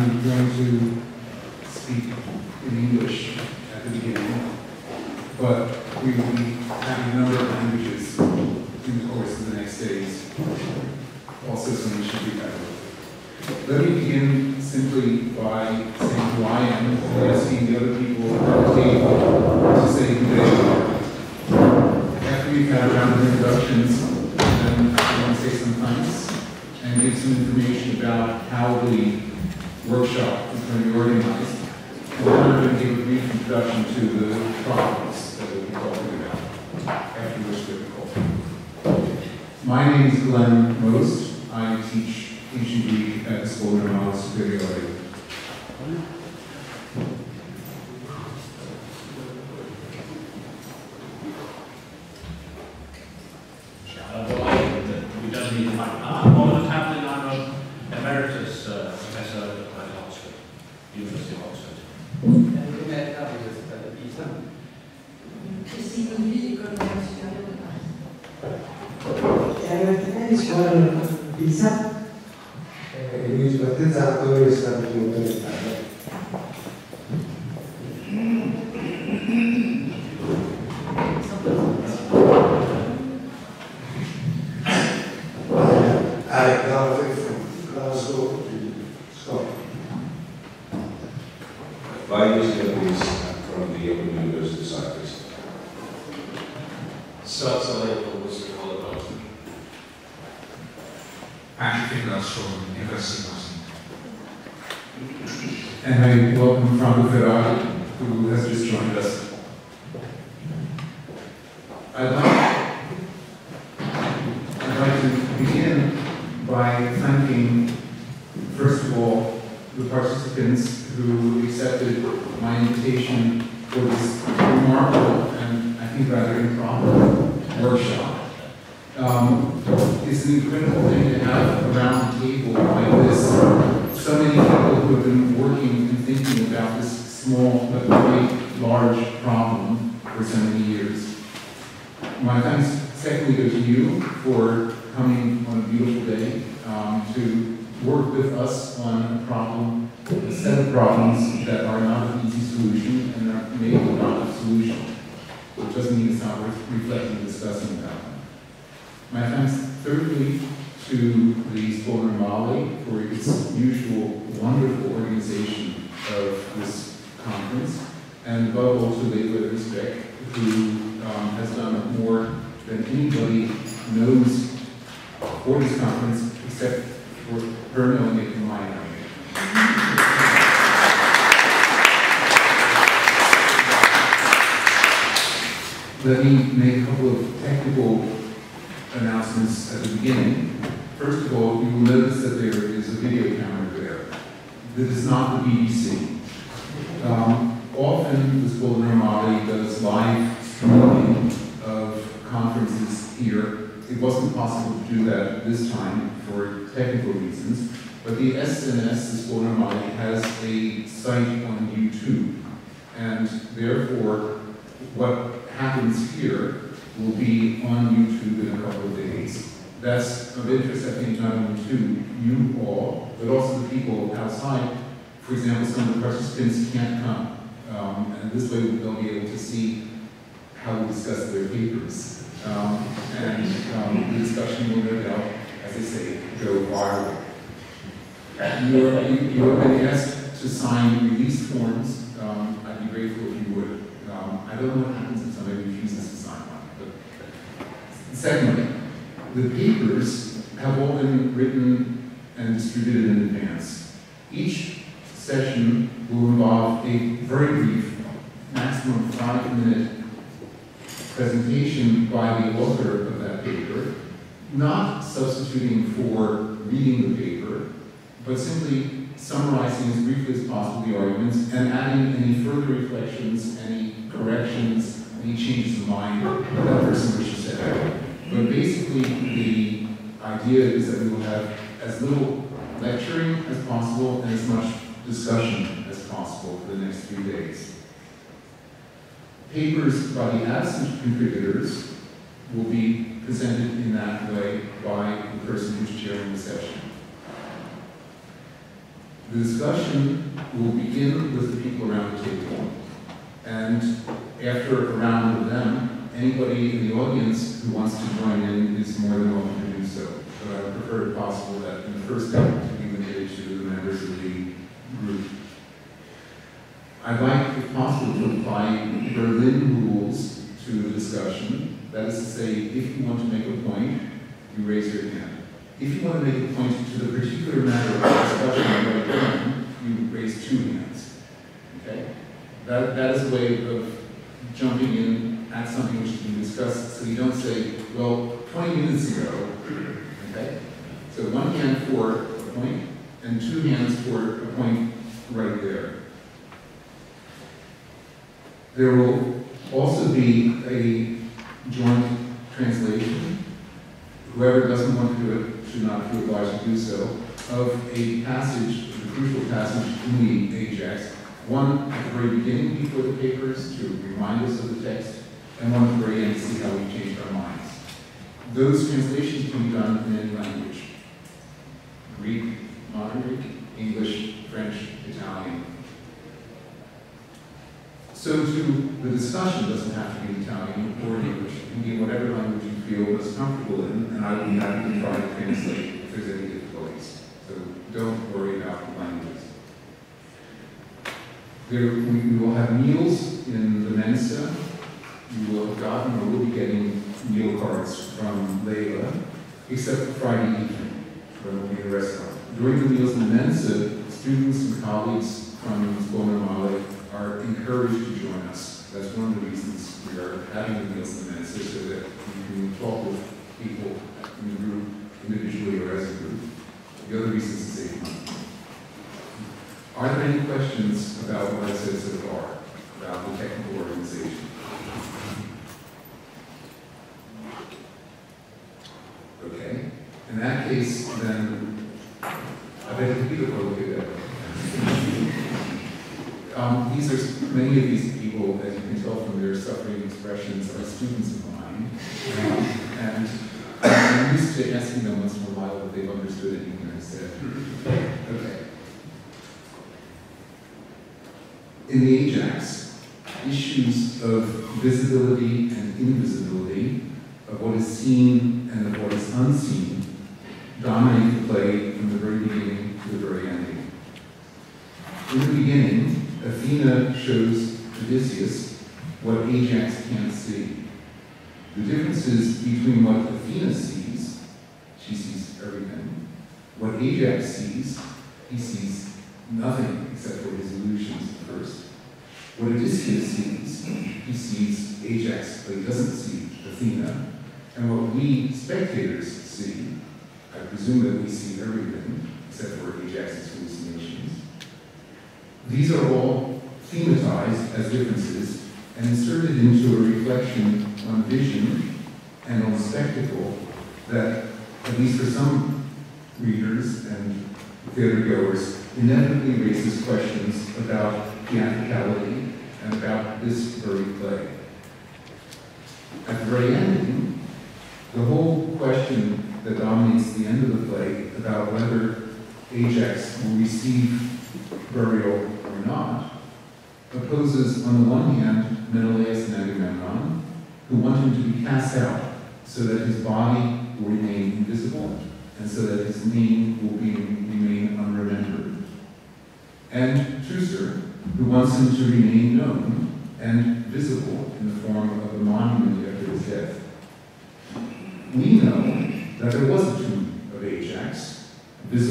I'm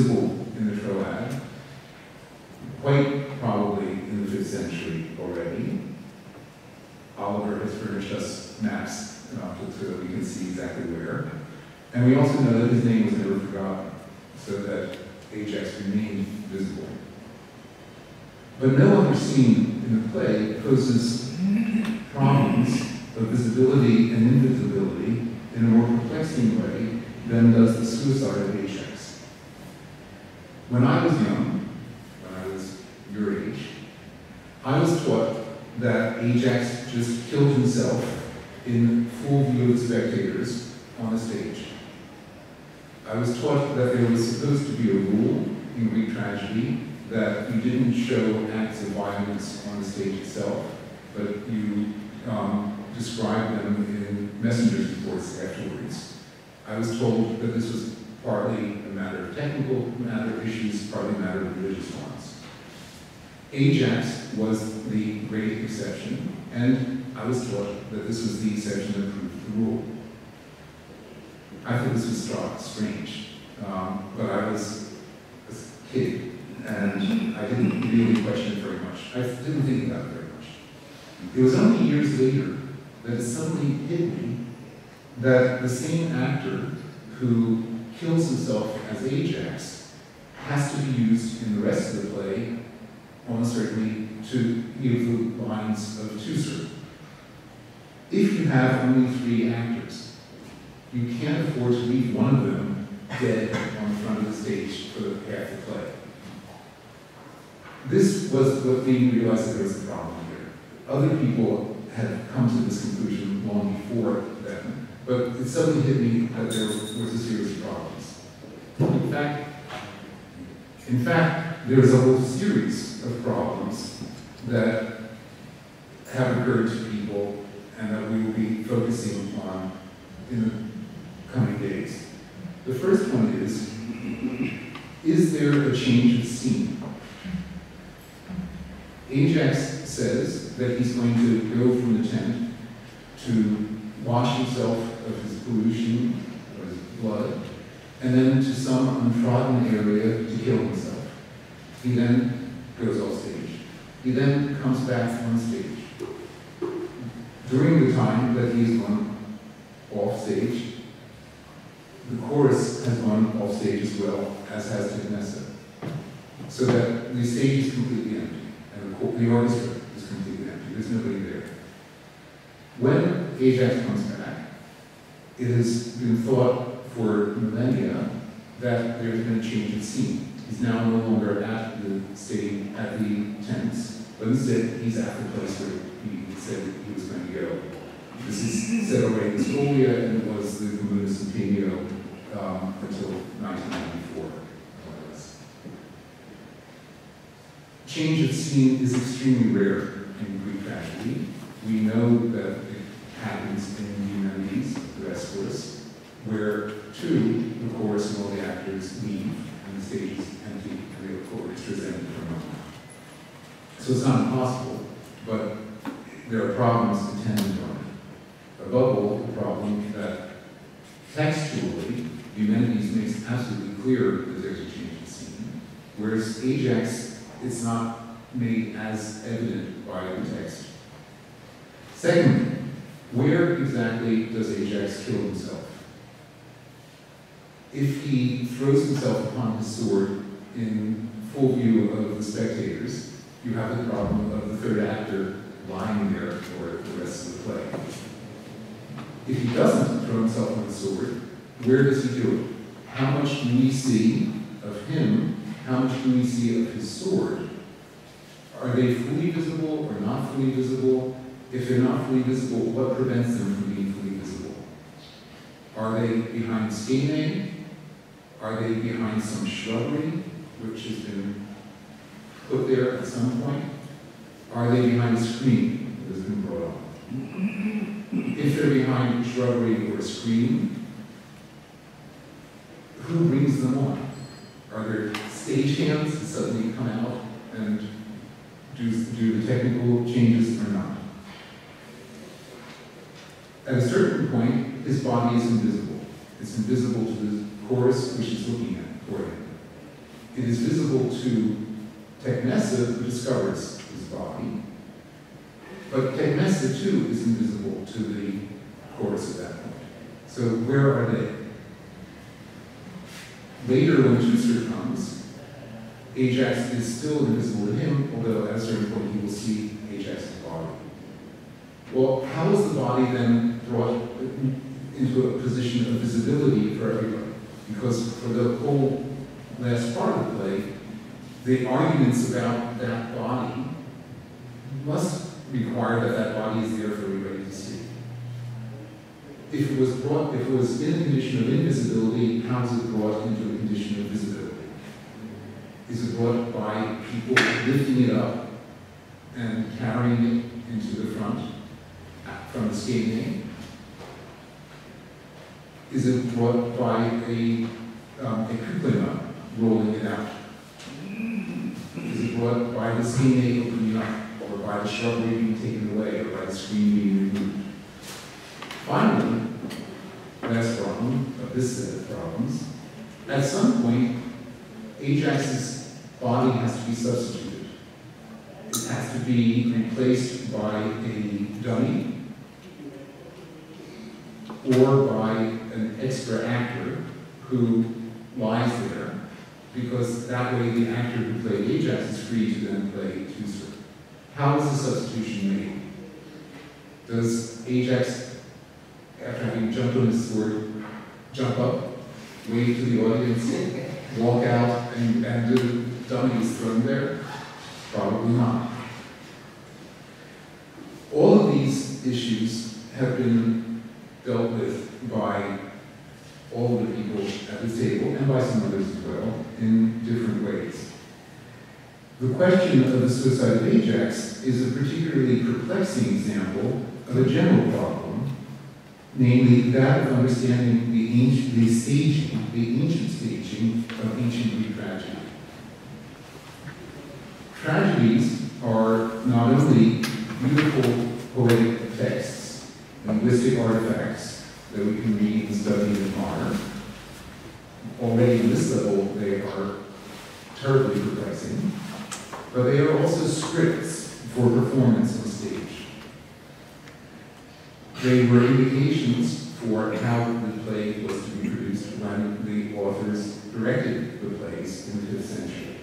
visible in the Troad, quite probably in the 5th century already. Oliver has furnished us maps so that we can see exactly where. And we also know that his name was never forgotten, so that Ajax remained visible. But no other scene in the play poses problems of visibility and invisibility in a more perplexing way than does the suicide of Ajax. When I was young, when I was your age, I was taught that Ajax just killed himself in full view of spectators on the stage. I was taught that there was supposed to be a rule in Greek tragedy that you didn't show acts of violence on the stage itself, but you um, described them in messenger's reports afterwards. I was told that this was partly a matter of technical matter issues, partly a matter of religious ones. Ajax was the great exception, and I was taught that this was the exception that proved the rule. I thought this was stra- strange, um, but I was a kid, and I didn't really question it very much. I didn't think about it very much. It was only years later that it suddenly hit me that the same actor who kills himself as Ajax has to be used in the rest of the play, almost certainly, to give the lines of Teucer. If you have only three actors, you can't afford to leave one of them dead on the front of the stage for the half the play. This was what made me realize that there was a problem here. Other people had come to this conclusion long before then, but it suddenly hit me that there was a series of problems. In fact, in fact, there's a whole series of problems that have occurred to people and that we will be focusing on in the coming days. The first one is, is there a change of scene? Ajax says that he's going to go from the tent to wash himself of his pollution, or his blood, and then to some untrodden area to kill himself. He then goes off stage. He then comes back on stage. During the time that he's gone off stage, the chorus has gone off stage as well, as has Tecmessa. So that the stage is completely empty, and the orchestra is completely empty. There's nobody there. When Ajax comes back, it has been thought for millennia that there's been a change of scene. He's now no longer at the stage, at the tents, but instead he's at the place where he said he was going to go. This is Cerro Rey Pistoia, and it was the Comuna Centennial um, until 1994. more or. Change of scene is extremely rare in Greek tragedy. We know that happens in Eumenides, the Vespers, where two, the chorus and all the actors leave, and the stage is empty, and the orchestra is empty for a moment. So it's not impossible, but there are problems attendant on it. Above all, the problem that textually, Eumenides makes absolutely clear that there's a change in scene, whereas Ajax, it's not made as evident by the text. Secondly, where exactly does Ajax kill himself? If he throws himself upon his sword in full view of the spectators, you have the problem of the third actor lying there for the rest of the play. If he doesn't throw himself on the sword, where does he do it? How much do we see of him? How much do we see of his sword? Are they fully visible or not fully visible? If they're not fully visible, what prevents them from being fully visible? Are they behind skene? Are they behind some shrubbery, which has been put there at some point? Are they behind a screen that has been brought up? If they're behind shrubbery or a screen, who brings them on? Are there stagehands that suddenly come out and do, do the technical changes or not? At a certain point, his body is invisible. It's invisible to the chorus which is looking at for him. It is visible to Tecmessa, who discovers his body, but Tecmessa too is invisible to the chorus at that point. So where are they? Later, when Teucer comes, Ajax is still invisible to him, although at a certain point he will see Ajax's body. Well, how is the body then brought into a position of visibility for everybody? Because for the whole last part of the play, the arguments about that body must require that that body is there for everybody to see. If it was brought, if it was in a condition of invisibility, how is it brought into a condition of visibility? Is it brought by people lifting it up and carrying it into the front from the skene? Is it brought by a, um, ekkyklema rolling it out? Is it brought by the skene opening up, or by the shrubbery being taken away, or by the screen being removed? Finally, last problem of this set of problems, at some point, Ajax's body has to be substituted. It has to be replaced by a dummy or by an extra actor who lies there, because that way the actor who played Ajax is free to then play Teucer. How is the substitution made? Does Ajax, after having jumped on his sword, jump up, wave to the audience, walk out, and, and the dummy is thrown there? Probably not. All of these issues have been dealt with by all the people at the table, and by some others as well, in different ways. The question of the suicide of Ajax is a particularly perplexing example of a general problem, namely that of understanding the ancient, the staging, the ancient staging of ancient Greek tragedy. Tragedies are not only beautiful poetic linguistic artifacts that we can read and study and admire. Already in this level, they are terribly perplexing, but they are also scripts for performance on stage. They were indications for how the play was to be produced when the authors directed the plays in the 5th century,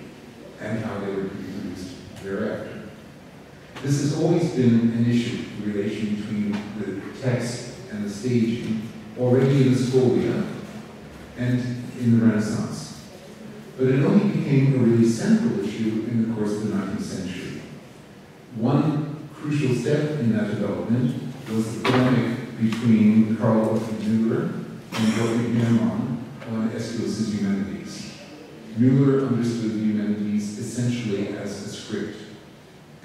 and how they were to be produced thereafter. This has always been an issue, the relation between the text and the staging, already in the Scholia and in the Renaissance. But it only became a really central issue in the course of the 19th century. One crucial step in that development was the polemic between Karl Otfried Müller and Gottfried Hermann on Aeschylus's Eumenides. Müller understood the Eumenides essentially as a script,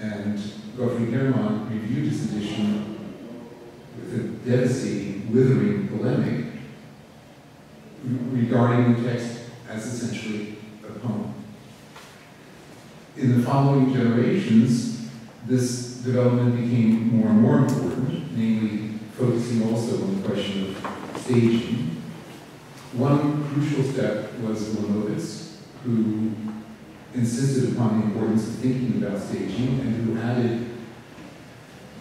and Gottfried Hermann reviewed his edition with a devastating, withering polemic regarding the text as essentially a poem. In the following generations, this development became more and more important, namely focusing also on the question of staging. One crucial step was Wilamowitz, who insisted upon the importance of thinking about staging and who added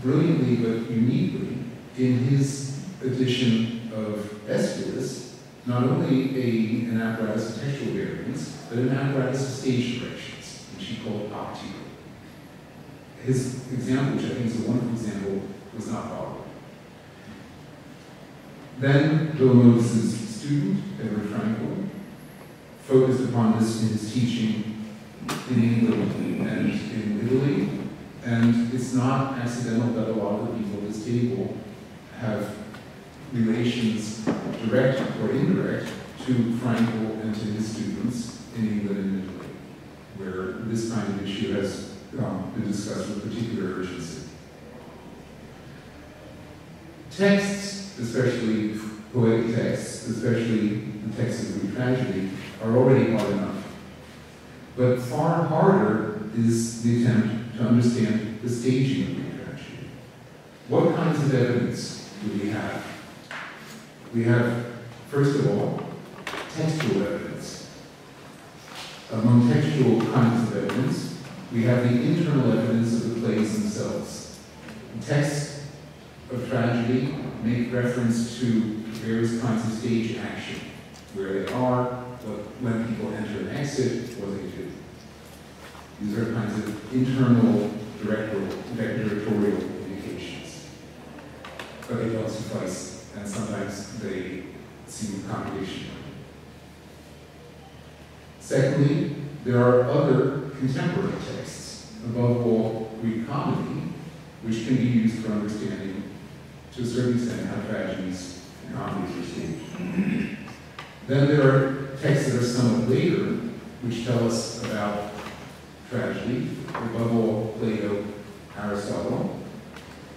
brilliantly but uniquely in his edition of Aeschylus not only a, an apparatus of textual variants, but an apparatus of stage directions, which he called optio. His example, which I think is a wonderful example, was not followed. Then Wilamowitz's student, Edward Fraenkel, focused upon this in his teaching in England and in Italy, and it's not accidental that a lot of the people at this table have relations, direct or indirect, to Fraenkel and to his students in England and Italy, where this kind of issue has um, been discussed with particular urgency. Texts, especially poetic texts, especially the texts of Greek tragedy, are already hard enough. But far harder is the attempt to understand the staging of Greek tragedy. What kinds of evidence do we have? We have, first of all, textual evidence. Among textual kinds of evidence, we have the internal evidence of the plays themselves. Texts of tragedy make reference to various kinds of stage action, where they are, what, when people enter and exit, what they do. These are kinds of internal directorial indications. But they don't suffice, and sometimes they seem contradictory. Secondly, there are other contemporary texts, above all Greek comedy, which can be used for understanding, to a certain extent, how tragedies and comedies are staged. then there are texts that are somewhat later, which tell us about tragedy, above all Plato, Aristotle,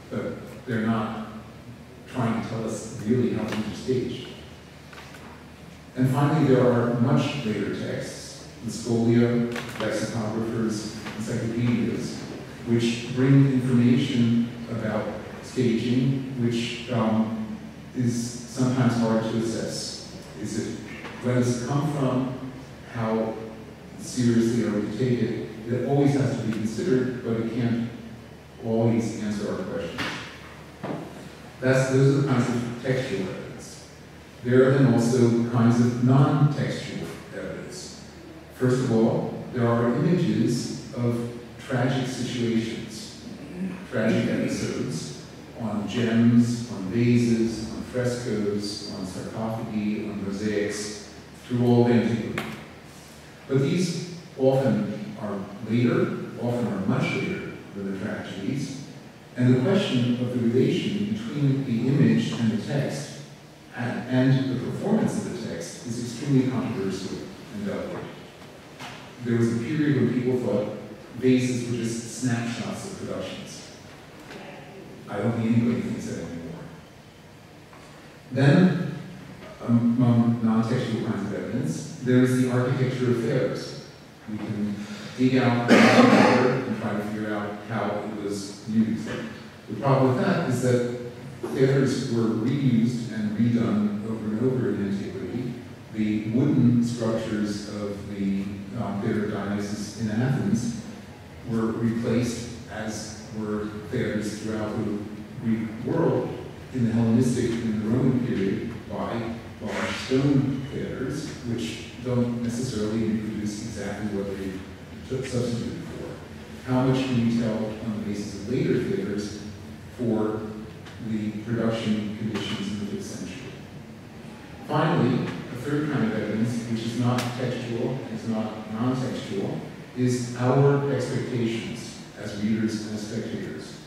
but they're not trying to tell us really how things are staged. And finally, there are much later texts, the scholia, lexicographers, encyclopedias, which bring information about staging, which um, is sometimes hard to assess. Is it, where does it come from? How seriously are we take it? It always has to be considered, but it can't always answer our questions. That's, those are the kinds of textual evidence. There are then also kinds of non-textual evidence. First of all, there are images of tragic situations, tragic episodes on gems, on vases, on frescoes, on sarcophagi, on mosaics, through all antiquity. But these often are later, often are much later than the tragedies, and the question of the relation between the image and the text and, the performance of the text is extremely controversial and delicate. There was a period when people thought vases were just snapshots of productions. I don't think anybody thinks that anymore. Then, among non-textual kinds of evidence, there is the architecture of fairs. We can dig out the and try to figure out how it was used. The problem with that is that fairs were reused and redone over and over in antiquity. The wooden structures of the um, Theater Dionysus in Athens were replaced, as were fairs throughout the Greek world in the Hellenistic and the Roman period, by stone theaters, which don't necessarily reproduce exactly what they took substituted for. How much can we tell on the basis of later theaters for the production conditions in the fifth century? Finally, a third kind of evidence, which is not textual, is not non-textual, is our expectations as readers and as spectators.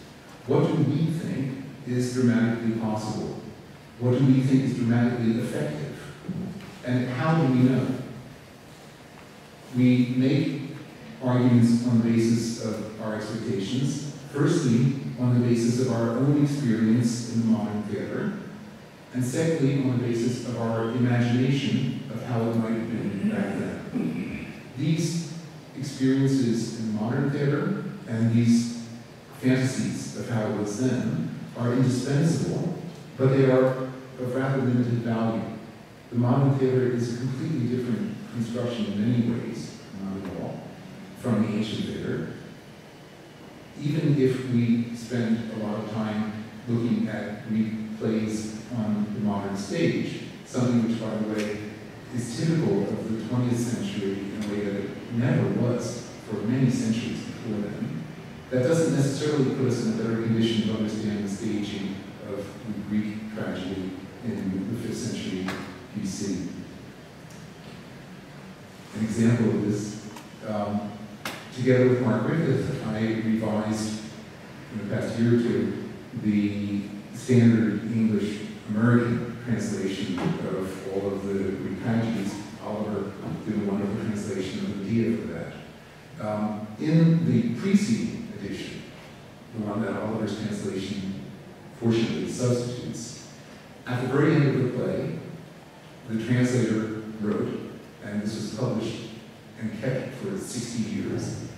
What do we think is dramatically possible? What do we think is dramatically effective? And how do we know? We make arguments on the basis of our expectations. Firstly, on the basis of our own experience in the modern theater. And secondly, on the basis of our imagination of how it might have been back then. These experiences in modern theater and these fantasies of how it was then are indispensable, but they are of rather limited value. The modern theater is a completely different construction in many ways, not at all, from the ancient theater. Even if we spend a lot of time looking at Greek plays on the modern stage, something which, by the way, is typical of the 20th century in a way that it never was for many centuries before then, that doesn't necessarily put us in a better condition to understand the staging of the Greek tragedy in the 5th century BC. An example of this, um, together with Mark Griffith, I revised in the past year or two the standard English American translation of all of the Greek. Oliver did a wonderful translation of Medea for that. Um, in the preceding edition, the one that Oliver's translation fortunately substitutes, at the very end of the play, the translator wrote, and this was published and kept for 60 years.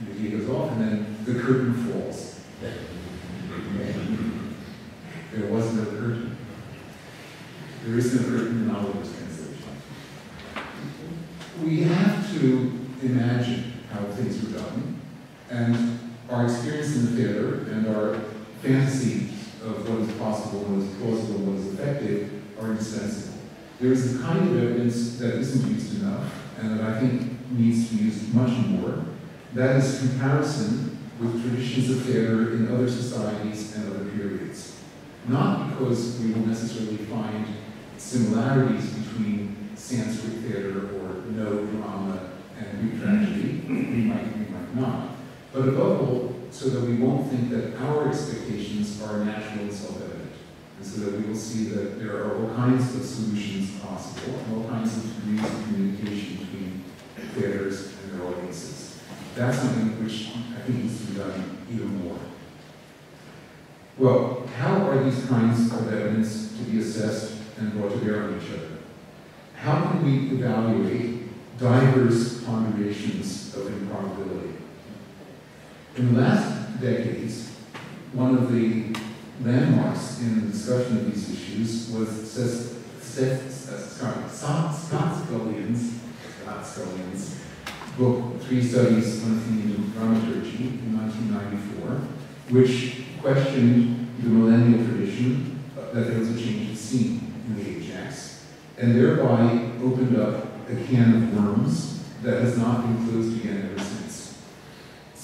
the Medea goes off, and then the curtain falls. There was no curtain. There is no curtain in Oliver's translation. We have to imagine how things were done, and our experience in the theater and our fantasy of what is possible, what is plausible, what is effective are indispensable. There is a kind of evidence that isn't used enough, and that I think needs to be used much more. That is comparison with traditions of theater in other societies and other periods. Not because we will necessarily find similarities between Sanskrit theater or Noh drama and Greek tragedy, we might, we might not. But above all, so that we won't think that our expectations are natural and self-evident. And so that we will see that there are all kinds of solutions possible, all kinds of degrees of communication between theaters and their audiences. That's something which I think needs to be done even more. Well, how are these kinds of evidence to be assessed and brought to bear on each other? How can we evaluate diverse ponderations of improbability? In the last decades, one of the landmarks in the discussion of these issues was Seth, Seth, Scott, Scott Scullion's, Scott Scullion's book, Three Studies on Athenian Dramaturgy in 1994, which questioned the millennial tradition that there was a change of scene in the Ajax, and thereby opened up a can of worms that has not been closed again ever since.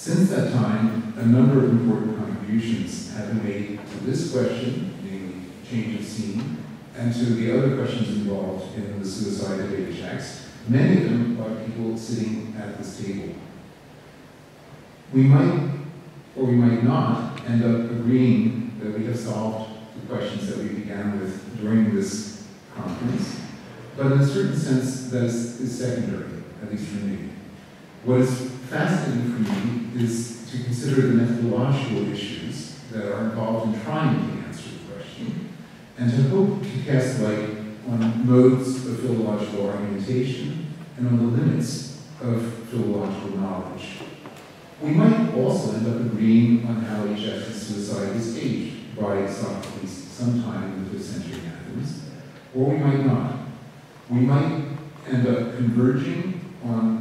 Since that time, a number of important contributions have been made to this question, namely change of scene, and to the other questions involved in the suicide of Ajax, many of them by people sitting at this table. We might, or we might not, end up agreeing that we have solved the questions that we began with during this conference, but in a certain sense, that is, is secondary, at least for me. What is fascinating for me is to consider the methodological issues that are involved in trying to answer the question, and to hope to cast light on modes of philological argumentation and on the limits of philological knowledge. We might also end up agreeing on how Ajax's suicide was staged by Sophocles sometime in the 5th century Athens, or we might not. We might end up converging on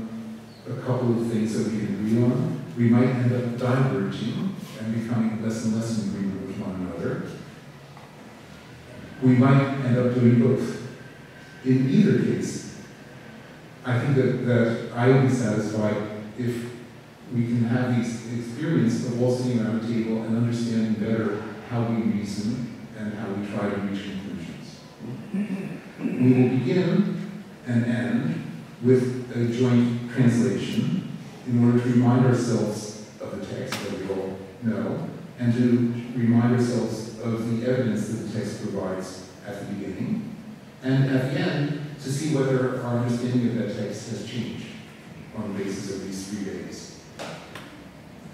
a couple of things that we can agree on. We might end up diverging and becoming less and less in agreement with one another. We might end up doing both. In either case, I think that, that I will be satisfied if we can have these experience of all sitting around a table and understanding better how we reason and how we try to reach conclusions. We will begin and end with a joint translation in order to remind ourselves of the text that we all know and to remind ourselves of the evidence that the text provides at the beginning and at the end to see whether our understanding of that text has changed on the basis of these three days.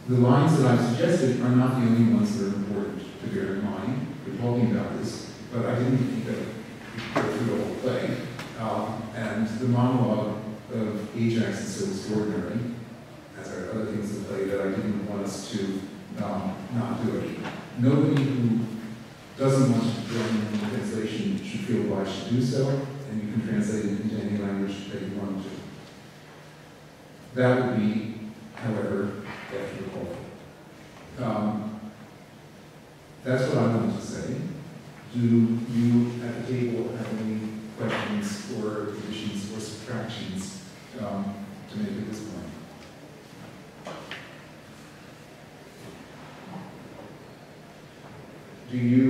The lines that I've suggested are not the only ones that are important to bear in mind. We're talking about this, but I didn't think that we could the whole play. Um, and the monologue of Ajax is so extraordinary, as are other things in play, that I didn't want us to um, not do it. Nobody who doesn't want to join in translation should feel obliged to do so, and you can translate it into any language that you want to. That would be, however, call. Um, that's what I wanted to say. Do you at the table have any questions or additions or subtractions um, make at this point? Do you,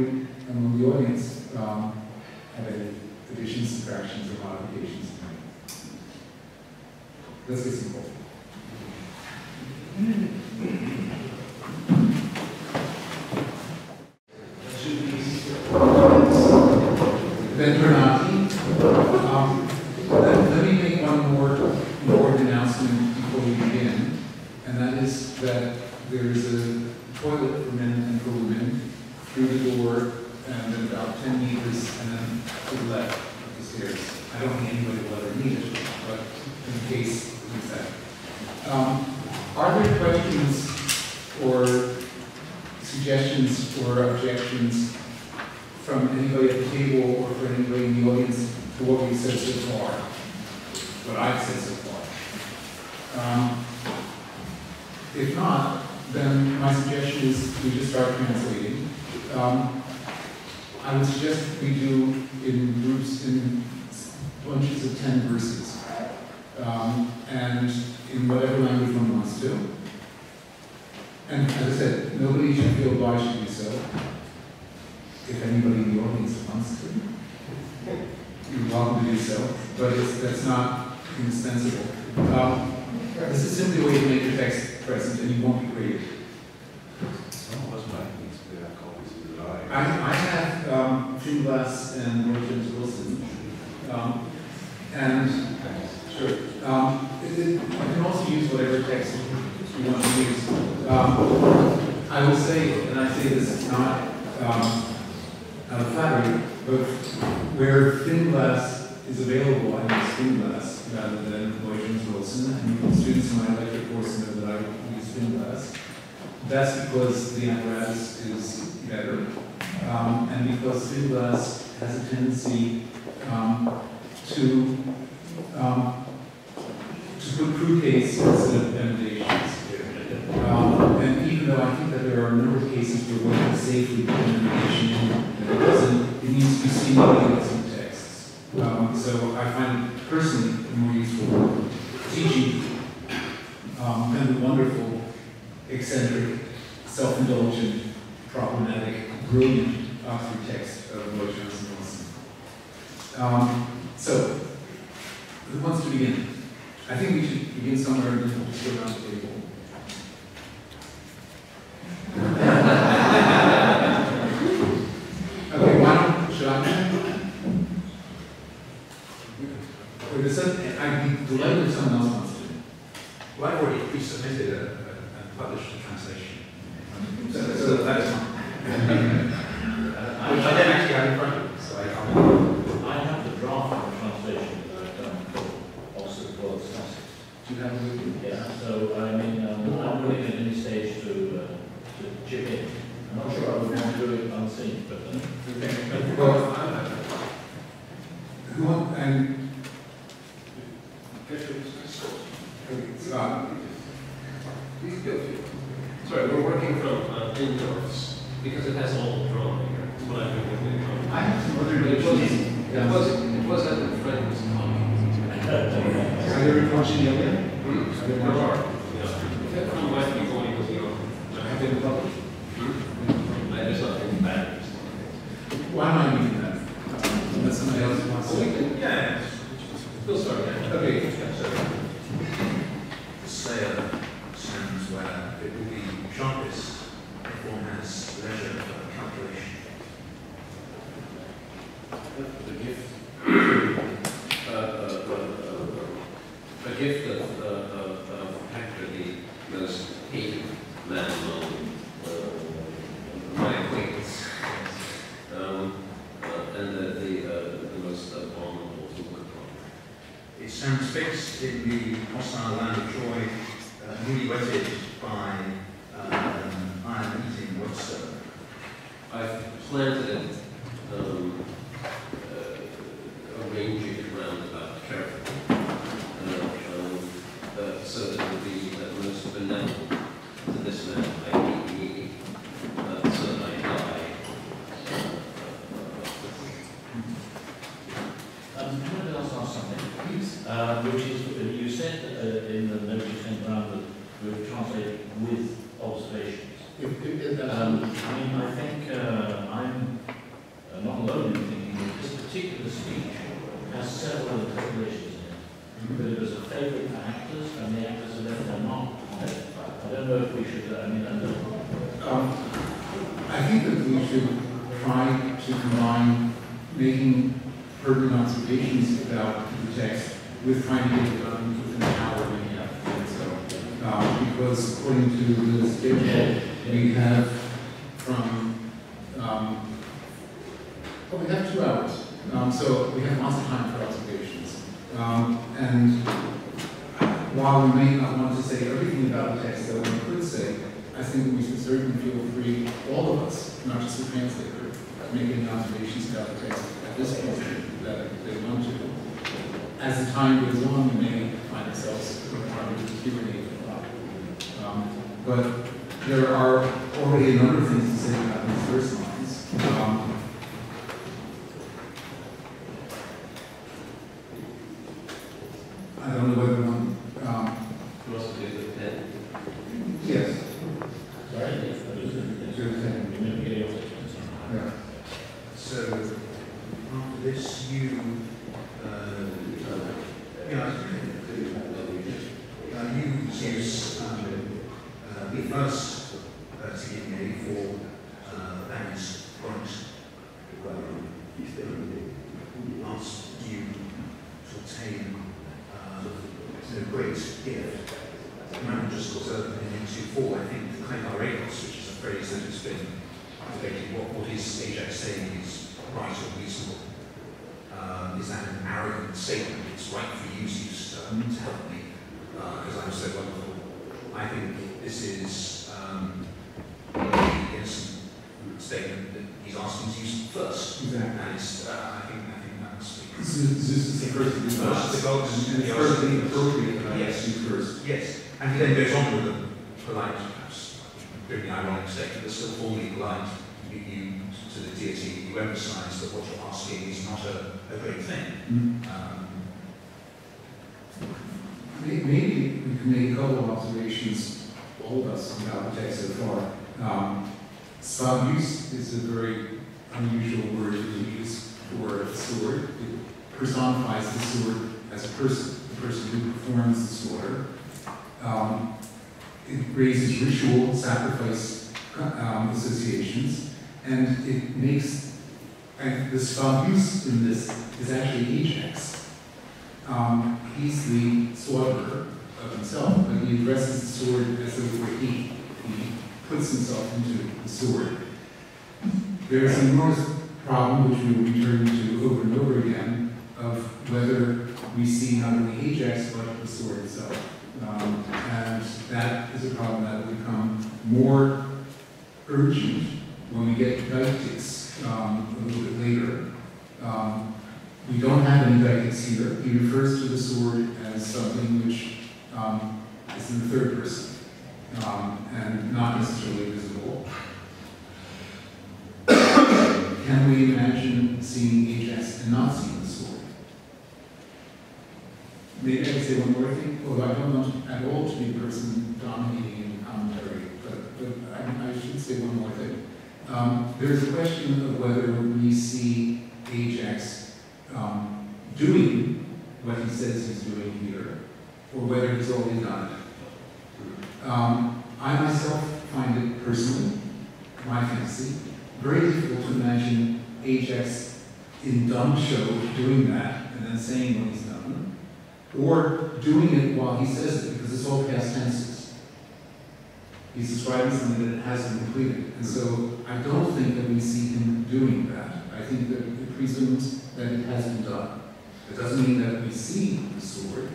that hasn't completed, and so I don't think that we see him doing that. I think that it presumes that it has been done. It doesn't mean that we see the sword,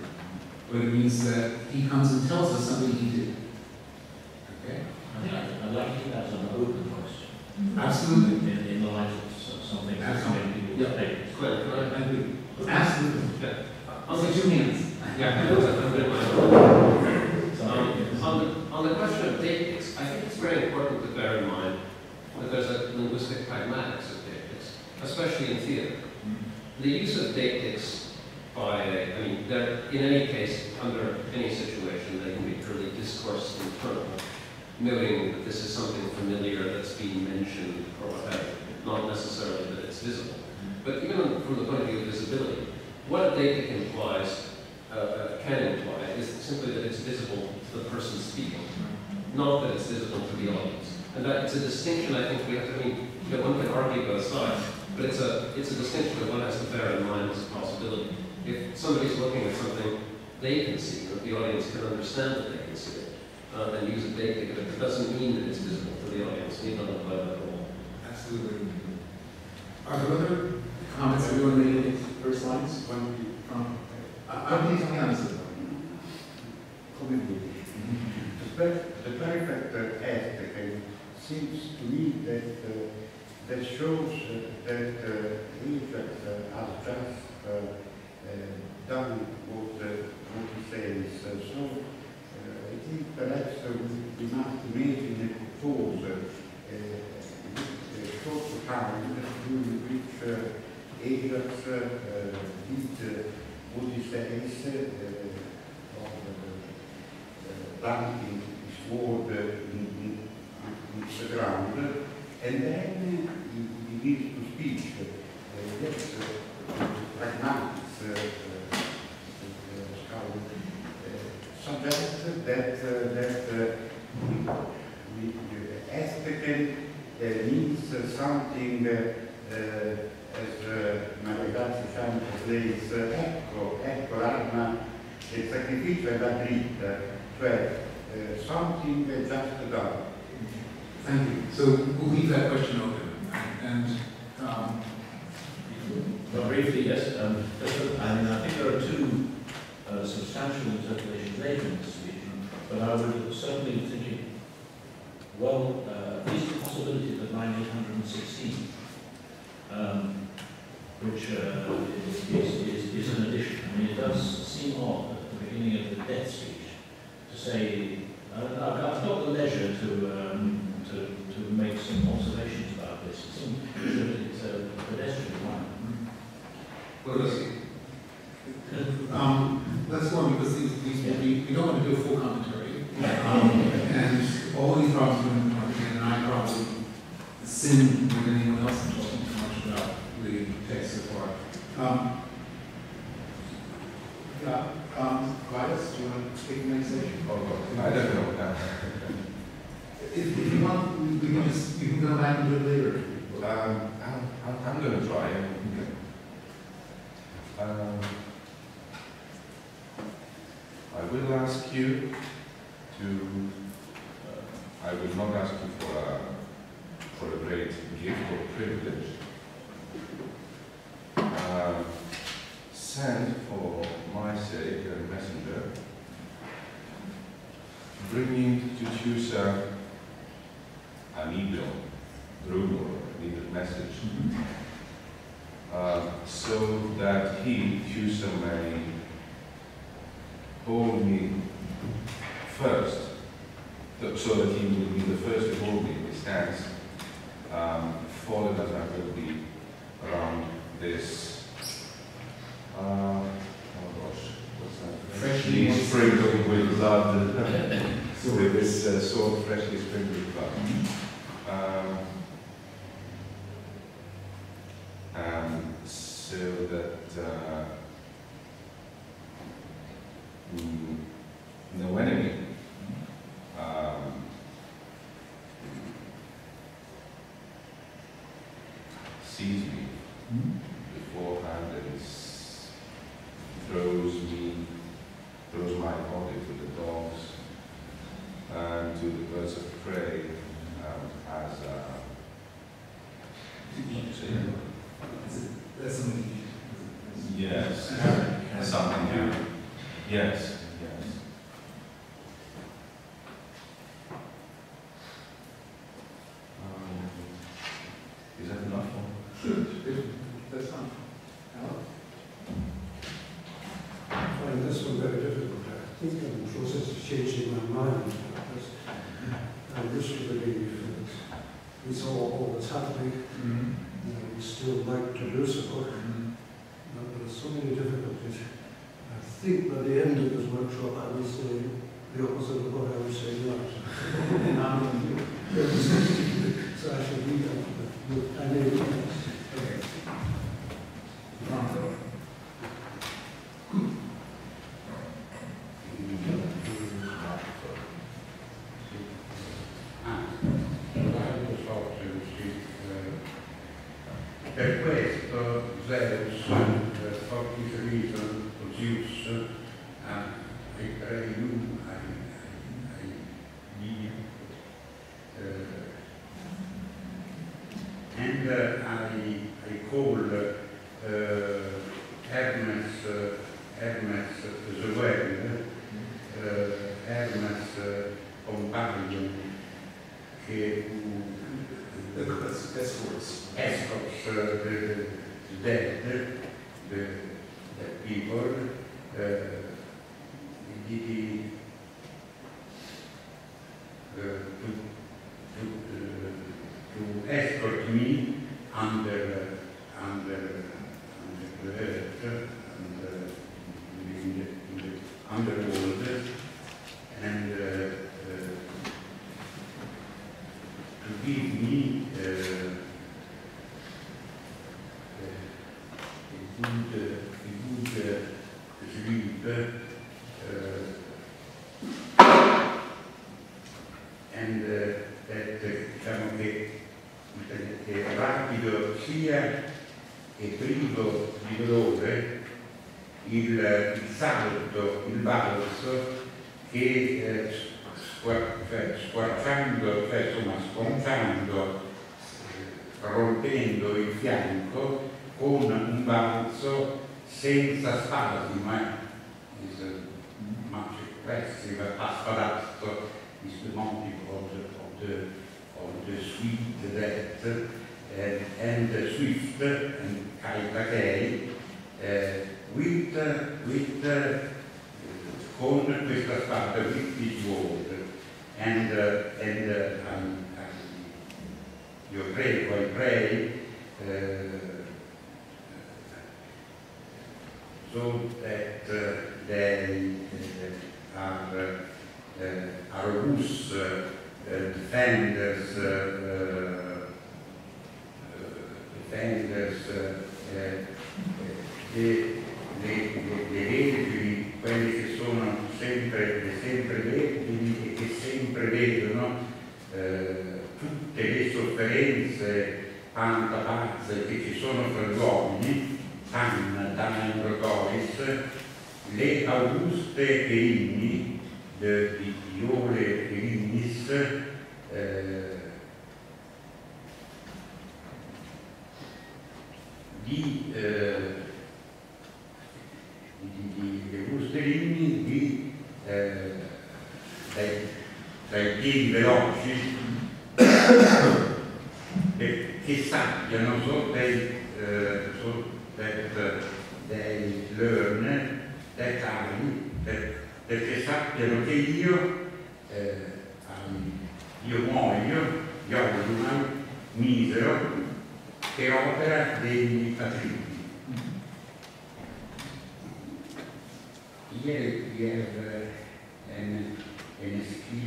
but it means that he comes and tells us something he did. Okay? I think I'd I'd like to keep that as an open question, mm-hmm. Absolutely. in, in the light of something that's Absolutely. made people Yeah. debate. Glenn, can I? I agree. Absolutely. Yeah. Only two hands. Yeah, I know that, I'm gonna- Sorry. Um, on the, on the question of deictics, I think it's very important to bear in mind that there's a linguistic pragmatics of deictics, especially in theatre. The use of deictics by, I mean, they're, in any case, under any situation, they can be purely discourse internal, noting that this is something familiar that's being mentioned or whatever, not necessarily that it's visible. But even from the point of view of visibility, what a deictic implies, uh, uh, can imply, is simply that it's visible to the person speaking, not that it's visible to the audience. And that it's a distinction I think we have to, I mean, know, one can argue both sides, but it's a, it's a distinction that one has to bear in mind as a possibility. If somebody's looking at something they can see, or the audience can understand that they can see it, uh, and use a deictic, but it doesn't mean that it's visible to the audience, need not apply that at all. Absolutely. Are there other comments that you want to make in the first lines? One from, I- I'm come in. The per- the perfect uh, ethic seems to me that, uh, that shows that uh, Egypt uh, has just done what, what he says. So I think perhaps we, we must imagine a pause, a short time during which Ajax did what he says planting his sword in, in, in the ground, and then he begins to speak. Uh, yes, pragmatics, uh, uh, uh, scholar, uh, suggest that, uh, that uh, aesthetic uh, means something uh, as uh, Maria Grazia Ciano says, uh, ecco, ecco l'arma del sacrificio è la dritta, cioè eh, something just done. Thank you. So we'll leave that question open. And, um, Well, briefly, yes, um, I mean, I think there are two uh, substantial interpolations made in this speech, but I would certainly think well, uh, least the possibility that line 816, um, which uh, is, is, is, is an addition. I mean, it does seem odd at the beginning of the death speech to say, I've I've got the leisure to, um, to, to make some observations about this. It seems that it's a pedestrian line. well, let's see. Um, let's go on because these, these, we, we don't want to do a full commentary. Um, and all these problems have been complicated, and I probably sin with anyone else in talking too much about the text so far. Um, yeah, um, Gladys, do you want to take the next section? Oh, I don't know. If, if you want, we can just, you can go back and do it later. Um, I'm, I'm, I'm going to try. Um, I will ask you to. Uh, I will not ask you for a for a great gift or privilege. Uh, send for my sake a messenger, bringing to Teucer, an email, Bruno, an email message, uh, so that he, Teucer, may hold me first, so that he will be the first to hold me in his hands, um, followed as I will be around this, uh, oh gosh, what's that? Freshly sprinkled with blood, with this uh, sword freshly sprinkled with blood. Um, um, so that uh, mm, no enemy. Um, sees me beforehand and throws me, throws my body to the dogs and to the birds of prey. Um, as a That's something Yes, something new. Yes, yes. Um, Is that enough? If- That's fine. I find this one very difficult. I think I'm in the process of changing my mind. I used to believe that we saw all that's happening, Mhm. and we still like to do so. Mhm. But there's so many difficulties. I think by the end of this workshop, I will say the opposite of what I was saying last. So I shall read out the, the, I may read. Okay. Pronto.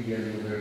An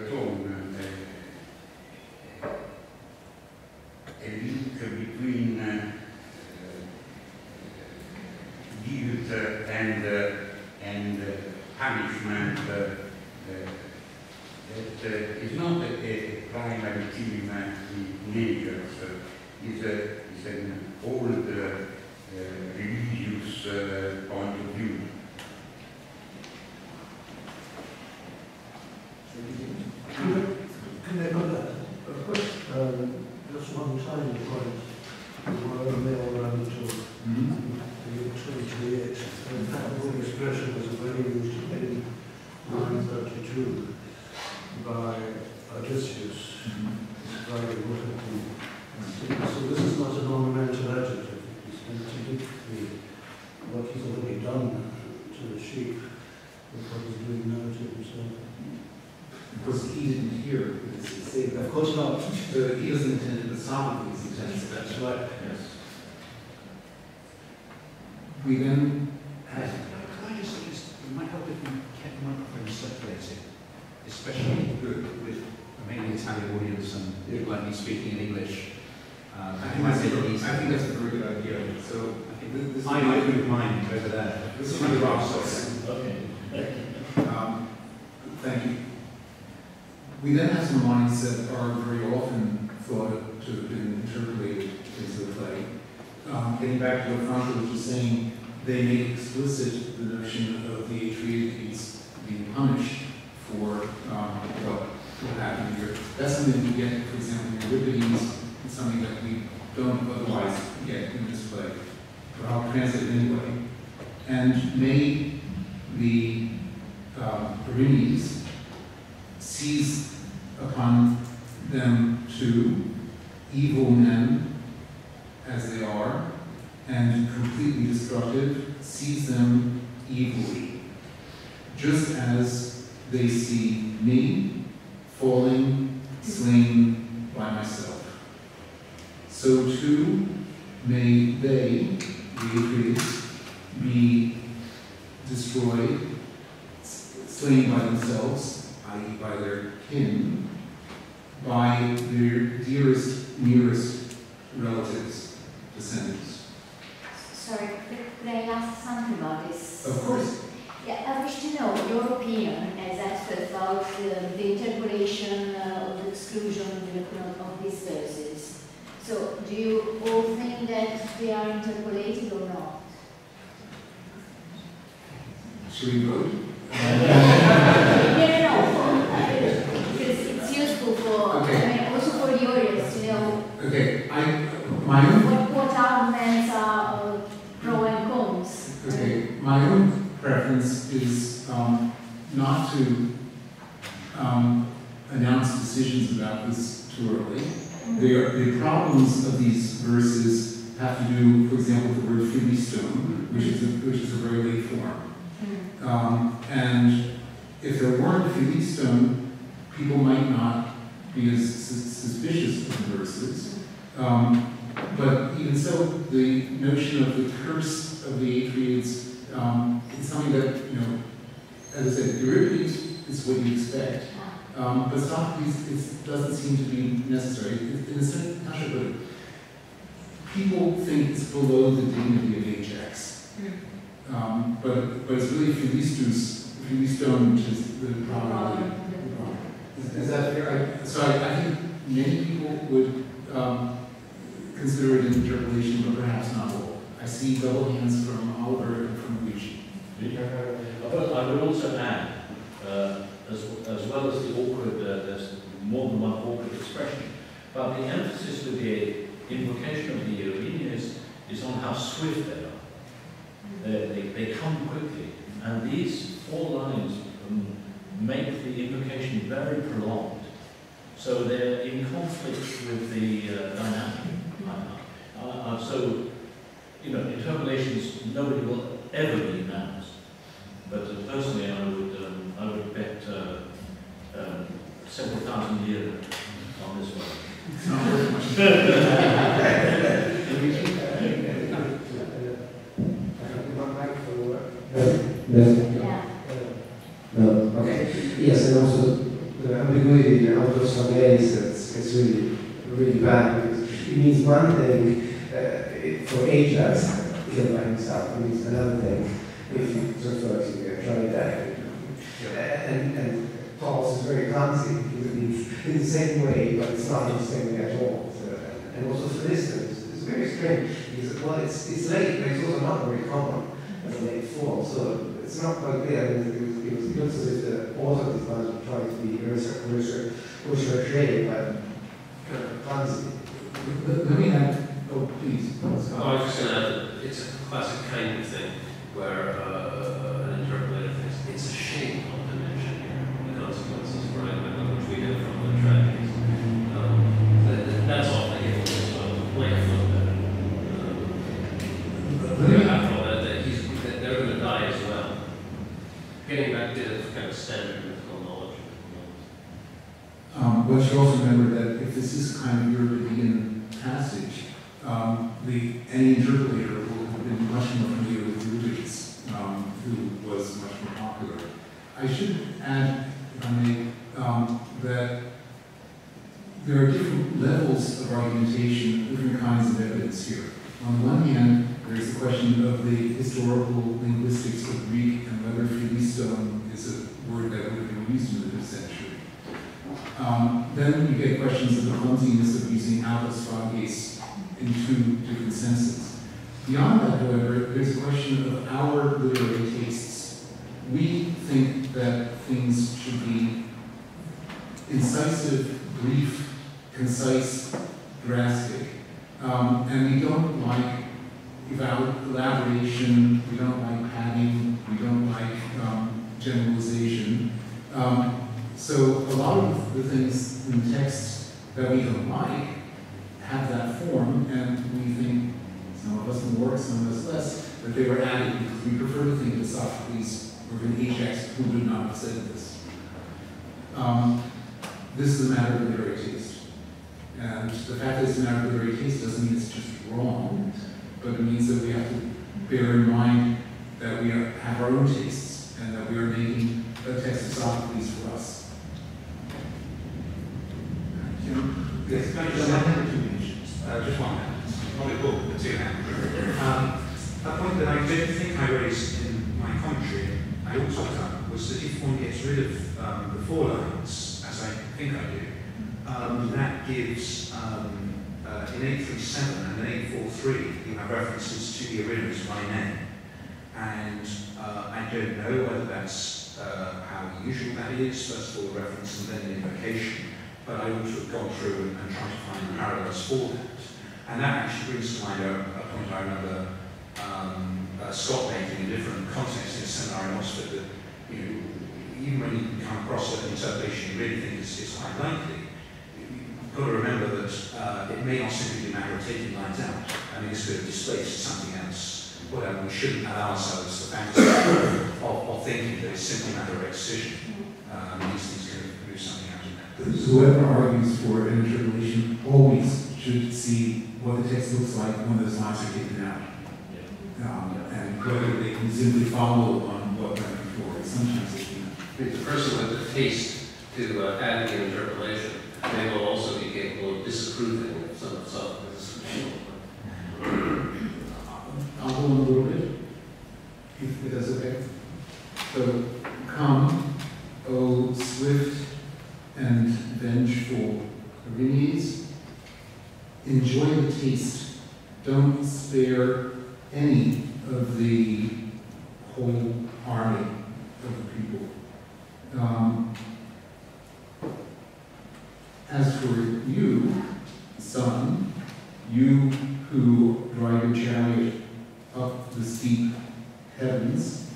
friends,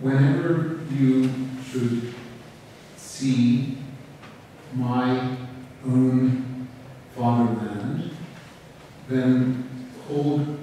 whenever you should see my own fatherland, then hold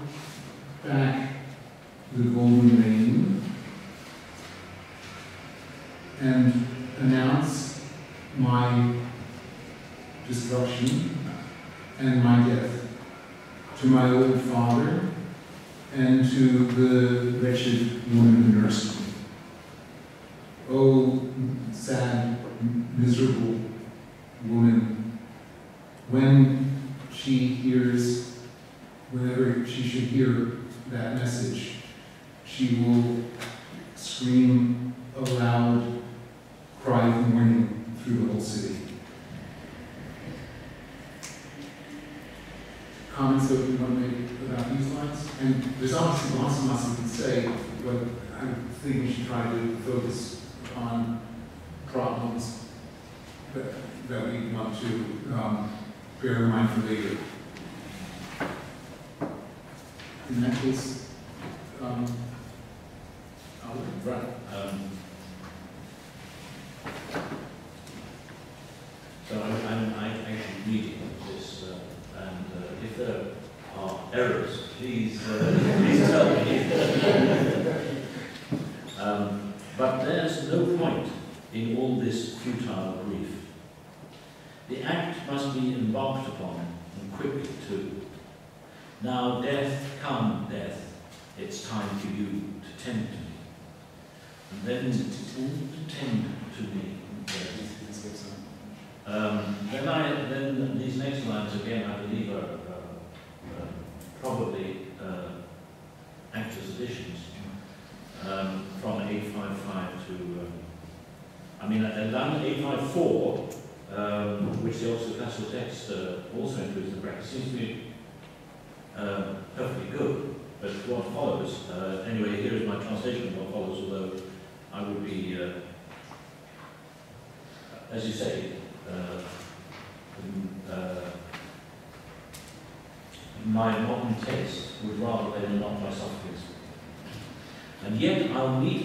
now lead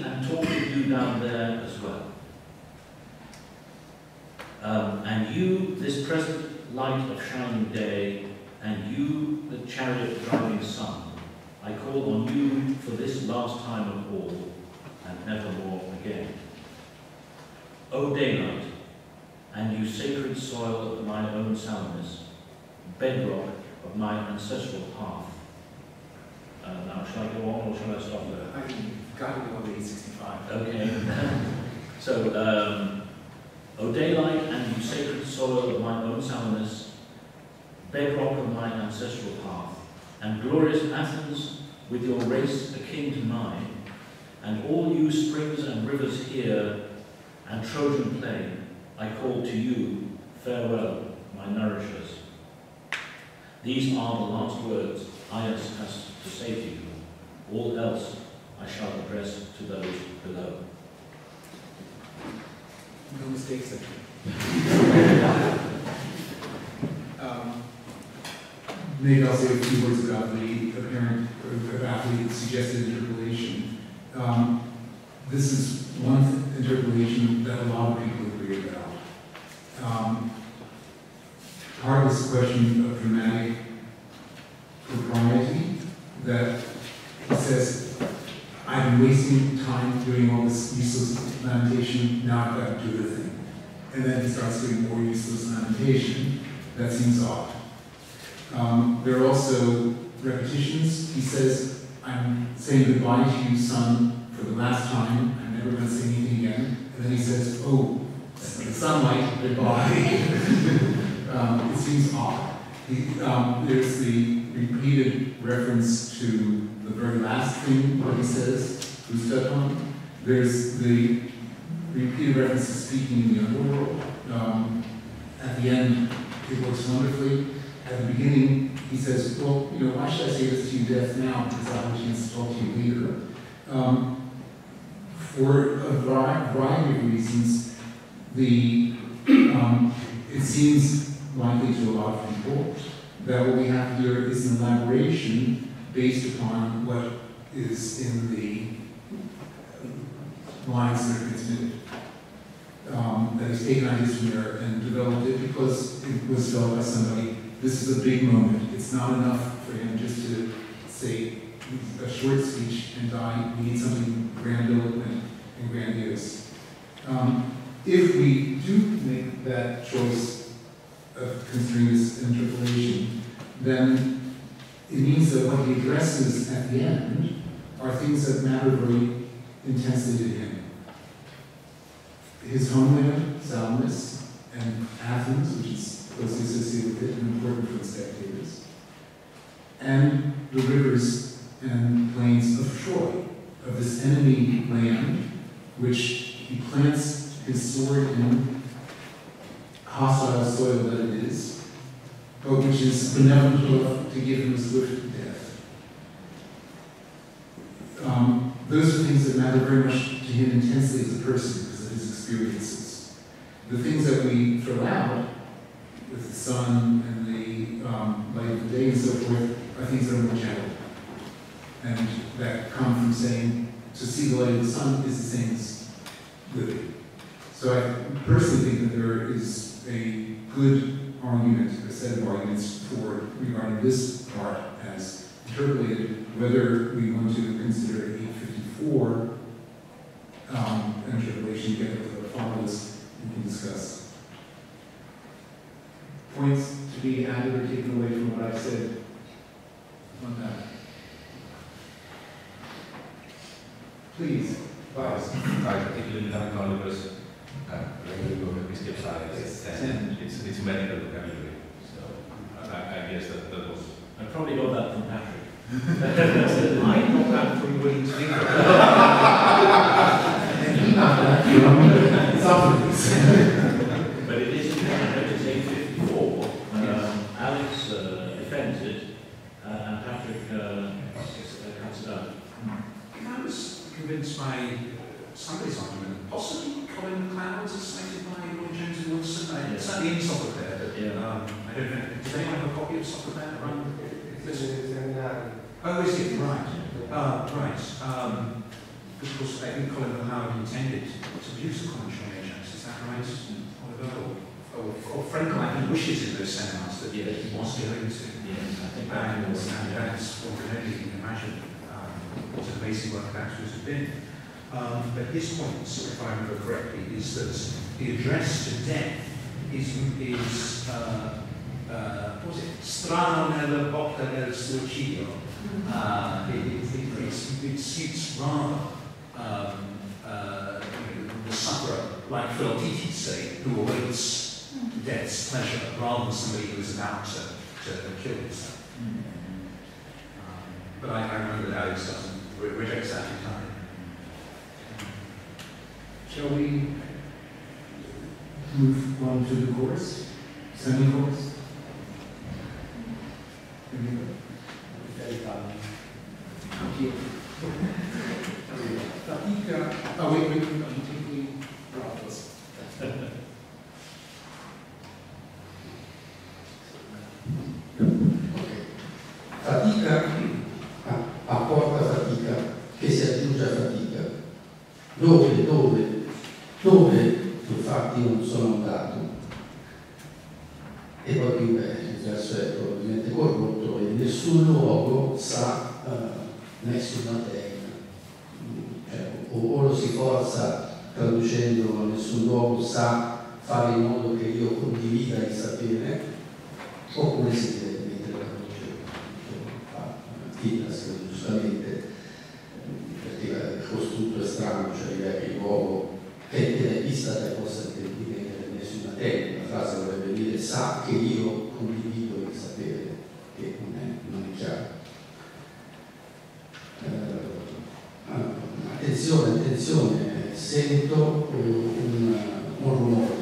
attenzione, attenzione, sento un, un rumore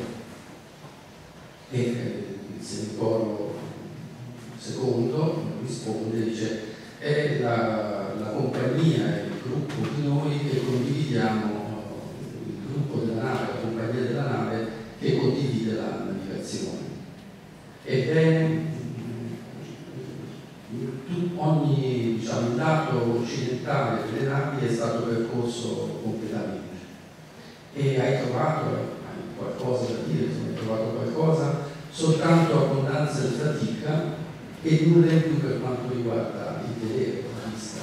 e eh, il semicoro secondo risponde, dice è la, la compagnia, il gruppo di noi che condividiamo, il gruppo della nave, la compagnia della nave che condivide la navigazione. Ebbene, diciamo, lato occidentale delle navi è stato percorso completamente e hai trovato hai qualcosa da dire, hai trovato qualcosa, soltanto abbondanza di fatica e nulla in più per quanto riguarda il vedere, la vista.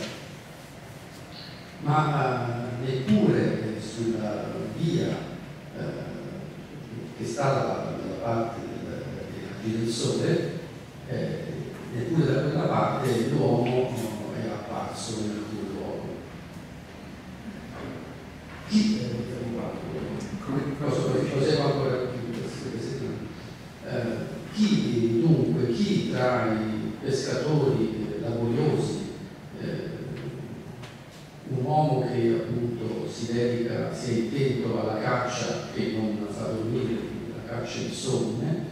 Ma eh, neppure sulla via eh, che sta dalla, dalla parte del, dei del sole, eh, neppure da quella parte l'uomo apparso in alcun luogo. Chi dunque, chi tra i pescatori laboriosi, eh, un uomo che appunto si dedica, si è intento alla caccia e non fa dormire, la caccia insonne,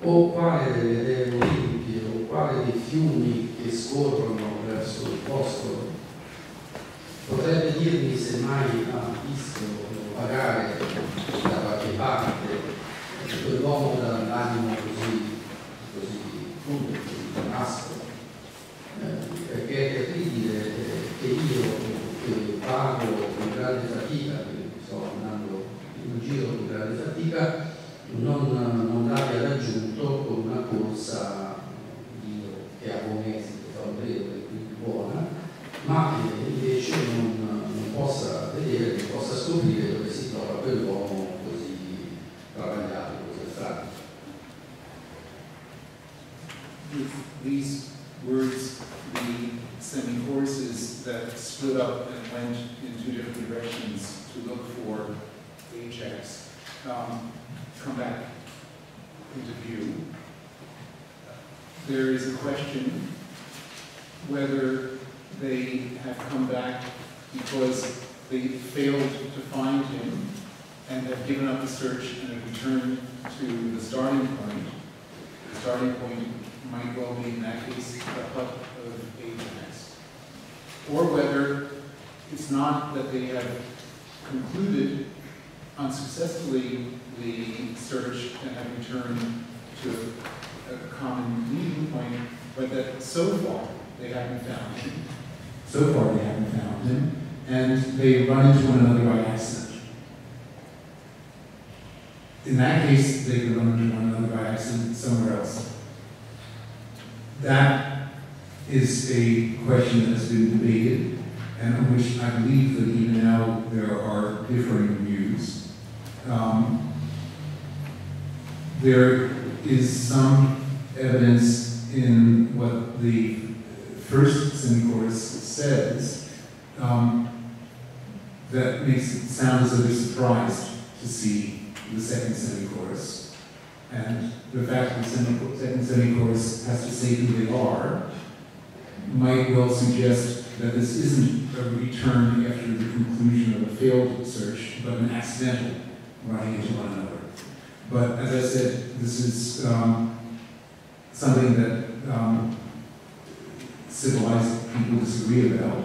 o quale delle delle Olimpi o quale dei fiumi che scorrono verso il bosco potrebbe dirmi se mai ha visto pagare da qualche parte quell'uomo dall'animo così, così crudo, così nasco, eh, perché è terribile che io che pago con grande fatica, che sto andando in giro con grande fatica, non, non l'abbia raggiunto con una corsa che ha buon esito, favorevole, quindi buona, ma invece non, non possa vedere, non possa scoprire dove si trova quell'uomo così travagliato, così these words, the semi-choruses that split up and went in two different directions to look for Ajax um, come back into view. There is a question whether they have come back because they failed to find him and have given up the search and have returned to the starting point. The starting point might well be, in that case, the hut of Ajax. Or whether it's not that they have concluded unsuccessfully the search and have returned to a common meeting point, but that so far they haven't found him. So far they haven't found him, and they run into one another by accident. In that case, they could run into one another by accident somewhere else. That is a question that has been debated, and on which I believe that even now there are differing views. Um, there is some evidence in what the first semi-chorus says um, that makes it sound as though they're surprised to see the second semi-chorus. And the fact that the semi- second semi-chorus has to say who they are might well suggest that this isn't a return after the conclusion of a failed search, but an accidental running into one another. But as I said, this is um, something that um, civilized people disagree about,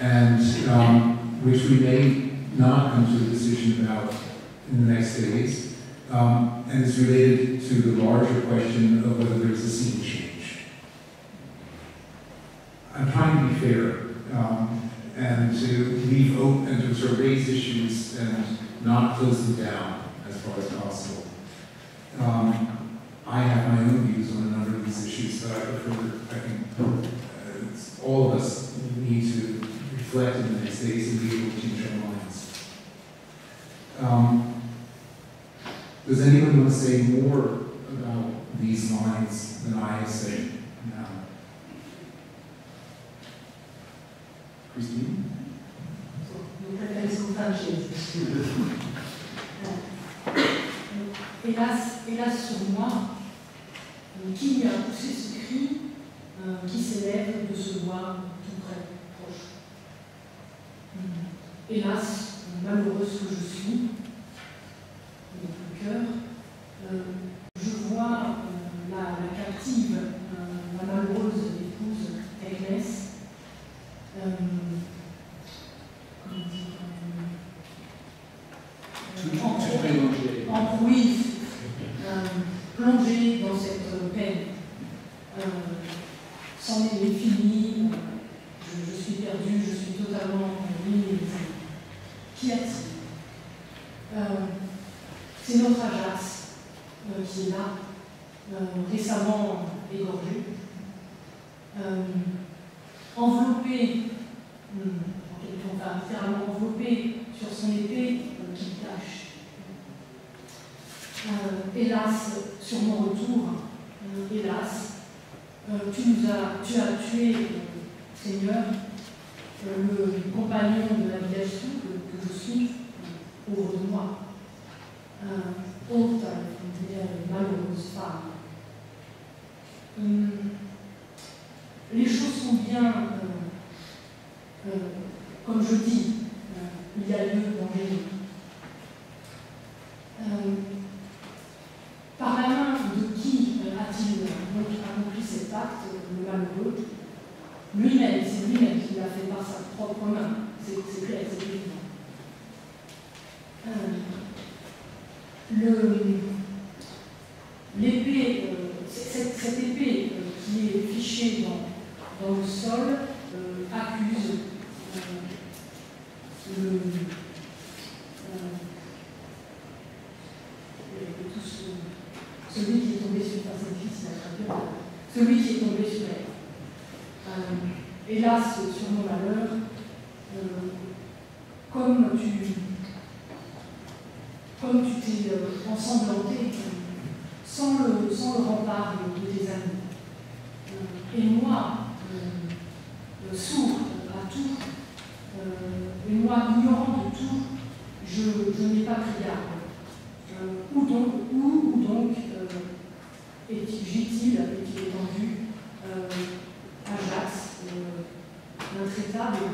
and um, which we may not come to a decision about in the next days, um, and is related to the larger question of whether there's a scene change. I'm trying to be fair um, and to leave open and to sort of raise issues and not close them down as far as possible. Um, I have my own views on a number of these issues, but I prefer, I think, uh, all of us need to reflect in the next days and be able to change our minds. Um, does anyone want to say more about these lines than I have said now? Christine? Hélas, hélas sur moi, qui a poussé ce cri euh, qui s'élève de ce bois tout près, proche Hélas, malheureuse que je suis, de tout cœur, euh, je vois euh, la, la captive, la malheureuse épouse Agnès, euh, euh, en- mélangé. en oui, plongée dans cette peine. Euh, C'en est je, suis perdue, je suis totalement ruinée. Qu'y a-t-il Euh, C'est notre Ajax euh, qui est là, euh, récemment égorgé, enveloppé, enfin, littéralement enveloppé sur son épée qui tâche. Hélas, sur mon retour, euh, hélas, euh, tu nous as, tu as tué, euh, Seigneur, le compagnon de navigation que, que je suis, pauvre de moi. Euh, malheureuse femme. Les choses sont bien, comme je dis, il y a lieu d'enlever. Euh, par la main de qui euh, a-t-il donc accompli cet acte, le malheureux? Lui-même, c'est lui-même qui l'a fait par sa propre main, c'est clair, évident. Euh, L'épée, euh, cette, épée euh, qui est fichée dans, le sol euh, accuse euh, le, euh, tout ce- celui qui est tombé sur enfin, c'est difficile à traduire, celui qui est tombé sur elle. Euh, hélas, sur mon malheur, euh, comme tu comme tu t'es euh, ensanglanté sans le, sans le rempart de, tes amis. Euh, et moi, sourd à tout, et moi ignorant de tout, je, je n'ai pas euh, où donc, où, où donc euh, est-il, gît-il, est-il étendu euh, Ajax, euh, l'intraitable,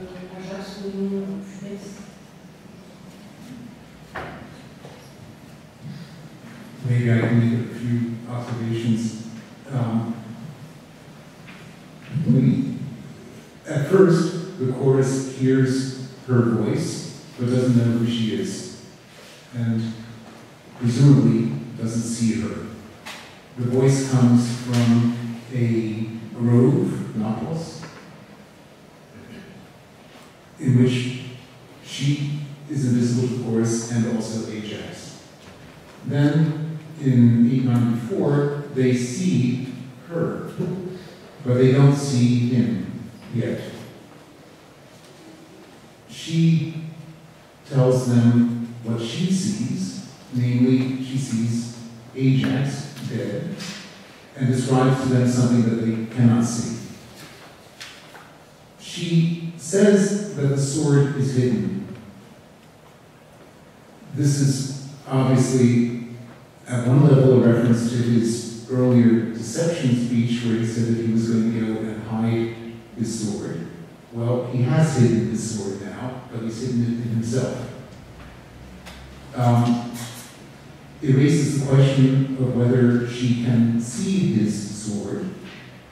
euh, Ajax au nom funeste. Maybe I can make a few observations. Um, we, at first, the chorus hears her voice, but doesn't know who she is, and presumably doesn't see her. The voice comes from a grove, Naples, in which she is invisible to chorus and also Ajax. Then in 894, they see her, but they don't see him yet. She tells them what she sees, namely, she sees Ajax dead, and describes to them something that they cannot see. She says that the sword is hidden. This is obviously at one level a reference to his earlier deception speech where he said that he was going to go and hide his sword. Well, he has hidden his sword now, but he's hidden it himself. Um, it raises the question of whether she can see his sword.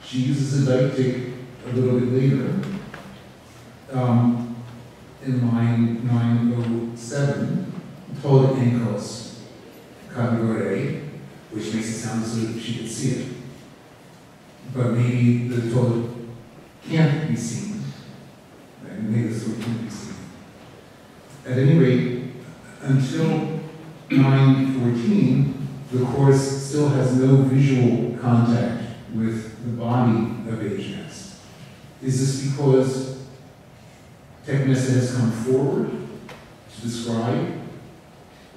She uses a deictic a little bit later. Um, in line 907, told ankles Kabigore, which makes it sound as though she could see it. But maybe the toilet can't be seen. Maybe the sword can't be seen. At any rate, until 914, the chorus still has no visual contact with the body of Ajax. Is this because Tecmessa has come forward to describe,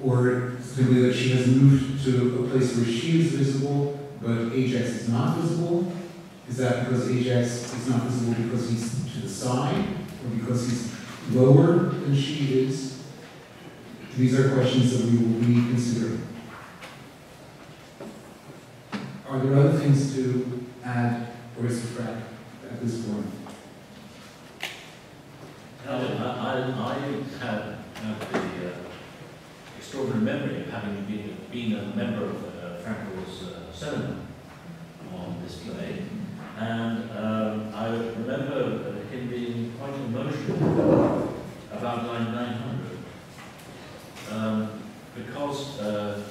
or simply that she has moved to a place where she is visible, but Ajax is not visible? Is that because Ajax is not visible because he's to the side, or because he's lower than she is? These are questions that we will be considering. Are there other things to add or subtract at this point? I, I, I have, have the uh, extraordinary memory of having been, been a member of uh, Fraenkel's uh, seminar on this play. And um, I remember uh, him being quite emotional about line 900. Um, because uh,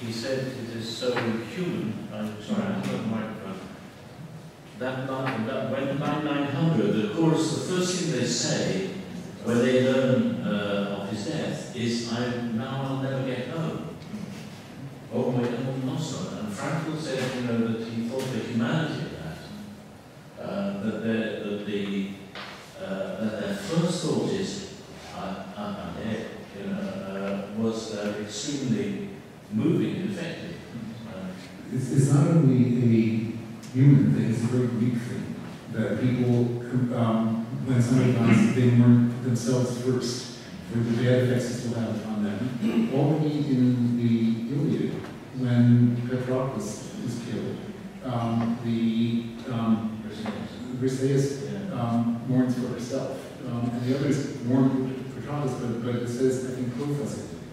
he said it is so human. I'm sorry, I have the microphone. That that, when line 900, of course, the first thing they say when they learn uh, of his death is, I now I'll never get home. Oh, my God, Nostro. And Fraenkel said, you know, that he thought the humanity of that, uh, that, that, the, uh, that their first thought is, I, I'm dead, you know, uh, was uh, extremely moving and effective. Uh, It's, it's not only a human thing, it's a very weak thing. That people, um, when somebody dies, they mourn themselves first for the bad effects it still have on them. Already in the Iliad, when Patroclus is killed, um, the um, Briseis um, mourns for herself. Um, and the others mourn but, but it says, I think,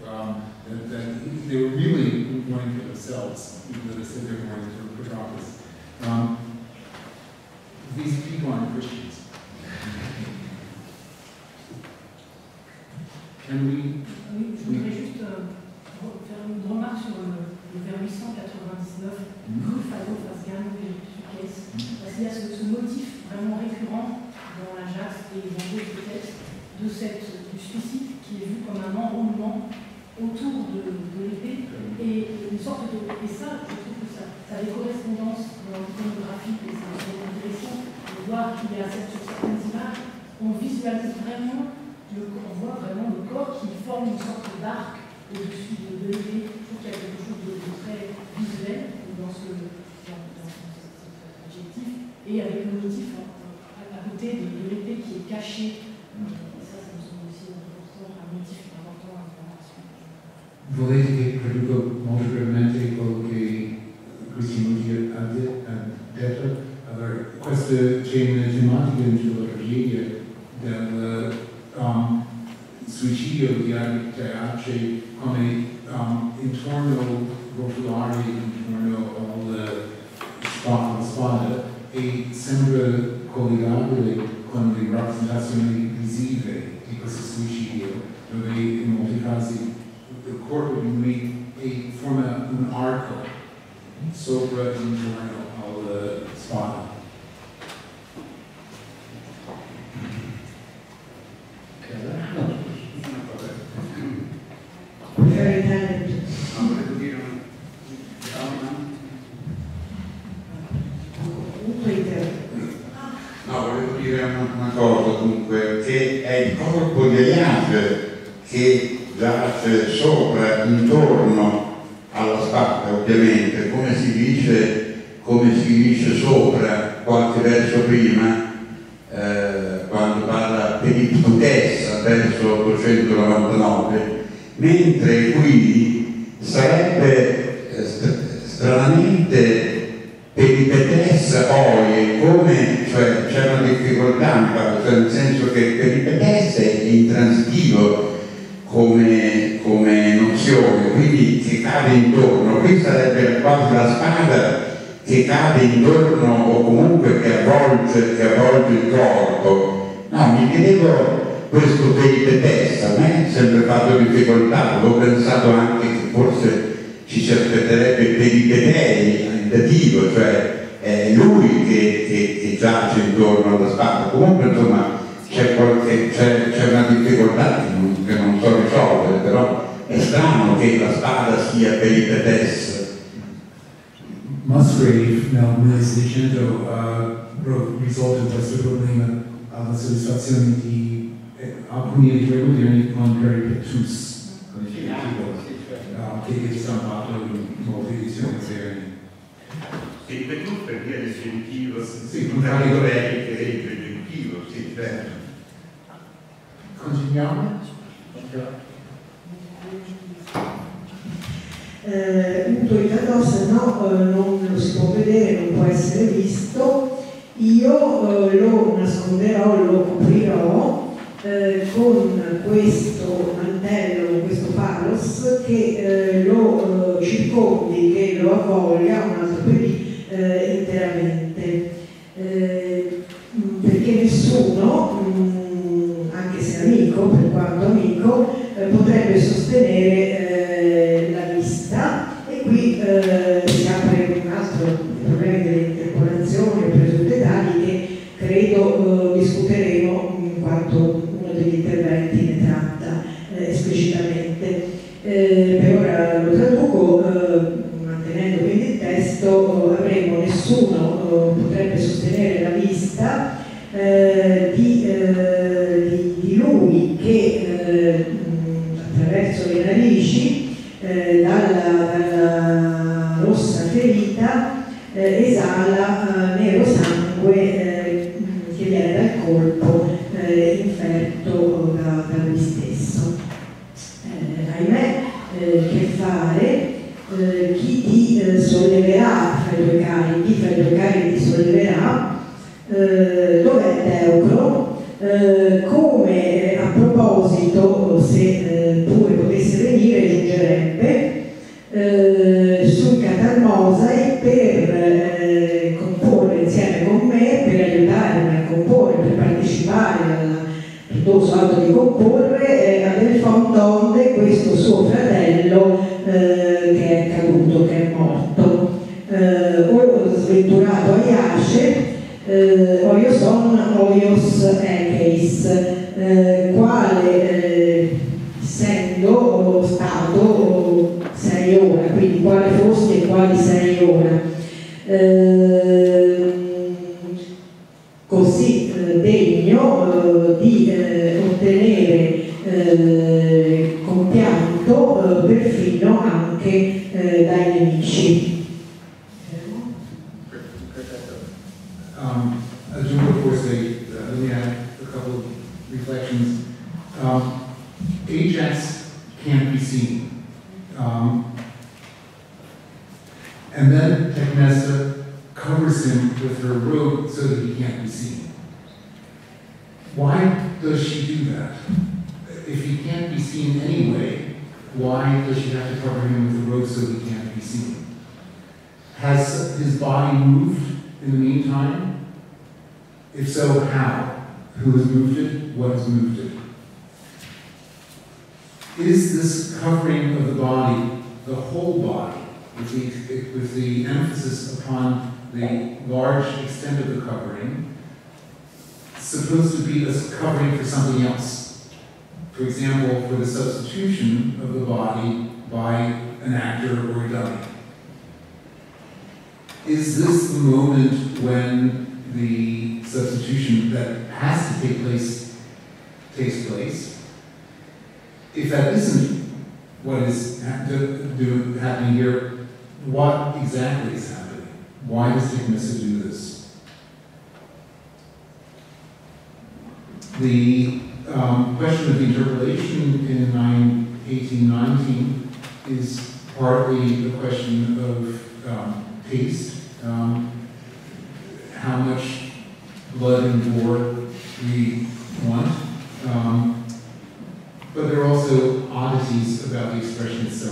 um, that, that they were really mourning for themselves, even though they said they were for Patroclus. Um, these people aren't Christians. Can we? Oui, je voudrais juste euh, faire une remarque sur le, vers 899, rue Fado Fasgan, Verifiques, parce qu'il y a ce, motif vraiment récurrent dans l'Ajax et dans d'autres textes de cette, suicide qui est vu comme un enroulement autour de, de l'épée et une sorte de. Et ça, je trouve que ça, ça a des correspondances dans l'iconographie et c'est intéressant de voir qu'il y a cette, sur certaines images, on visualise vraiment le, on voit vraiment le corps qui forme une sorte d'arc au-dessus de, de l'épée. Je trouve qu'il y a quelque chose de, de très visuel dans, ce, dans, dans cet, cet adjectif, et avec le motif hein, à, côté de, de l'épée qui est cachée. Volete che traduco molto brevemente quello che Cristina ha de- ha detto? Allora, questa c'è una tematica dentro la tragedia del um, suicidio di Arteace come um, intorno rotolare, intorno alla spada, spada e sembra collegabile con le rappresentazioni visive di questo suicidio, dove in molti casi corpo di lui e forma un arco sopra e intorno alla spada. Very talented. No, volevo dire una, una cosa comunque, che è il corpo di Eliade che giace sopra, intorno alla spada ovviamente, come si dice, come si dice sopra qualche verso prima, eh, quando parla periptutessa, verso 899, mentre qui sarebbe eh, st- stranamente peripetessa oie, come, cioè c'è una difficoltà, cioè nel senso che cade intorno o comunque che avvolge, che avvolge il corpo. No, mi chiedevo questo peripetessa, a me è sempre fatto difficoltà, avevo pensato anche che forse ci si aspetterebbe peripetei in dativo, cioè è lui che, che, che giace intorno alla spada. Comunque insomma c'è, una difficoltà che non, che non so risolvere, però è strano che la spada sia peripetessa Musgrave nel 1600 ha risolto questo problema alla soddisfazione di eh, alcuni dei tre questioni con Harry Petrus, uh, che è stampato in molte edizioni serie. E Petrus per via di sì, contrario a lei che è il preventivo, sì, certo. Continuiamo? Okay. Eh, un Toitatos no, eh, non lo si può vedere, non può essere visto, io eh, lo nasconderò, lo coprirò eh, con questo mantello, questo palos che eh, lo eh, circondi, che lo avvoglia, un altro perì, interamente. perché nessuno, mh, anche se amico, per quanto amico, potrebbe sostenere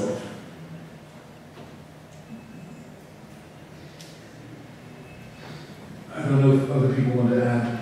myself. I don't know if other people want to add.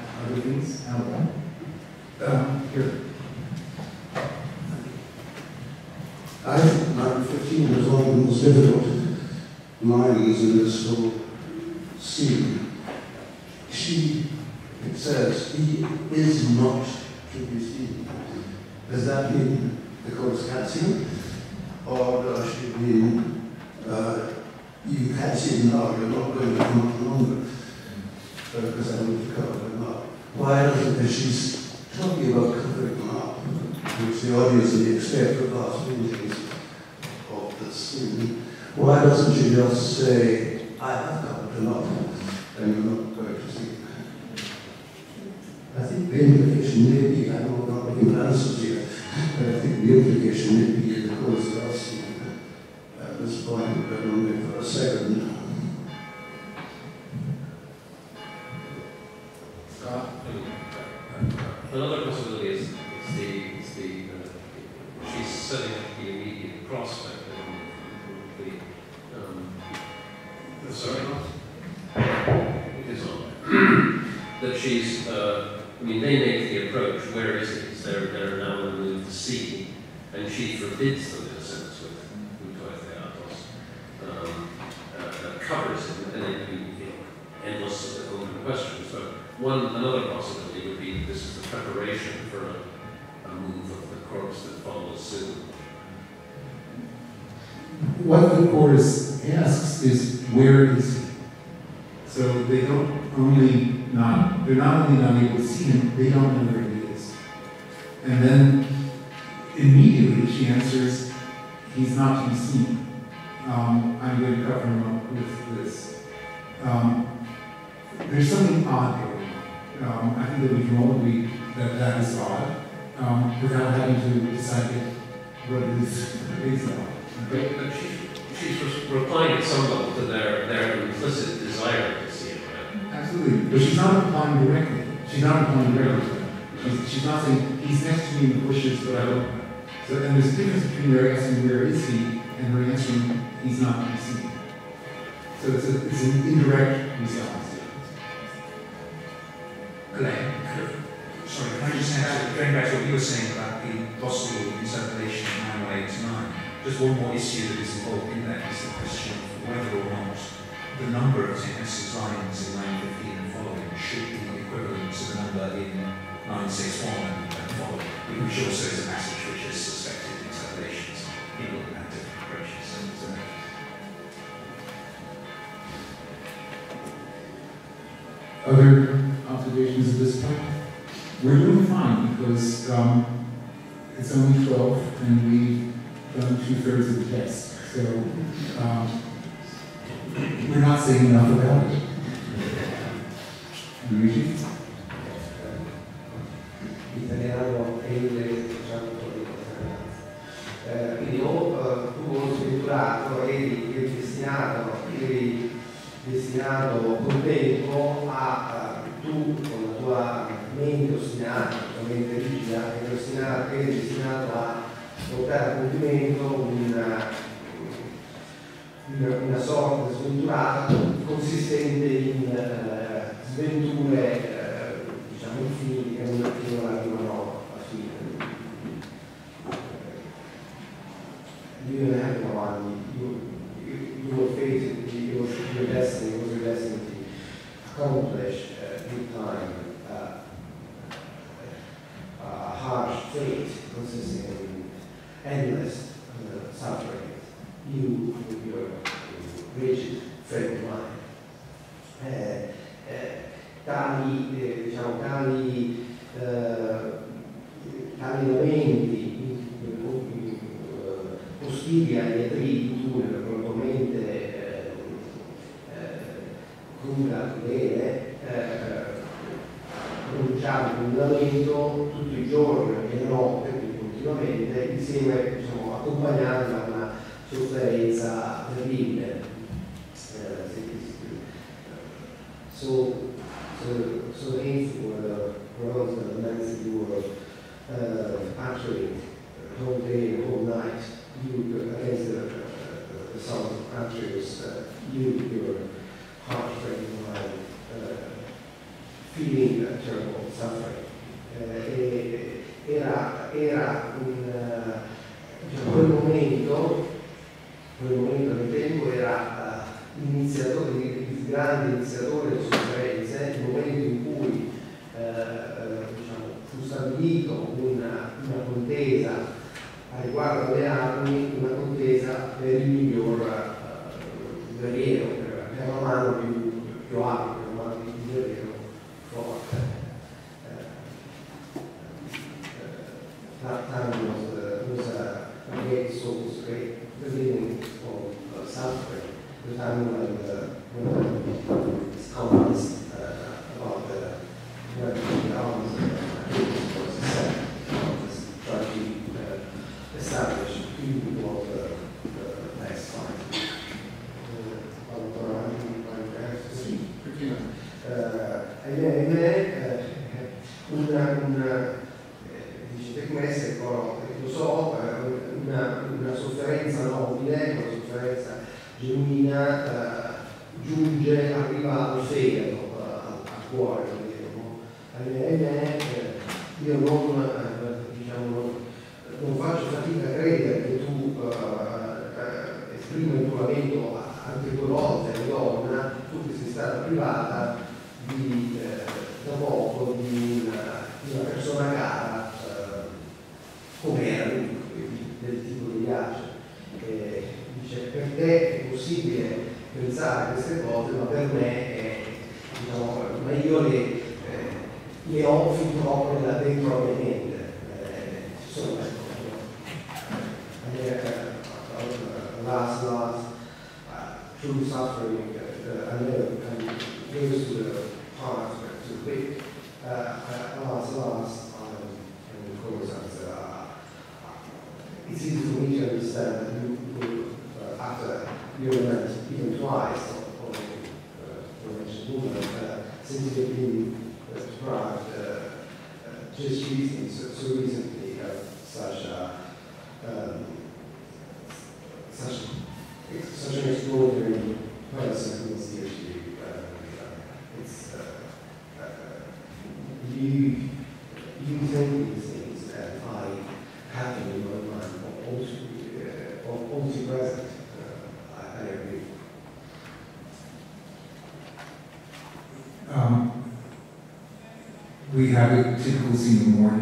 having typical scene more.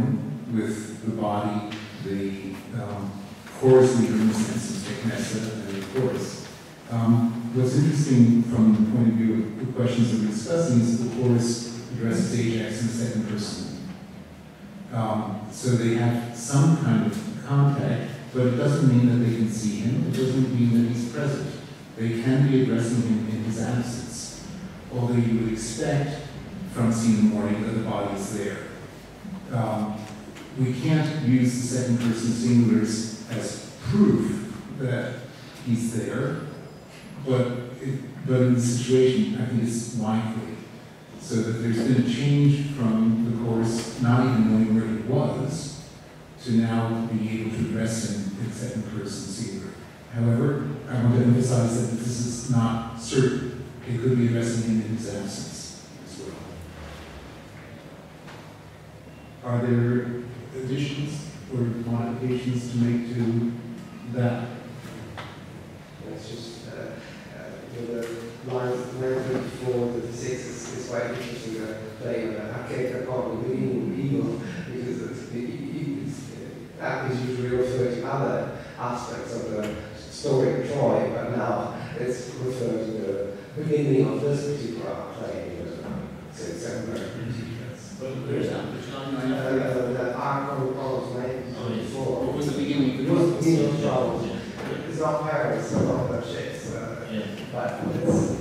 somewhere is about purchase. Yeah. But it's,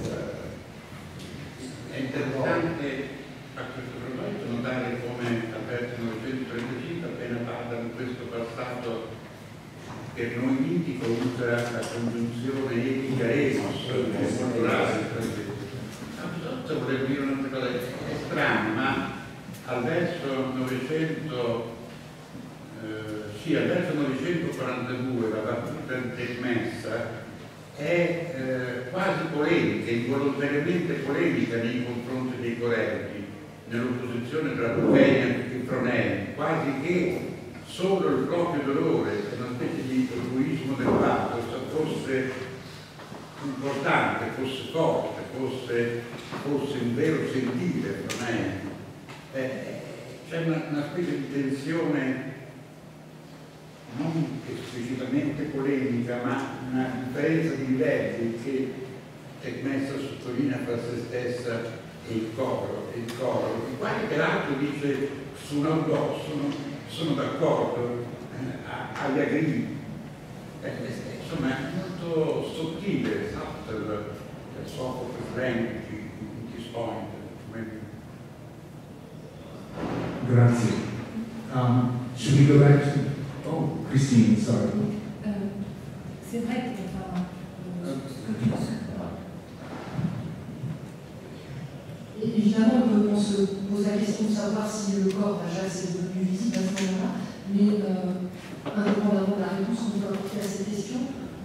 è importante a questo proposito notare come aperto 1935 appena parla di questo passato per noi mitico usa la congiunzione etica e culturale questo volevo dire un'altra cosa è strano ma al verso 900 eh, sì al verso 942 espressa è eh, quasi polemica, involontariamente polemica nei confronti dei governi, nell'opposizione tra Bulgaria e Fronelli, quasi che solo il proprio dolore, una specie di egoismo del fatto, fosse importante, fosse forte, fosse, fosse un vero sentire Fronelli. Eh, eh c'è una, una specie di tensione non esplicitamente polemica, ma una differenza di livelli che Tecmessa sottolinea fra se stessa e il coro, e il coro, il quale peraltro dice sull'audò, sono, sono d'accordo, eh, agli agrini. Eh, eh, insomma, è molto sottile, sottile del, del suo preferente di Dispoint. Grazie. Um, should we go back to oh, Christine, sorry. Euh, c'est vrai que, enfin, euh, ce que tu Et Évidemment, on, se pose la question de savoir si le corps d'Ajax est devenu visible à ce moment-là, mais euh, indépendamment de la réponse qu'on peut apporter à cette question,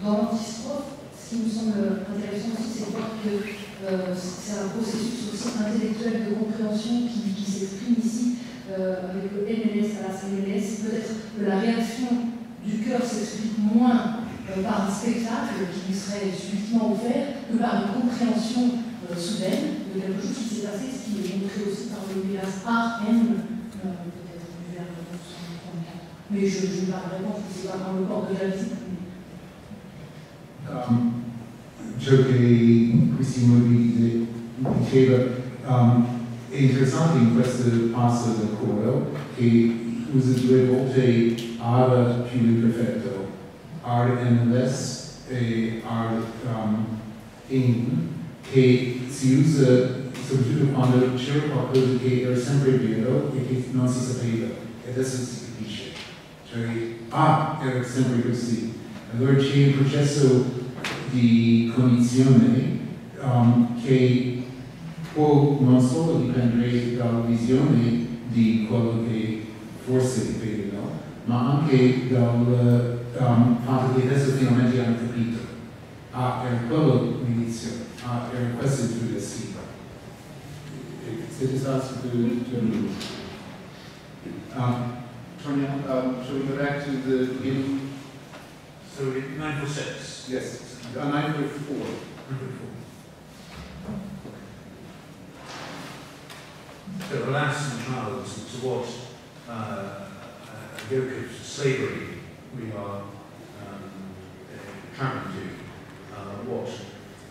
dans l'antistrophe, ce qui me semble intéressant aussi, c'est de voir que euh, c'est un processus aussi intellectuel de compréhension qui, qui s'exprime ici avec le MLS à la CMLS. Peut-être que la réaction du cœur s'explique moins euh, par un spectacle qui lui serait subitement offert que par une compréhension euh, soudaine de quelque chose qui s'est passé, ce qui est montré aussi par le village AM, euh, peut-être du vers 1934. Mais je je ne parlerai pas, parce que c'est pas dans le corps de la visite. ciò che di- diceva um, interessante in questo passo del coro che usa due volte ara più imperfetto, ar NLS e ar um, in, che si usa soprattutto quando c'era qualcosa che era sempre vero e che non si sapeva, e adesso si capisce. Cioè, ah, era sempre così. Allora c'è un processo di cognizione um, che può non solo dipendere dalla visione di quello che forse dipende, ma anche dal um, fatto che adesso finalmente hanno capito. Ah, era quello l'inizio, ah, era questo il tuo Se Siete stati più Um, turning, um, shall we go back to the beginning? So 946. Yes, uh, 944. 944. to relax themselves and to what uh, a yoke of slavery we are um, trying to uh, do, what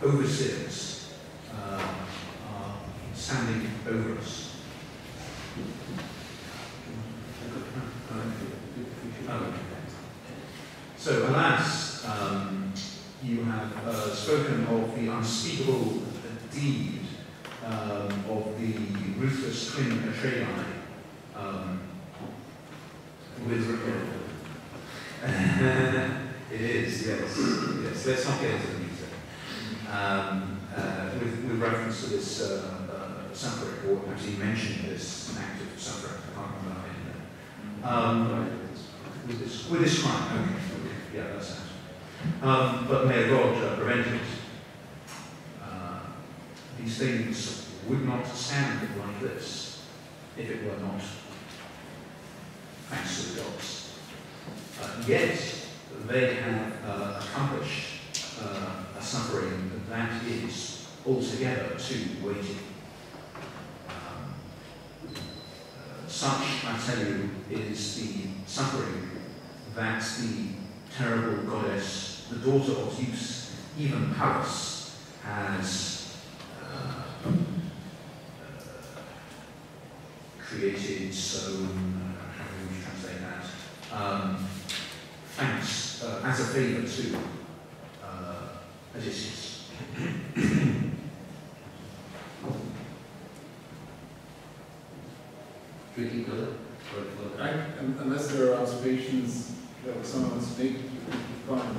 overseers uh, are standing over us. So, alas, um, you have uh, spoken of the unspeakable deed um, of the ruthless twin Atreide um, with it is, yes, yes. Let's not get into the music. Um, uh, with, with reference to this uh, uh, suffering, or perhaps he mentioned this act of suffering. I can't remember how he um, with this, with this crime. Okay, okay, yeah, that's it. Um, but may God uh, prevent it. These things would not stand like this if it were not thanks to the gods. Uh, yet they have uh, accomplished uh, a suffering that is altogether too weighty. Um, such, I tell you, is the suffering that the terrible goddess, the daughter of Zeus, even Pallas, has uh, created, sown, uh, how do we translate that? Um, thanks, uh, as a favour to uh, Odysseus. Drinking color? I, unless there are observations that someone wants to make, fine.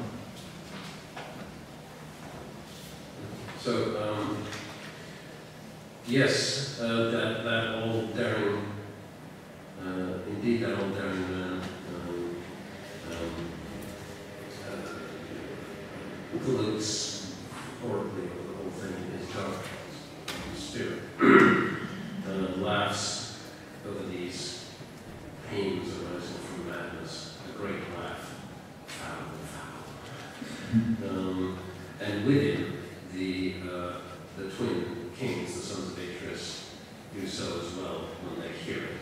So, um, yes, uh, that, that old daring, uh, indeed that old daring man, um, um, uh, gloats horribly over the whole thing in his dark spirit, uh, laughs over these pains arising from madness, a great laugh, foul, foul. Um, and with him, the, uh, the twin kings, the sons of Atreus, do so as well when they hear it.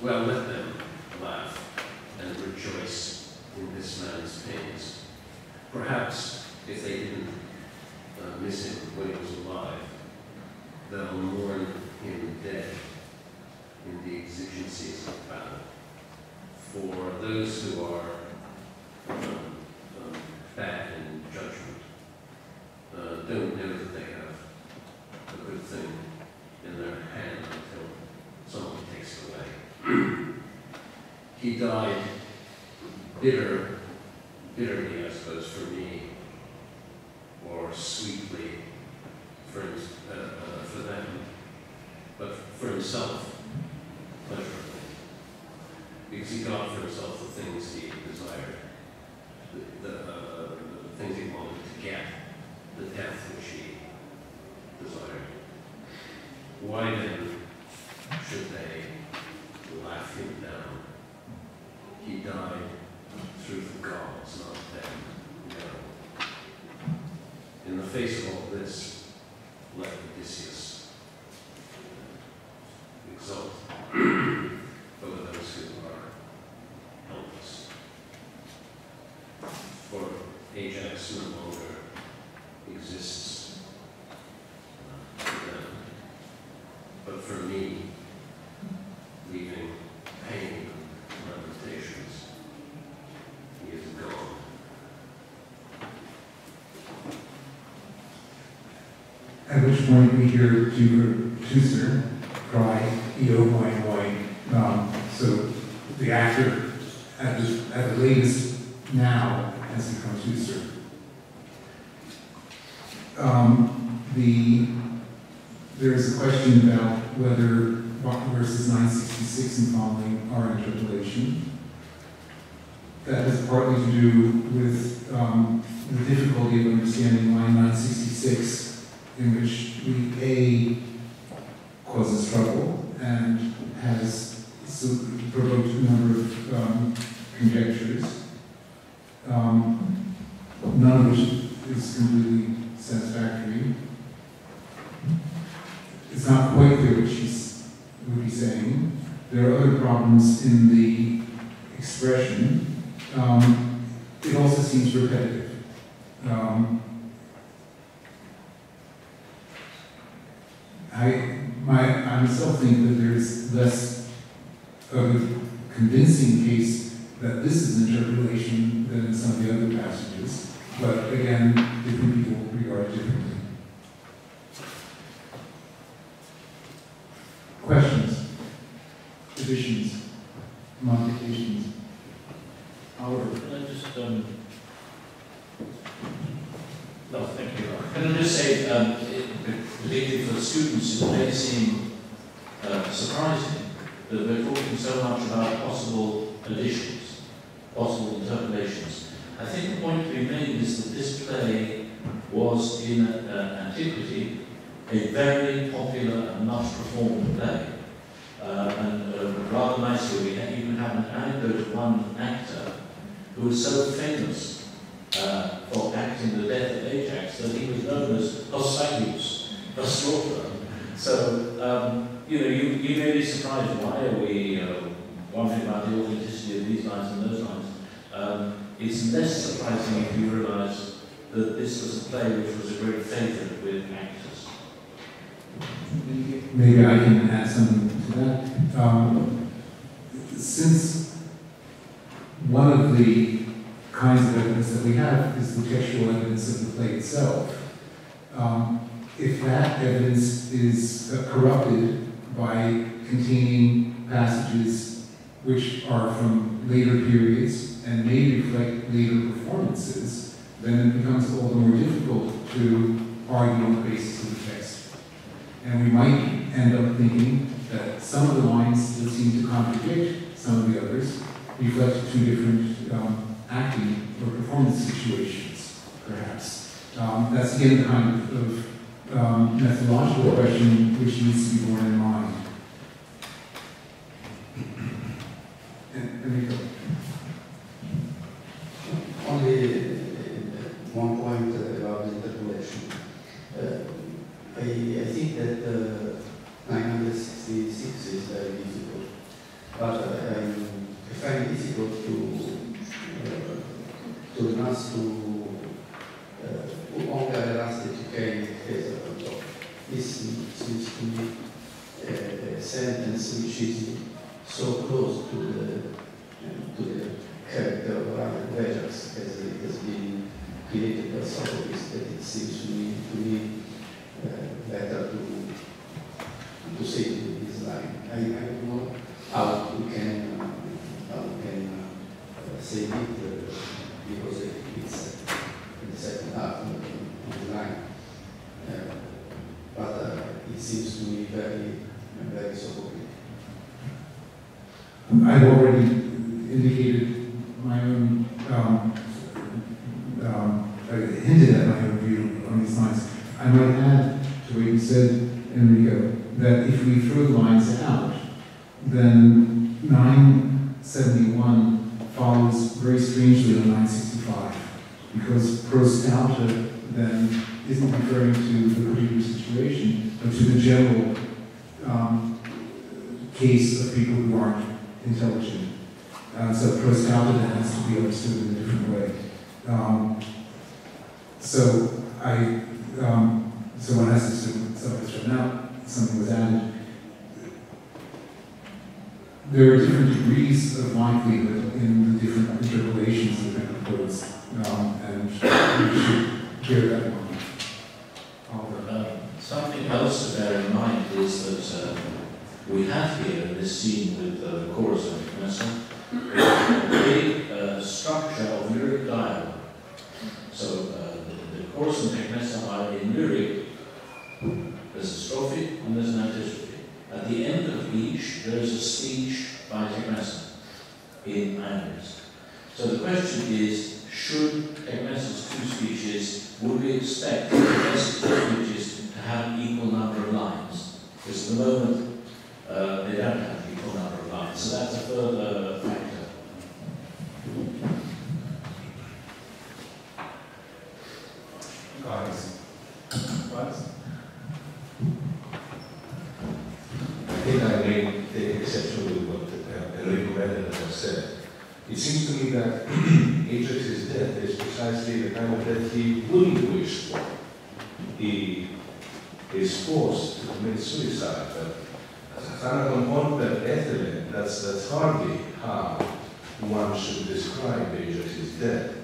Well, let them laugh and rejoice in this man's pains. Perhaps if they didn't miss him when he was alive, they'll mourn him dead in the exigencies of battle. For those who are um, um, bad in judgment, uh, don't know that they have a good thing in their hand until someone takes it away. he died bitter, bitterly, I suppose, for me, or sweetly for, uh, uh, for them, but for himself, pleasurably. Because he got for himself the things he desired, the, the, uh, the things he wanted to get, the death which he desired. Why then should they laugh him down? He died through the gods, not them. No. In the face of all this, let Odysseus exult over those who are helpless. For Ajax no longer exists uh, but for me, leaving pain and lamentations, he is gone. At which point we hear Teucer cry, Eo moi moi. Um, so the actor at the, at the latest now has become Teucer. Um, the, there's a question about whether Bach verses 966 and following are interpolation. That has partly to do with um, the difficulty of understanding line 966, in which the A causes trouble and has provoked a number of um, conjectures, um, none of which is completely satisfactory. It's not quite clear what she's would be saying. There are other problems in the expression. Um, it also seems repetitive. Um, I, my, I myself think that there's less of a convincing case that this is an interpolation than in some of the other passages. But again, different people regard it differently. Questions? Additions? Modifications? Can I just, um, no, thank you. Can I just say, um, particularly for the students, it may seem uh, surprising that we're talking so much about possible additions, possible interpolations. I think the point to be made is that this play was in uh, antiquity a very popular and much performed play. Uh, and uh, rather nicely, we even have an anecdote of one actor who was so famous uh, for acting the death of Ajax that he was known as Osagrius, the slaughterer. So, um, you know, you, you may be surprised why are we uh, wondering about the authenticity of these lines and those lines. Um, it's less surprising if you realise that this was a play which was a great favourite with actors. Maybe I can add something to that. Um, since one of the kinds of evidence that we have is the textual evidence of the play itself, um, if that evidence is uh, corrupted by containing passages which are from later periods and may reflect later performances, then it becomes all the more difficult to argue on the basis of the text. And we might end up thinking that some of the lines that seem to contradict some of the others reflect two different um, acting or performance situations, perhaps. Um, that's again the kind of um, methodological question which needs to be borne in mind. And, Enrico only uh, one point uh, about the interpolation. Uh, I, I think that 966 is very difficult, but um, I find it difficult to uh, to announce to uh, only announce that you can case on. This seems to me a sentence which is so close to the uh, to the character of Ryan Vejas as it has been created by Sophocles that it seems to me, to me uh, better to, to say this line. I, I don't know how we can, uh, how we can uh, say it uh, because it's in the second half of the, line. Uh, but uh, it seems to me very, very Sophocles. I've already indicated my own, um, um, I hinted at my own view on these lines. I might add to what you said, Enrico, that if we throw the lines out, then 971 follows very strangely on 965, because pro then isn't referring to the particular situation, but to the general um, case of people who aren't intelligent. Uh, so pro stauta has to be understood in a different way. Um, so I, um, so one has to assume something's written out, something was added. There are different degrees of likelihood in the different interpolations of different codes, um, and we should bear that in mind. Uh, something else to bear in mind is that uh, we have here this scene with the uh, chorus of A uh, structure of lyric dialogue. So uh, the, the chorus and Messa are in lyric. There's a strophe and there's an antistrophe. At the end of each, there is a speech by Tecmessa in Angus. So the question is, should Tecmessa's two speeches, would we expect Tecmessa's two speeches to have an equal number of lines? Because at the moment, uh, they don't have equal number of lines. So that's a further factor. Guys. Guys? I think I made the exception with what uh, Enrico Bennett has said. It seems to me that Ajax's death is precisely the kind of death he wouldn't wish for. He is forced to commit suicide, but Thanaton Ponter Ethelen, that's, that's hardly how one should describe Ajax's death.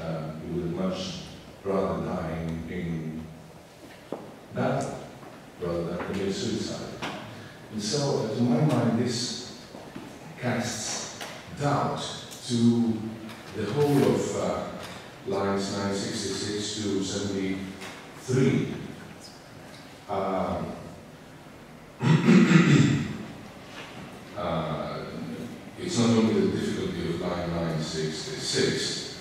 Um, he would much rather die in, in battle rather than commit suicide. And so, to my mind, this casts doubt to the whole of uh, lines 966 to 73. Um, uh, it's not only the difficulty of line 966,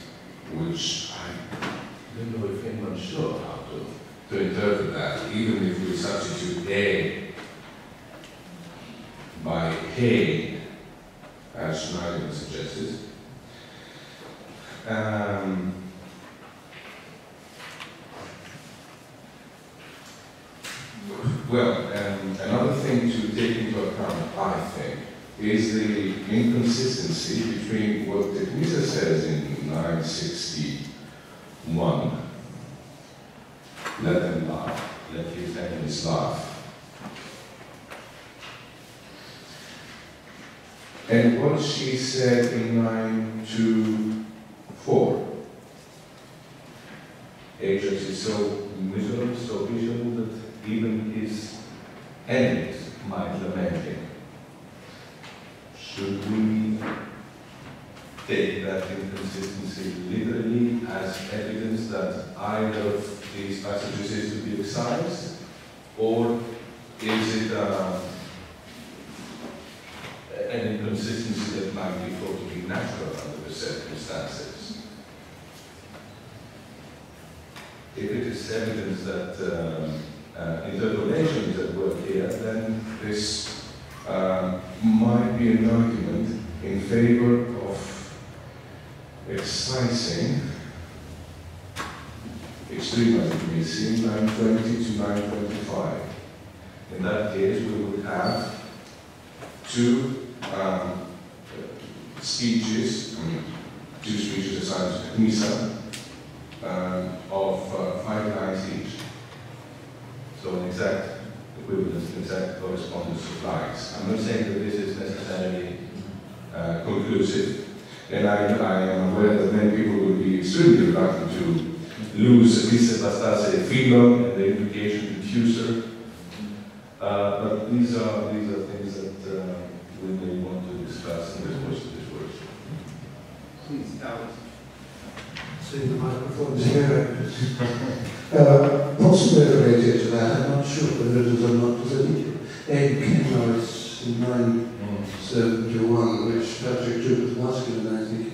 which I don't know if anyone's sure how to, to interpret that, even if we substitute A by Hay, as Schneider suggested. Um, well, um, another thing to take into account, I think, is the inconsistency between what the Misa says in 961, let them laugh, let his enemies laugh, And what she said in line two. Ajax is so miserable, so miserable that even his enemies might lament him. Should we take that inconsistency literally as evidence that either of these passages is to be excised? Or is it uh, an inconsistency that might be thought to be natural under the circumstances. If it is evidence that um, uh, is at work here, then this uh, might be an argument in favor of excising extremely 920 to 925. In that case, we would have two um, speeches, I mean, two speeches assigned to Misa, um, of uh, five lines each. So an exact equivalence to exact correspondence applies. I'm not saying that this is necessarily uh, conclusive, and I, I am aware that many people will be extremely reluctant to lose vis bastase filon and the implication to tutor. Uh, but these are these are things that uh, we may want to discuss in the course of this workshop. Please, Alex. See the microphone's here. Uh, possibly related to that, I'm not sure whether it is or not, because I think Ed Kenwright in 971, which Patrick took was masculine, I think.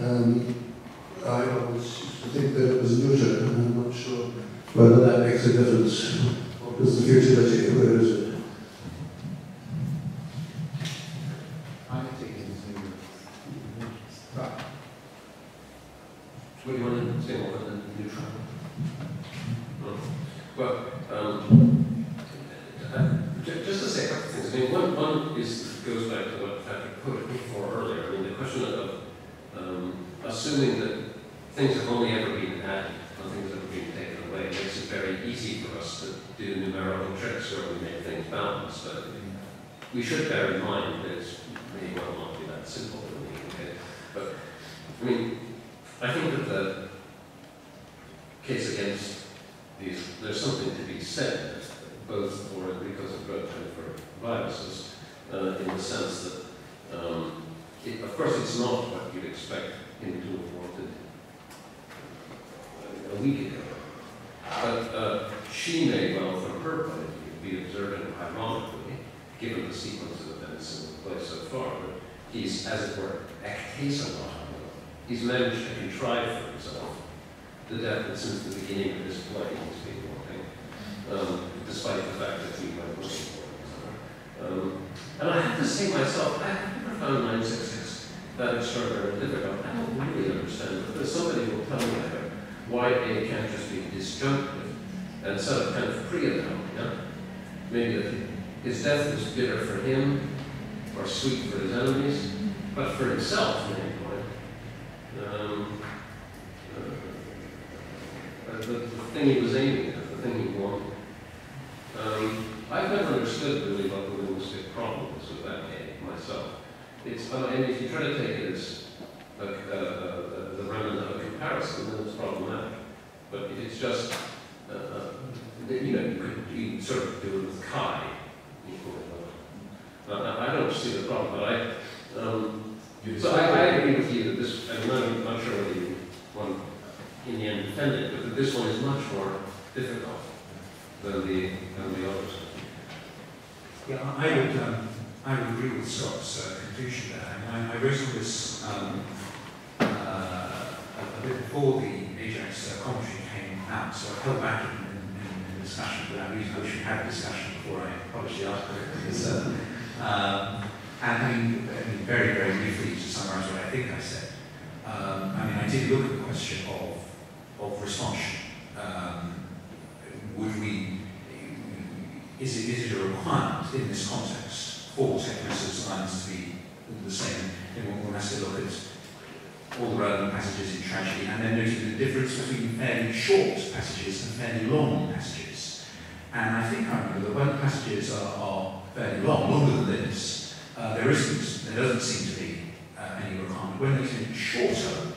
Um, I always used to think that it was neuter, and I'm not sure whether that makes a difference. What is the futility? Where is it? I think it's in. Right. What do you want to say more than neutral? Well, um, uh, just to say a couple of things. I mean, one, one is, goes back to what Patrick put before earlier. I mean, the question of um, assuming that things have only ever been added, nothing's ever been taken away, makes it very easy for us to do numerical tricks where we make things balance. But we should bear in mind that it's may well not be that simple. really, Okay? But, I mean, I think that the case against there's something to be said, both for because of growth and for viruses, uh, in the sense that, um, it, of course, it's not what you'd expect him to have wanted uh, a week ago. But uh, she may well, from her point of view, be observing ironically, given the sequence of events in place so far, that he's, as it were, ectason He's managed to contrive for himself the death that since the beginning of this play he's been wanting, um, despite the fact that he went looking for it. Um, and I have to say myself, I never found 966 that extraordinarily difficult. I don't really understand, but somebody will tell me that why A can't just be disjunctive and sort of kind of pre-announced, yeah? Maybe his death was bitter for him or sweet for his enemies, but for himself, maybe. Um, uh, the, the thing he was aiming at, the thing he wanted. Um, I've never understood really what the linguistic problem is with that game myself. It's, uh, and if you try to take it as a, uh, the remnant of a comparison, then it's problematic. But if it's just, uh, uh, you know, you could you sort of do it with Kai. Uh, I don't see the problem, but I, um, so I, I agree with you that this, I'm not, I'm not sure whether you want in the end defend it, but this one is much more difficult than the, than the others. Yeah, I would, um, I would agree with Scott's uh, conclusion there. I, I, all this um, uh, a, a bit before the Ajax uh, commentary came out, so I held back in, in, in discussion for that reason. I wish we had a discussion before I published the article. Because, uh, um, and I mean, I mean, very, very briefly to summarize what I think I said. Um, I mean, I did look at the question of, of response. Um, would we, is it, is it a requirement in this context for technical lines to be the same? And one has to look at all the relevant passages in tragedy and then noting the difference between fairly short passages and fairly long passages. And I think I remember that when passages are, are fairly long, longer than this, uh, there isn't, there doesn't seem to be uh, any requirement. When they be shorter,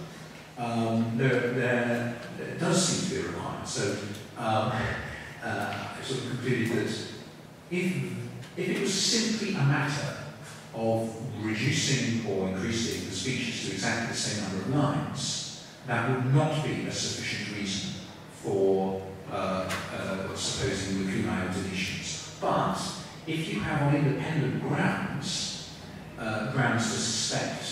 um, there, does seem to be a requirement. So um, uh, I sort of concluded that if, if it was simply a matter of reducing or increasing the speeches to exactly the same number of lines, that would not be a sufficient reason for uh, uh, supposing lacunae or deletions. But if you have on independent grounds, uh, grounds to suspect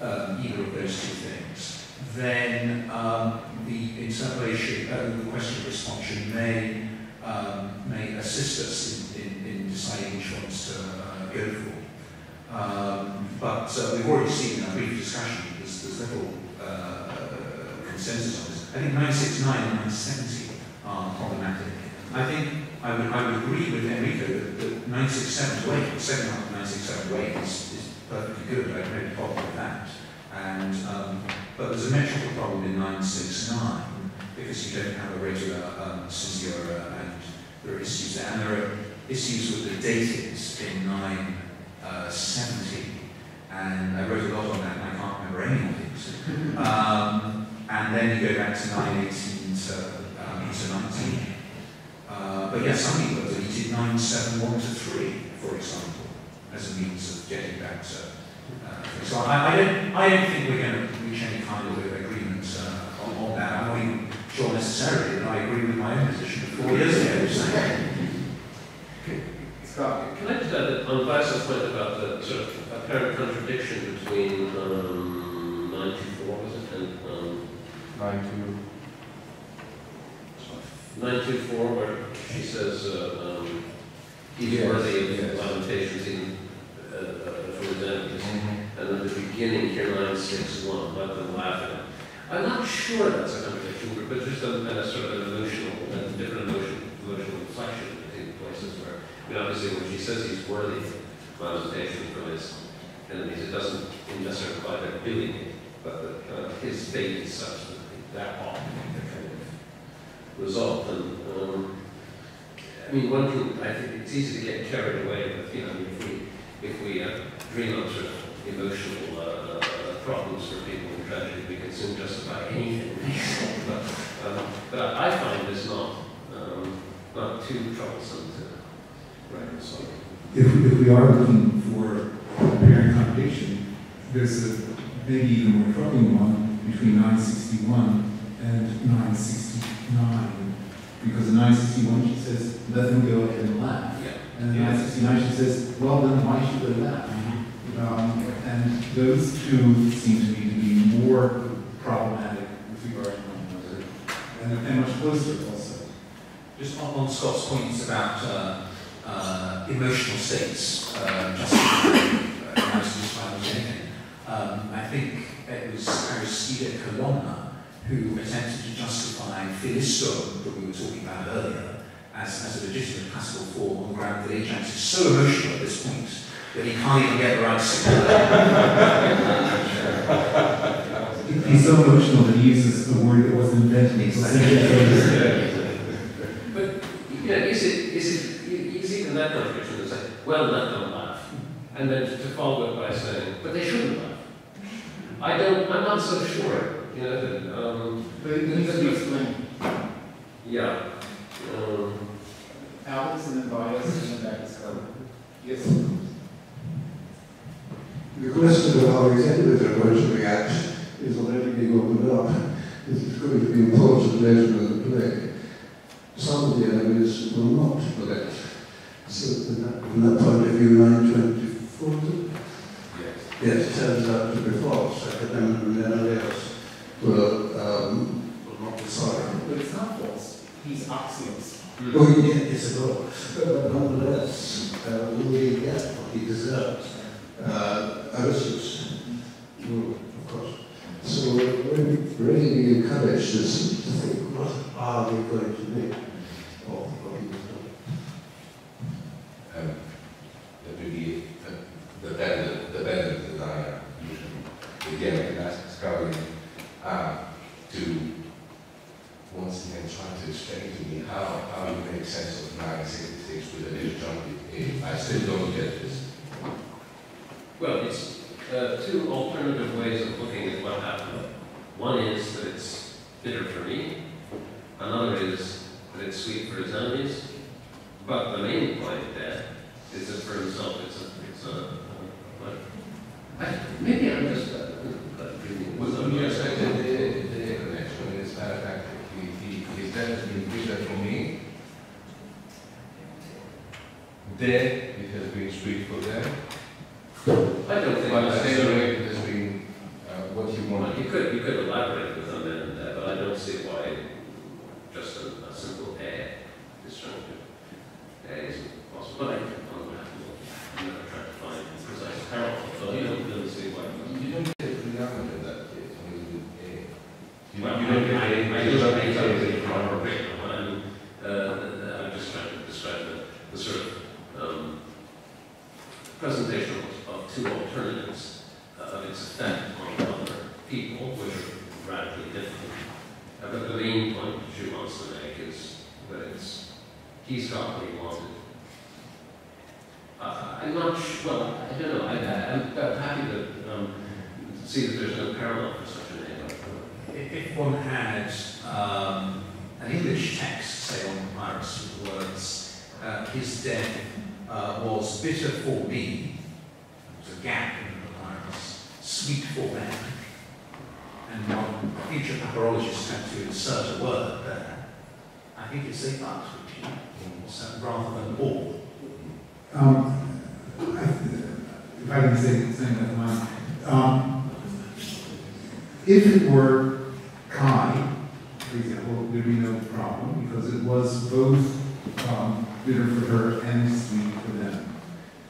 um, either of those two things, then um, the interpolation, uh, the question of responsion may, um, may assist us in, in, in deciding which ones to uh, go for. Um, but uh, we've already seen in a brief discussion there's, there's little uh, consensus on this. I think 969 and 970 are problematic. I think I would, I would agree with Enrico that, that 967 to 8, the of 967 to 8 is, is perfectly good. I have no problem with that. And, um, but there's a metrical problem in 969 because you don't have a regular um, caesura and there are issues there. And there are issues with the datings in 970, and I wrote a lot on that, and I can't remember any of it. Um, and then you go back to 918 to, um, into 19. Uh, but yeah, some people have deleted 971 to 3, for example, as a means of getting back to. Uh, so I, I, don't, I don't think we're going to reach any kind of agreement uh, on, on that. I'm not even sure necessarily that I agree with my own position four years ago. So. Scott, can I just add that on Vice's point about the sort of apparent contradiction between um, 94, was it, and um, 92. 924, where she says uh, um, he's Yes, worthy yes. of lamentations even uh, uh, for his enemies. Mm-hmm. And at the beginning here, 961, let them laugh at him. I'm not sure that's a contradiction, but just a, a sort of an emotional, a different emotion, emotional inflection in places where, I mean, obviously when she says he's worthy of lamentation from his enemies, it doesn't necessarily imply Billy did, but that uh, his fate is such that that ought to be the kind of result. And, um, I mean, one can, I think it's easy to get carried away with, you know, if we, if we uh, dream of sort of emotional uh, uh, problems for people in tragedy, we can soon justify anything. but, um, but I find this not, um, not too troublesome to reconcile. If, if we are looking for a apparent contradiction, there's a maybe even more troubling one between 961 and 969. Because in 961 she says, let them go ahead and laugh. Yeah. And in 969 she says, well then why should they laugh? Um, and those two seem to me to be more problematic with regard to one another and, and much closer also. Just on, on Scott's points about uh, uh, emotional states, justifying uh, analysis um, I think it was Aristide Colonna who attempted to justify Philisto, that we were talking about earlier, as, as a legitimate classical form on the ground that Ajax is so emotional at this point that he can't even get the right signal. He's so emotional that he uses the word that wasn't invented. But yeah, is it? Is it? It's even that contradiction to say, well, let them laugh, and then to, to follow it by saying, but they shouldn't laugh. I don't. I'm not so sure. You know that. Um, But it needs to be explained. yeah. Um, Alex and then bias and then back to Yes. The question of how executives are going to react is already being opened up. This is going to be an important later in the play. Some of the enemies will not elect. So from that, from that point of view, 924, is it? Yes. yes, it turns out to be false. Academic and everybody else will, um, will not decide. But it's not false. He's Axios. Oh, yeah, it's a goal. But nonetheless, uh, will he get what he deserves? Uh, will, of course. So we're really being encouraged to, think, what are we going to make of what? Um, would be the, the better, the better. Again, ask Scully uh, to once again try to explain to me how, how make sense of 966 with a little jumpy. I still don't get this. Well, it's uh, two alternative ways of looking at what happened. One is that it's bitter for me. Another is that it's sweet for his enemies. But the main point there is that for himself, it's a, it's a, I, maybe I'm just, uh. Well, you expected the, the connection fact, he, his death has been bitter for me. Dead, it has been sweet for them. I don't think But that's at any rate, it has been uh, what you want. you could, you could elaborate with them and, uh, but I don't see why just a, a simple A disjunctive A isn't possible. But I, I'm never trying to find a precise parallel, so I don't really see why. You don't get a predominant in that case, when you do A. You, Well, you don't get I, A. I, I you just don't think get A. proper picture, I'm, I'm just trying to describe the, the sort of, presentation two alternatives uh, of its effect on other people, which are radically different. Uh, but the main point she wants to make is that it's, he's got what he wanted, uh, I'm not su well, I don't know, I, I'm happy to, um, see that there's no parallel for such a name. If one had um, an English text, say on the words, uh, his death uh, was bitter for me, gap in the Iris, sweet for them, and one future papyrologist had to insert a word there, I think it's a but, rather than all. Um, If I can say something like mine. Um, If it were Kai, for example, there'd be no problem, because it was both um, bitter for her and sweet for them.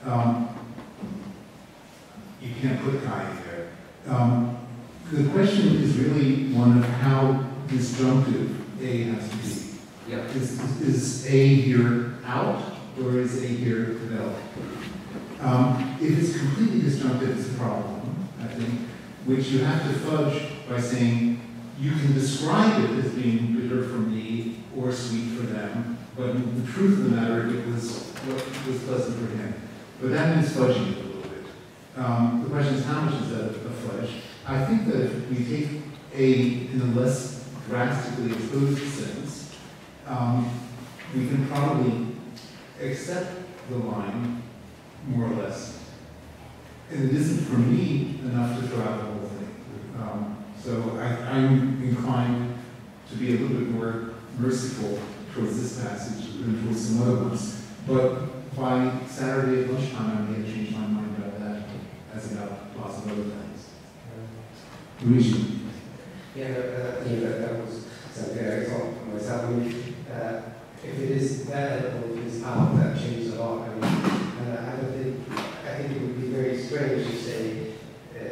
Um, can't put Kai there. Um, The question is really one of how disjunctive A has to be. Yeah. Is, is A here out, or is A here developed? Um, if it's completely disjunctive, it's a problem, I think, which you have to fudge by saying, you can describe it as being bitter for me or sweet for them, but the truth of the matter, it was what was pleasant for him. But that means fudging it a little bit. Um, the question is, how much is that a fudge? I think that if we take A in a less drastically exposed sense, um, we can probably accept the line more or less. And it isn't for me enough to throw out the whole thing. Um, so I, I'm inclined to be a little bit more merciful towards this passage than towards some other ones. But by Saturday at lunchtime, I may have changed my mind as about lots of other things. Yeah, no, uh, yeah, that, that was something I thought myself. I mean, uh, if it is there or if it's out, that changes a lot. I mean, uh, I don't think, I think it would be very strange to say uh,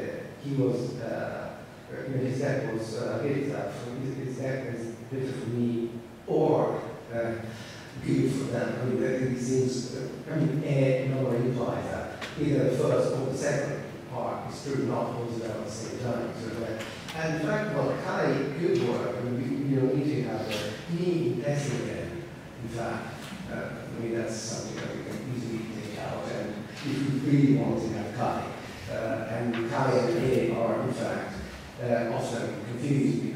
he was, uh, I mean, his death was uh, for his, death is bitter for me or uh, good for them. I mean, that it seems, uh, I mean, A nowhere implies that either the first second part is true, not them at the same time. So that and in fact, what Kai could work, I mean, we, you don't need to have a knee again. In fact, uh, I mean, that's something that we can easily take out, and if we really want to have Kai, uh, and Kai and A are, in fact, uh, often confused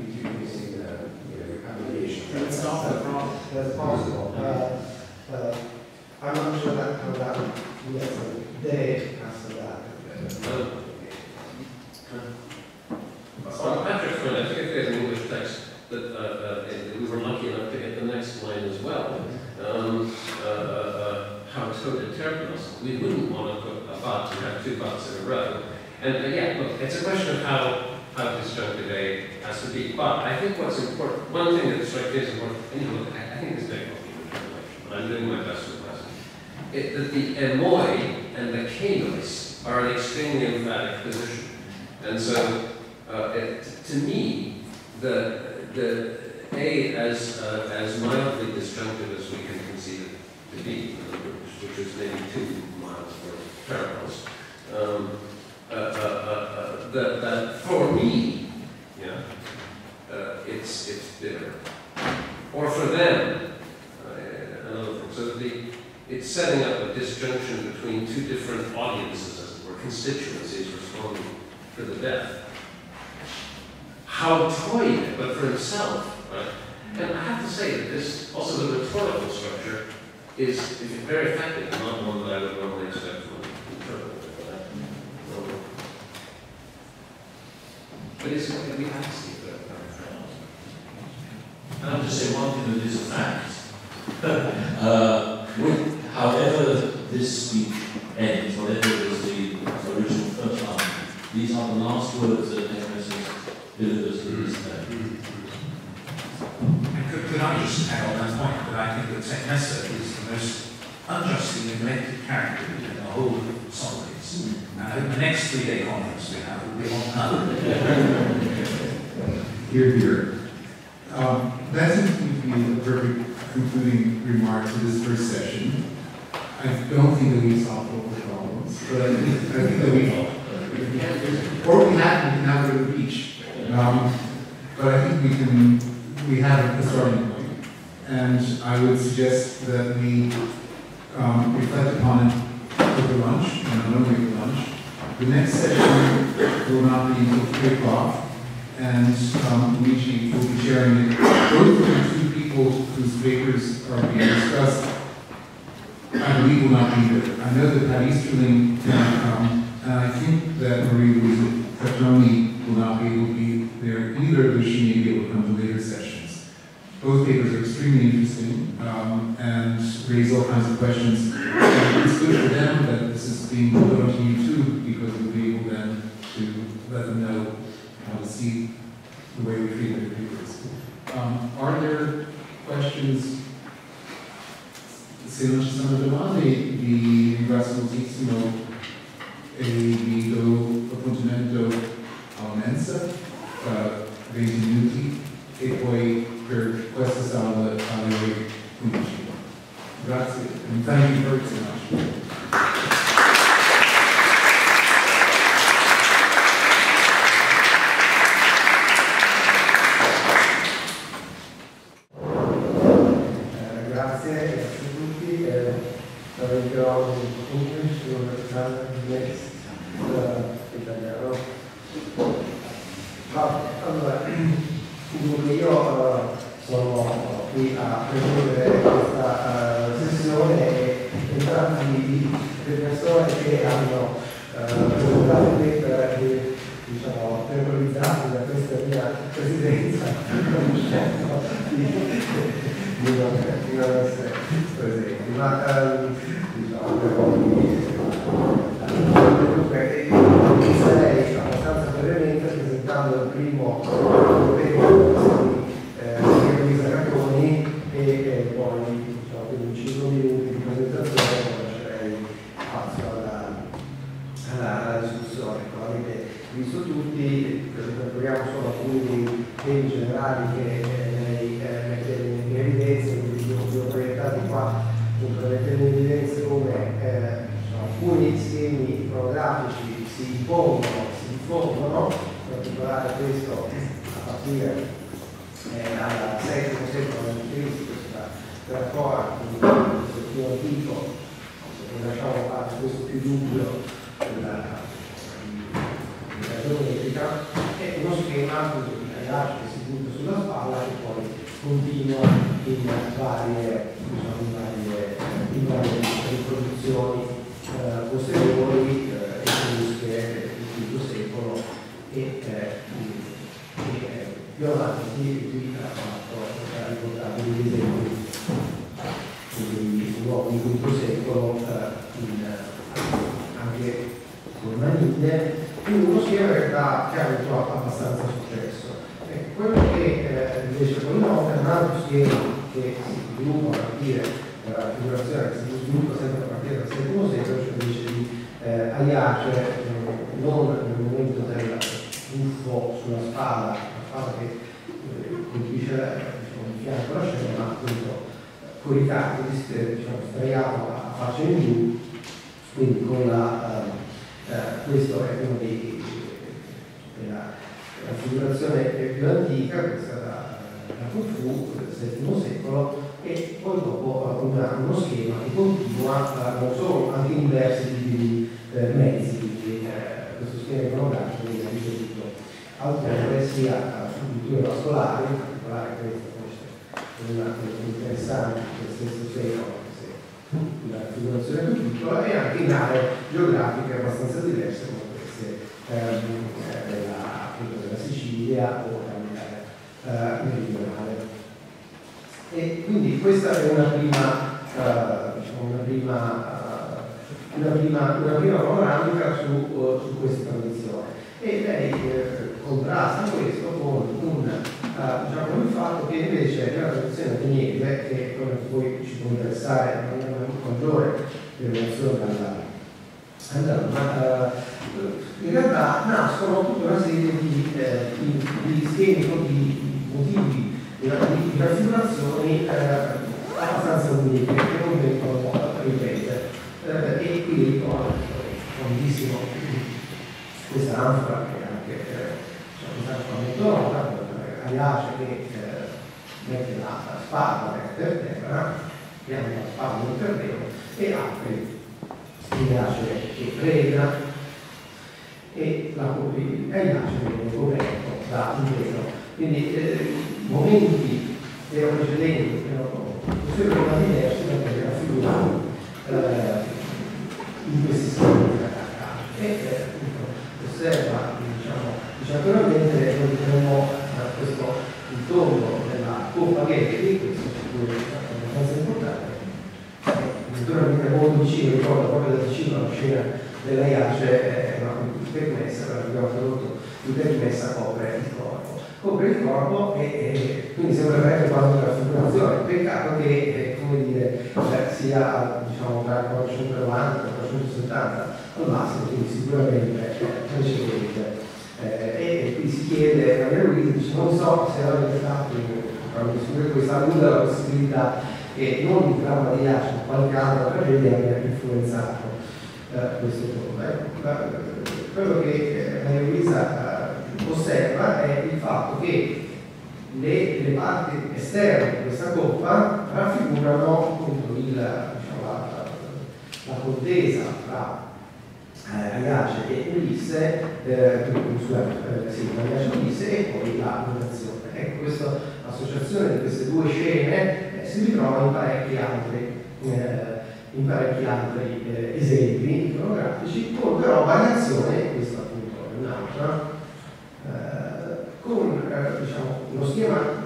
con eh, diciamo, uno schema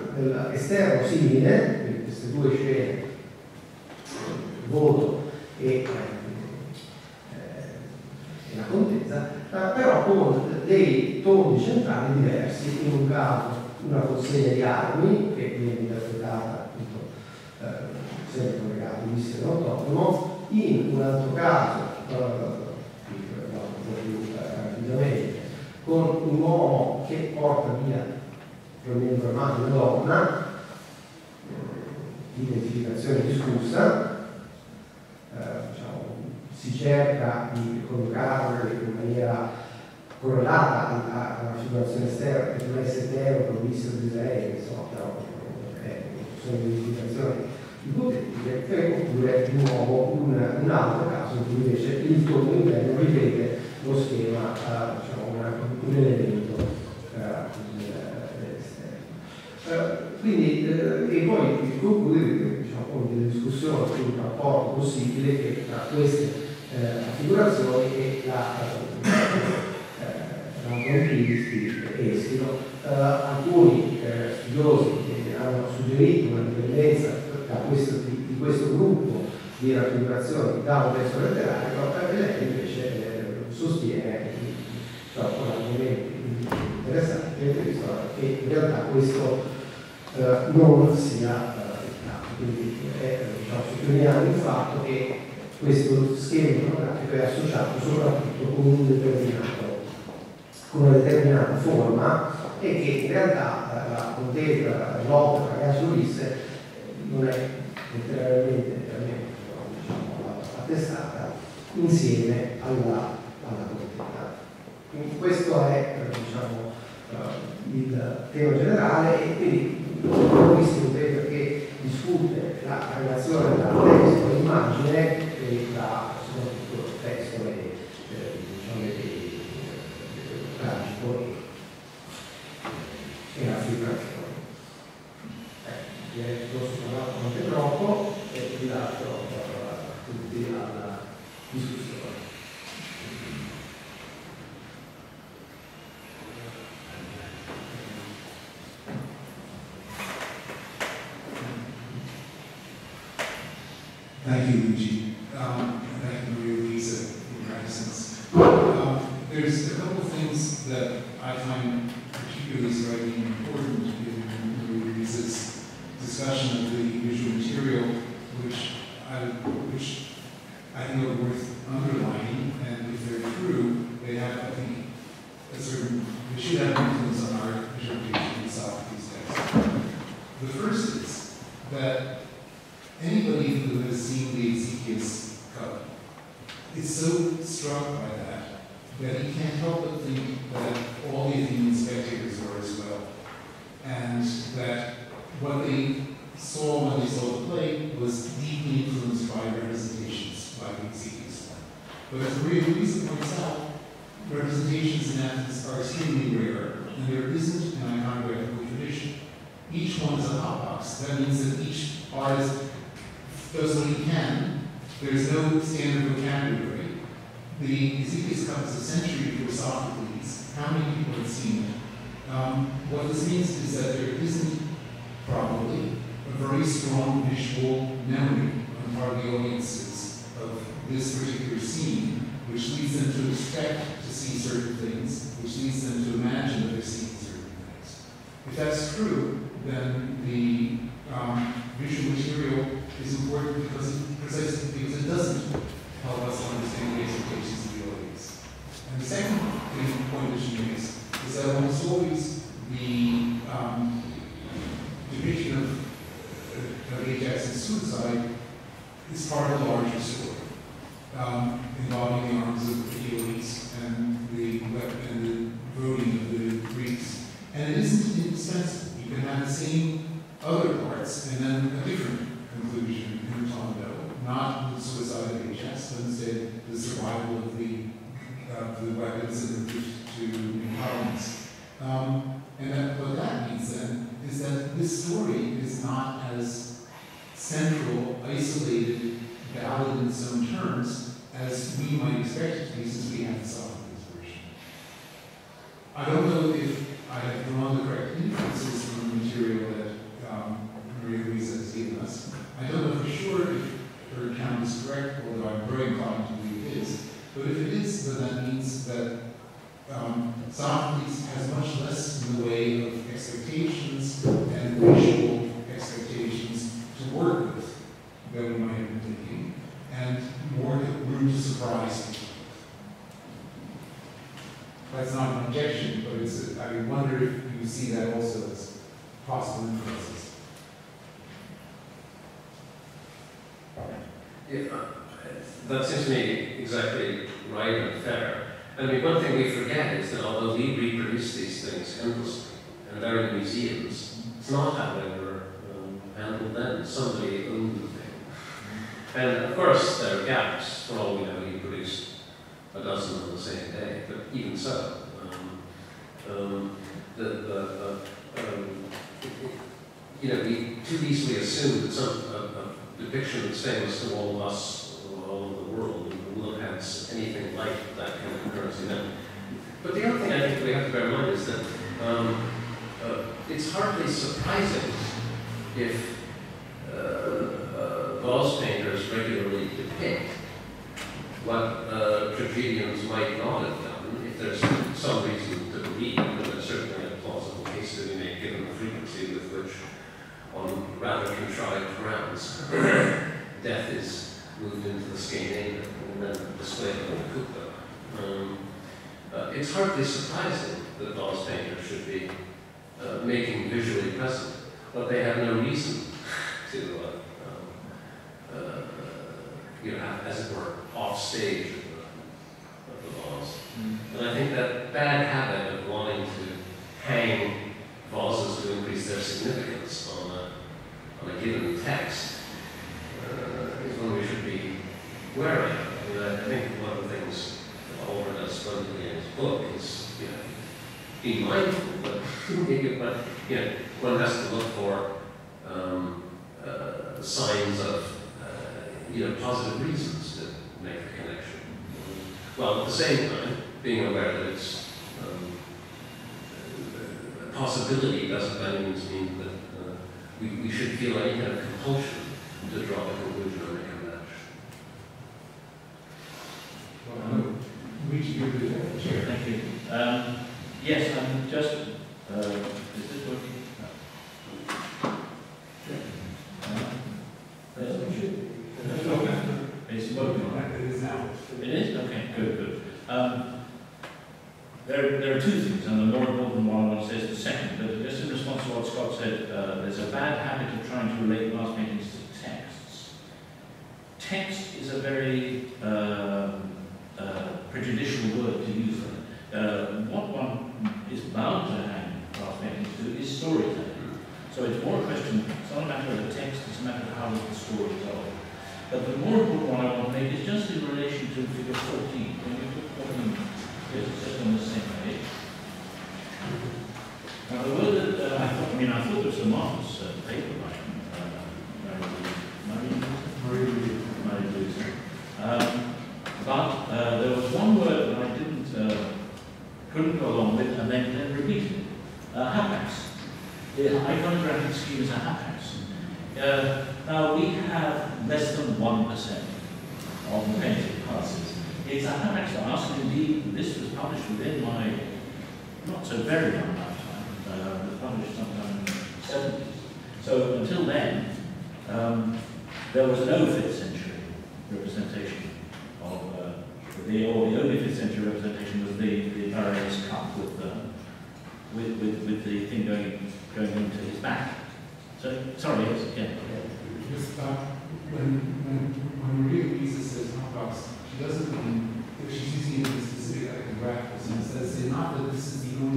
esterno simile, quindi queste due scene, il voto e, eh, la contesa, però con dei toni centrali diversi, in un caso una consegna di armi che viene interpretata appunto eh, sempre collegato di essere autonomo, in un altro caso, eh, no, un po' più rapidamente, con un uomo che porta via probabilmente per mano una donna, identificazione discussa, eh, diciamo, si cerca di collocarlo in maniera correlata alla, alla figurazione esterna, che non essere etero, provvisto di Israele, insomma, però eh, sono identificazioni ipotetiche oppure di nuovo un, un, altro caso in cui invece il tono interno rivede lo schema, uh, diciamo una, un elemento. Uh, quindi, e poi concludere diciamo, con delle discussioni sul rapporto possibile che tra queste raffigurazioni e la, la Boncristi e Eschilo, alcuni studiosi hanno suggerito una dipendenza questo, di, di, questo gruppo di raffigurazioni da un testo letterario lei invece eh, sostiene troppo l'argomento interessante che in realtà questo eh, non sia eh, caso. Quindi eh, diciamo, sottolineiamo il fatto che questo schema iconografico è associato soprattutto con un con una determinata forma e che in realtà eh, la contesa, l'opera su Ulisse non è letteralmente, letteralmente diciamo, attestata insieme alla. Quindi questo è diciamo, uh, il tema generale e quindi ho visto un paper che discute la relazione tra testo e immagine e tra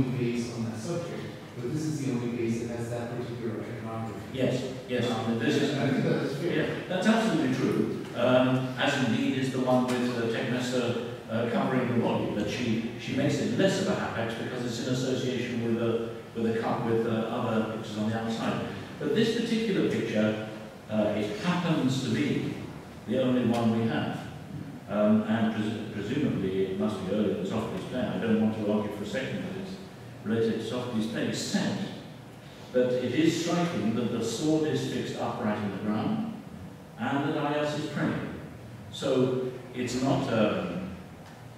only base on that subject, but this is the only base that has that particular iconography. Yes, yes, Um, this is, I think that is fair. yeah, that's absolutely true. Um, as indeed is the one with uh, Tecmessa uh, covering the body, but she, she makes it less of a hapax because it's in association with a, with a cup with uh, other pictures on the outside. But this particular picture, uh, it happens to be the only one we have. Um, and pres presumably it must be earlier than Sophocles' play. I don't want to argue for a second that it's related Sophocles' play, except that it is striking that the sword is fixed upright in the ground and that Aias is praying. So it's not, um,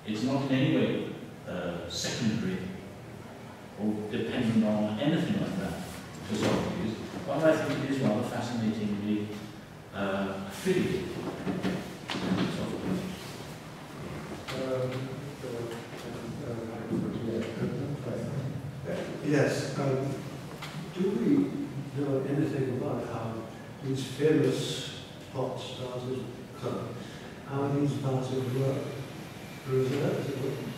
it's not in any way uh, secondary or dependent on anything like that to Sophocles, but I think it is rather fascinatingly uh, affiliated to Sophocles. Yes, um, do we know anything about how these famous pot vases, sorry, how these vases work? Is it what-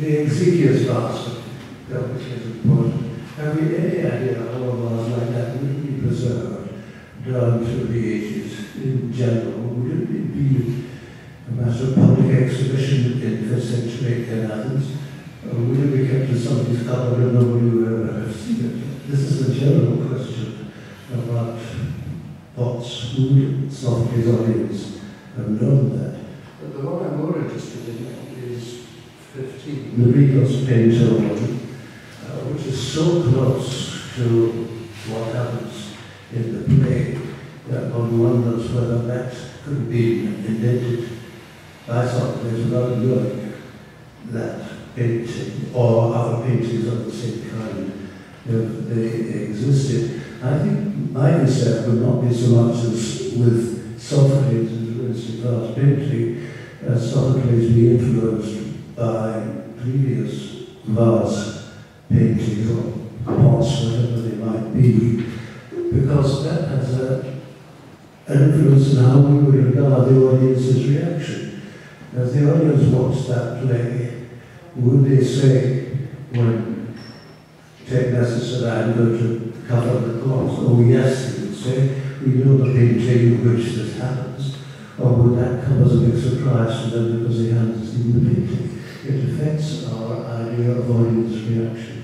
The exiguous vase, that which is important. Have we any idea how a vase like that would be preserved down through the ages in general? Would it be a matter of public exhibition in first century in Athens? Or would it be kept in somebody's cupboard and nobody would ever have seen it? This is a general question about pots. Would Sophocles' audience have known that? But the one I'm more interested in is 15, the painter one, uh, which is so close to what happens in the play that one wonders whether that could be invented by there's without knowing that painting or other paintings of the same kind if they existed. I think my concern would not be so much as with Sophocles influencing vase painting as Sophocles be influenced by previous vase paintings or pots, whatever they might be, because that has a, an influence in how we would regard the audience's reaction. As the audience watched that play, would they say, when Ted take necessary I'm going to cover the cloth, oh yes, they would say, we know the painting in which this happens, or would that come as a big surprise to them because they hadn't seen the painting? It affects our idea of audience reaction.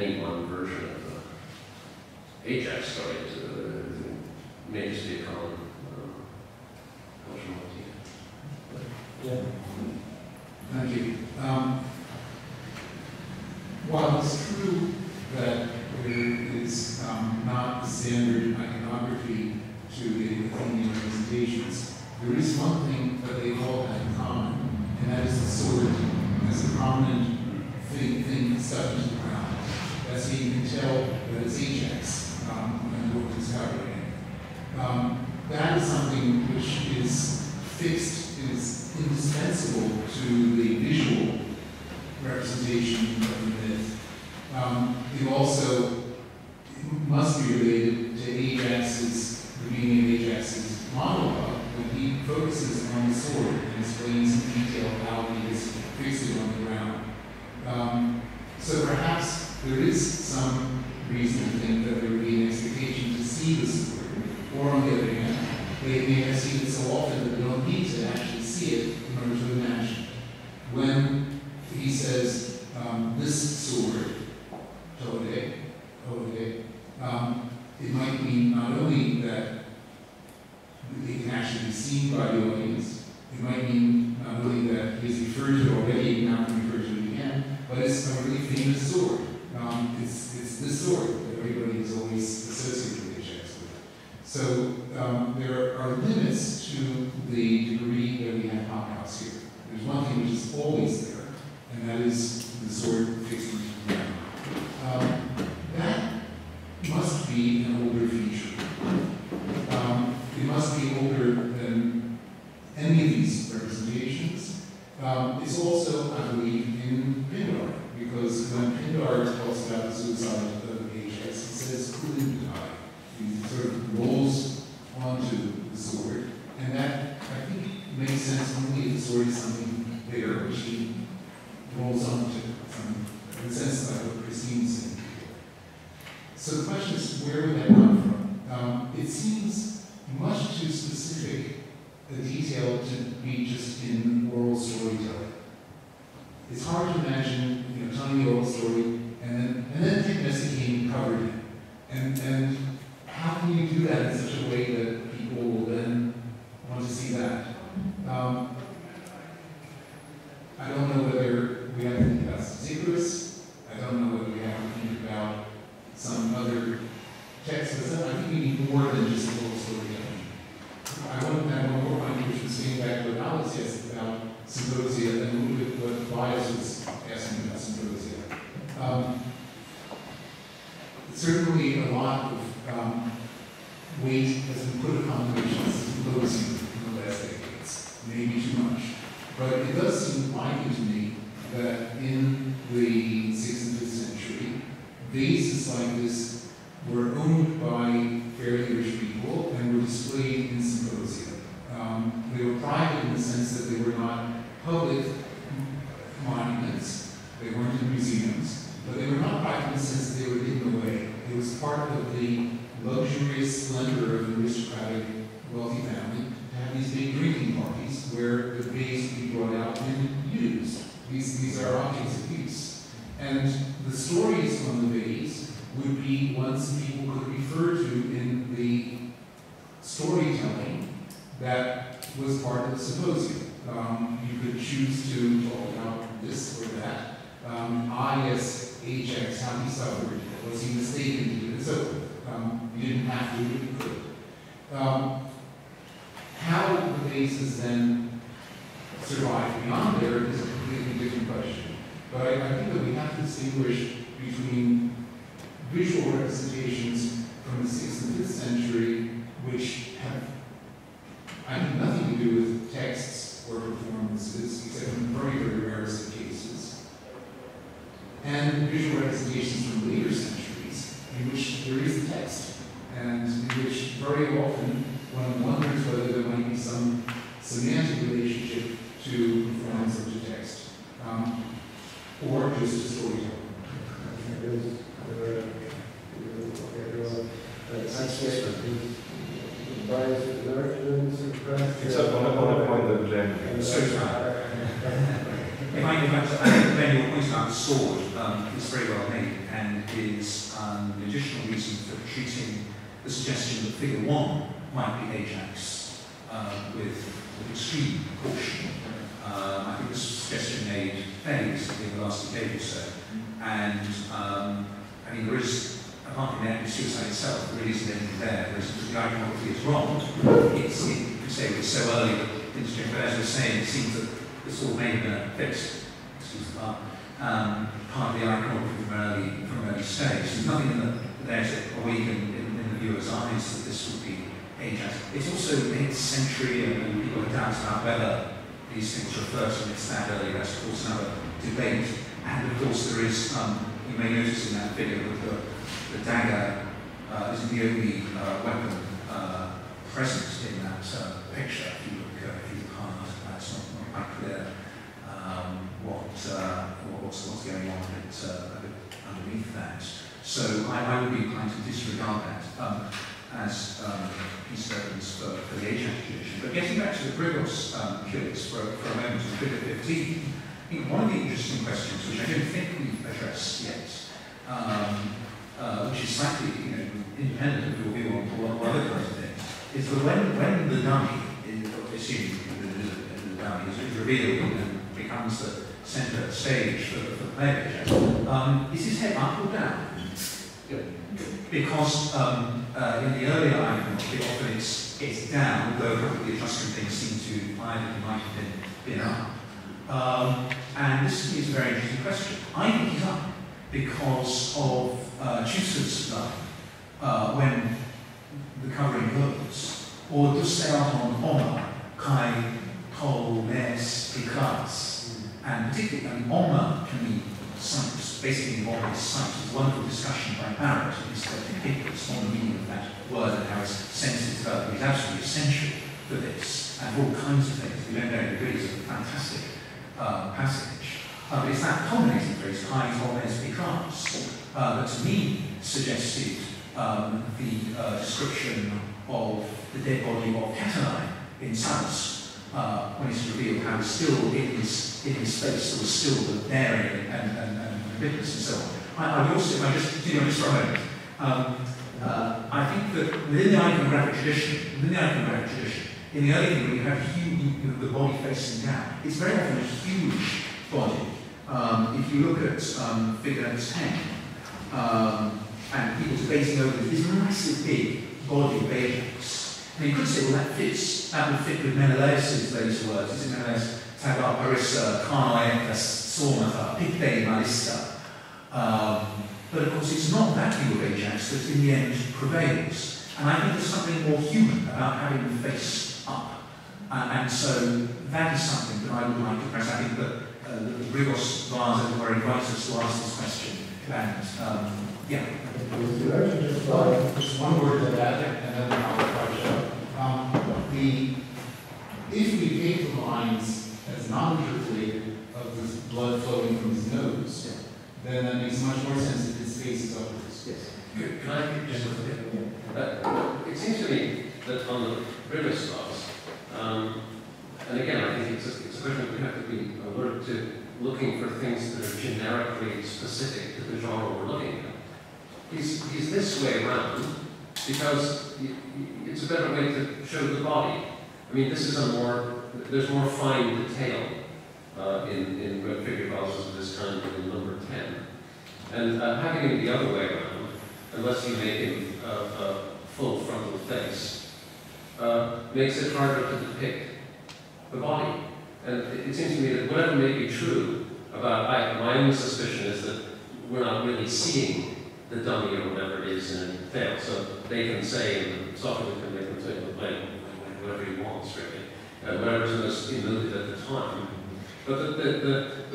any one version of the Ajax story to, uh, to Majesty of Colin.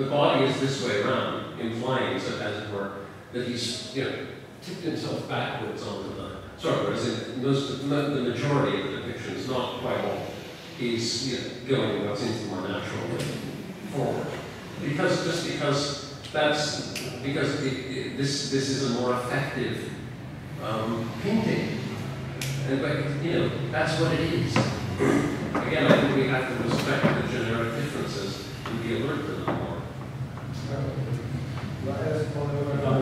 the body is this way around, implying, so as it were, that he's, you know, tipped himself backwards on the time. Sorry, whereas in most, the majority of the depiction is not quite all. He's you know, going what seems the more natural way forward. Because, just because that's, because it, it, this, this is a more effective um, painting. And, but, you know, that's what it is. Again, I think we have to respect the generic differences and be alert to them Gracias.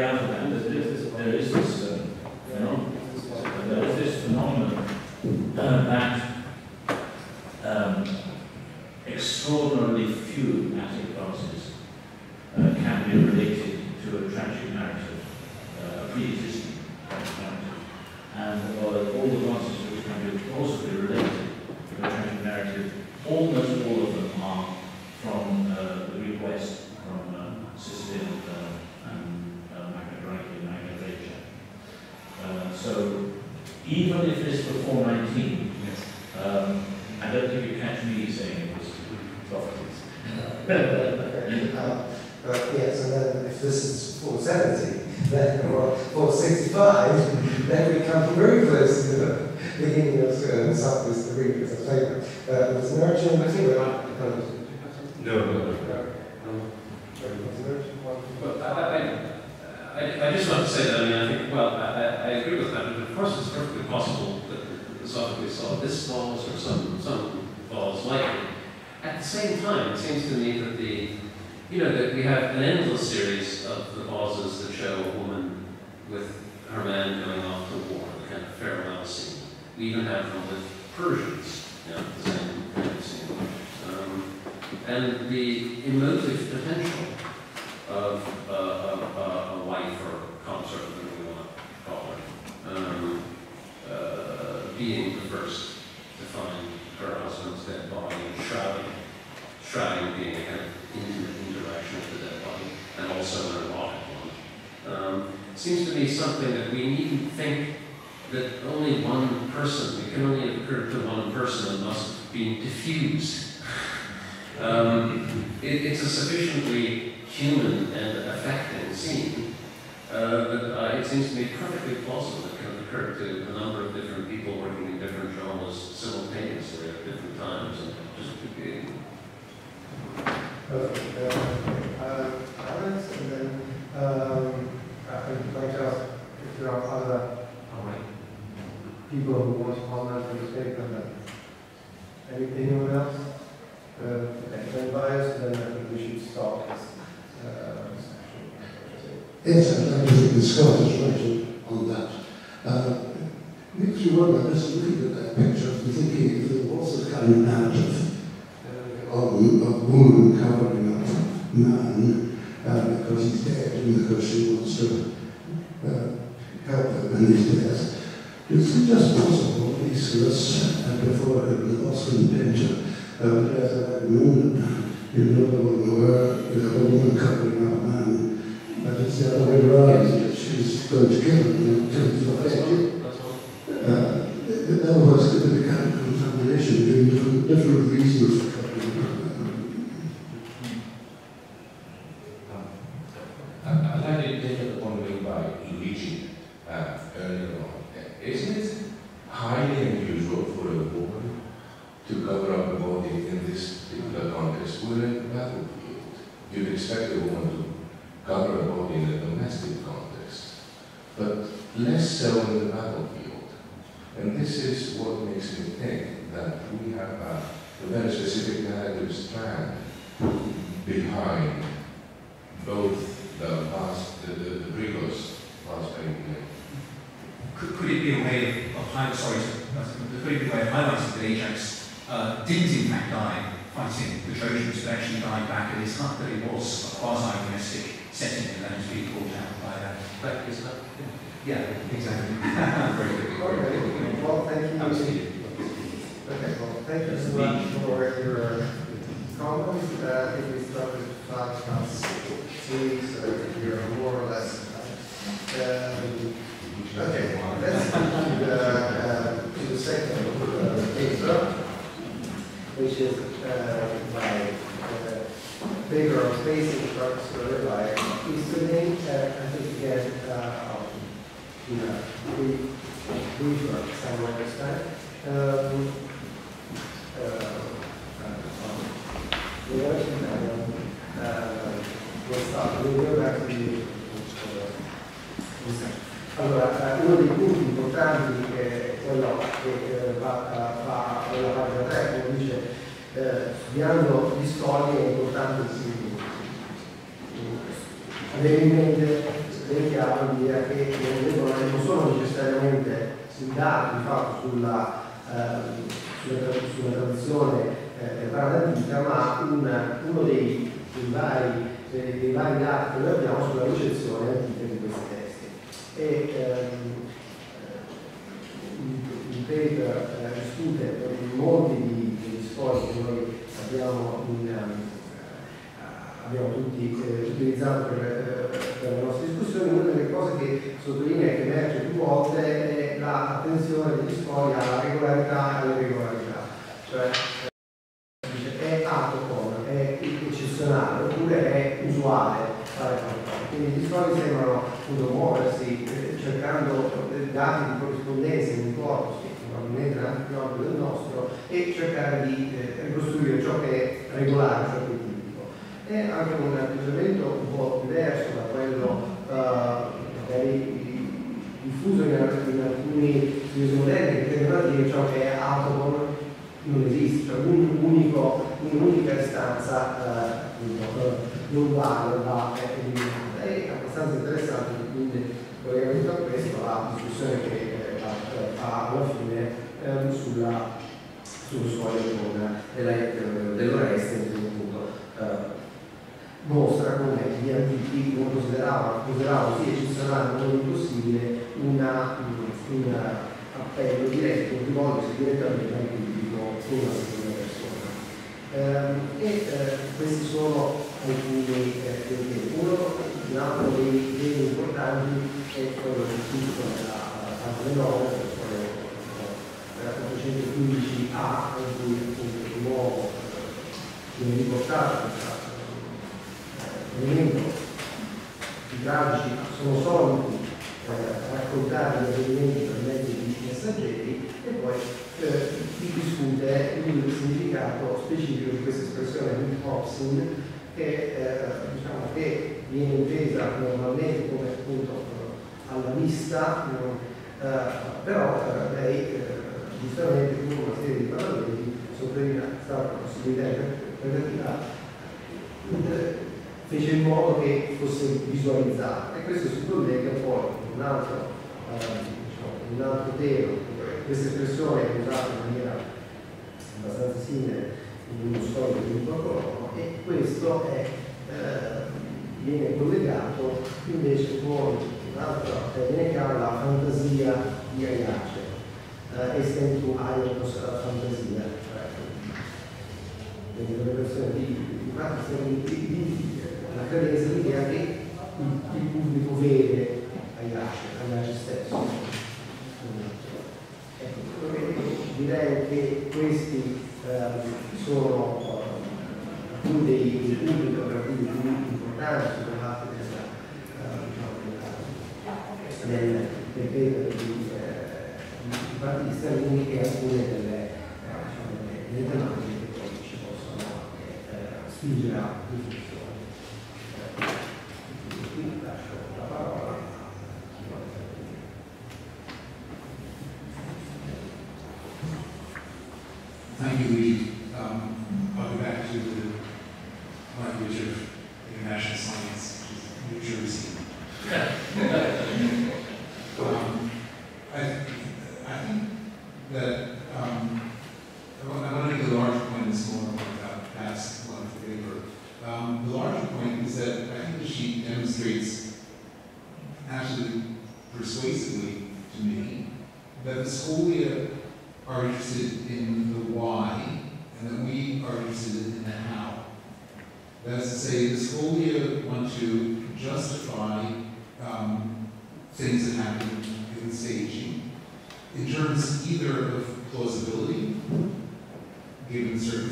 Um, during the other hand, there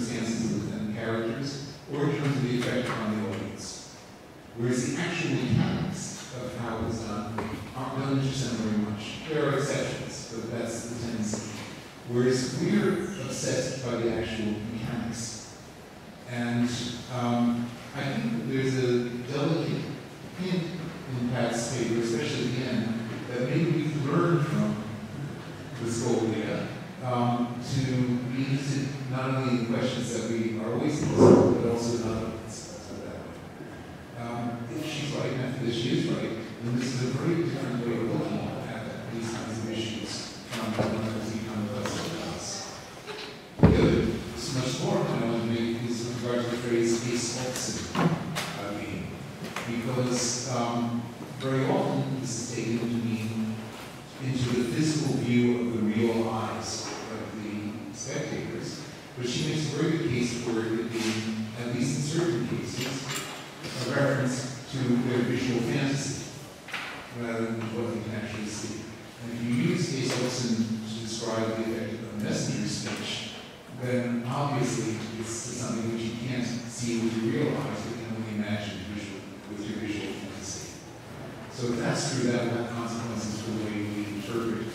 circumstances and characters, or in terms of the effect on the audience. Whereas the actual mechanics of how it was done aren't done interesting very much. There are exceptions, but that's the tendency. Whereas we're obsessed by the actual mechanics. And um, I think there's a delicate hint in Pat's paper, especially at the end, that maybe we've learned from this whole data um, to revisit not only the questions that we are always concerned, but also the other ones that um, If she's right, and if she is right, then this is a very different way of looking at these kinds of issues from the one that we come with us in class. The other, it's much more I want to make is with regard to the phrase ace Olsen, I mean, because um, very often where would be, at least in certain cases, a reference to their visual fantasy rather than what they can actually see. And if you use a Wilson to describe the effect of messenger speech, then obviously it's something which you can't see with your real eyes, but can only imagine visual, with your visual fantasy. So if that's true, that will have consequences for the way we interpret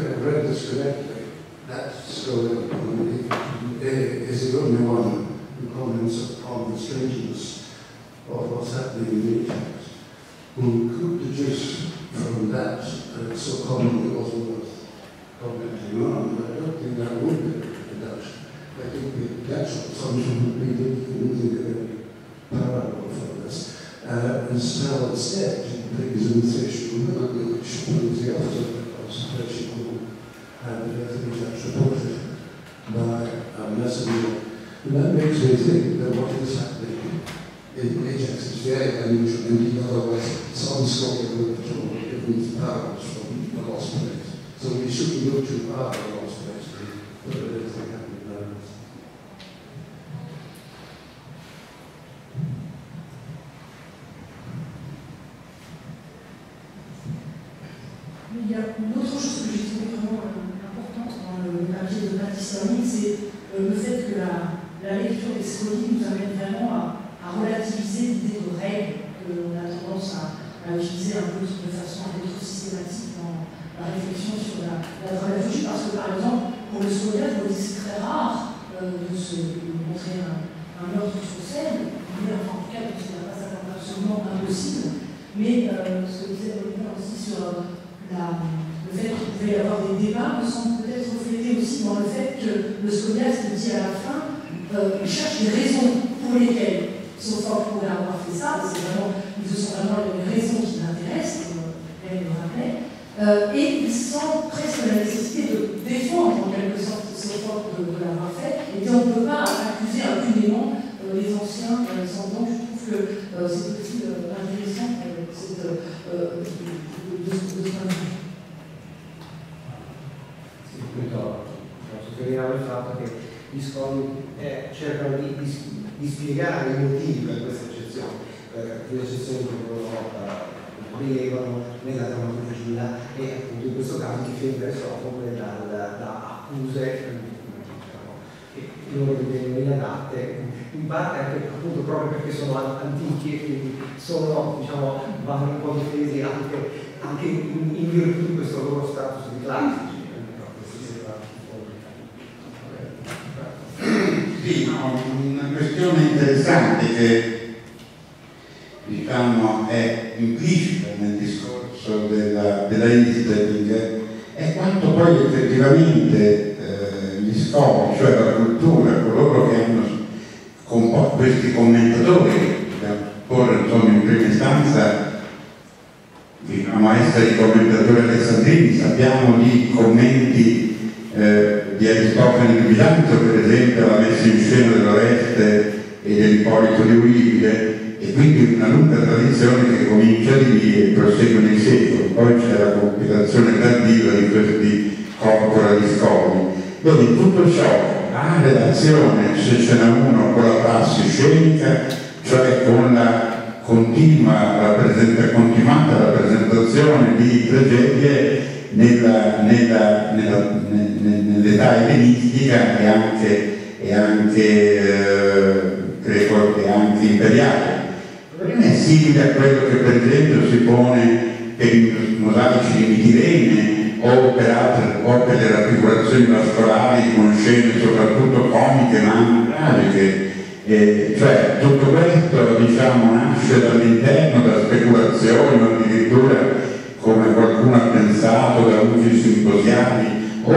could have read this correctly, that story is the only one who comments upon the strangeness of what's happening in Egypt. Who could deduce from that that it's so commonly wasn't worth commenting on, but I don't think that would be a deduction. I think the natural assumption would be that you can a parallel for this. Uh, and so instead, brings in the issue, which the and uh, the by um, a messenger. And that makes me think that what is happening in Ajax is very unusual, indeed otherwise some scholar would have told it powers from the lost place. So we shouldn't go too far le scoliaste dit à la fin, euh, il cherche les raisons pour lesquelles Sophocle pourrait avoir fait ça, c'est vraiment, ce sont vraiment les raisons qui l'intéressent, euh, elle le rappelait, euh, et il sent presque la nécessité de défendre en quelque sorte Sophocle de, de l'avoir fait, et on ne peut pas accuser impunément les anciens descendants. Je trouve que cercano di, di, di spiegare i motivi per questa eccezione, per le eccezioni loro eh, rilevano nella drammaturgia e appunto in questo caso difendere Sofocle dal, da accuse diciamo, che loro ritengono inadatte, in parte anche appunto proprio perché sono antichi e quindi sono, diciamo, vanno un po' difesi anche, anche in, in virtù di questo loro status di classici. No, una questione interessante che diciamo è implicita nel discorso della, della Easterling è quanto poi effettivamente eh, gli scopi, cioè la cultura, coloro che hanno questi commentatori, da porre insomma in prima istanza diciamo essere i commentatori alessandrini, sappiamo di commenti eh, di Aristofane di Bilancio, per esempio, la messa in scena dell'Oreste e dell'Ippolito di Euripide, e quindi una lunga tradizione che comincia lì e prosegue nei secoli. Poi c'è la compilazione tardiva di questi corpora di scoli, dove tutto ciò ha relazione, se ce n'è uno, con la prassi scenica, cioè con la continua rappresenta- continuata rappresentazione di tragedie nell'età ellenistica e anche, e anche, eh, anche imperiale. Problema è simile a quello che per esempio si pone per i mosaici di Mitirene o per, altre, o per le raffigurazioni vascolari con scene soprattutto comiche ma anche tragiche. Eh, cioè tutto questo diciamo, nasce dall'interno, da speculazioni o addirittura come qualcuno ha pensato da usi simposiali o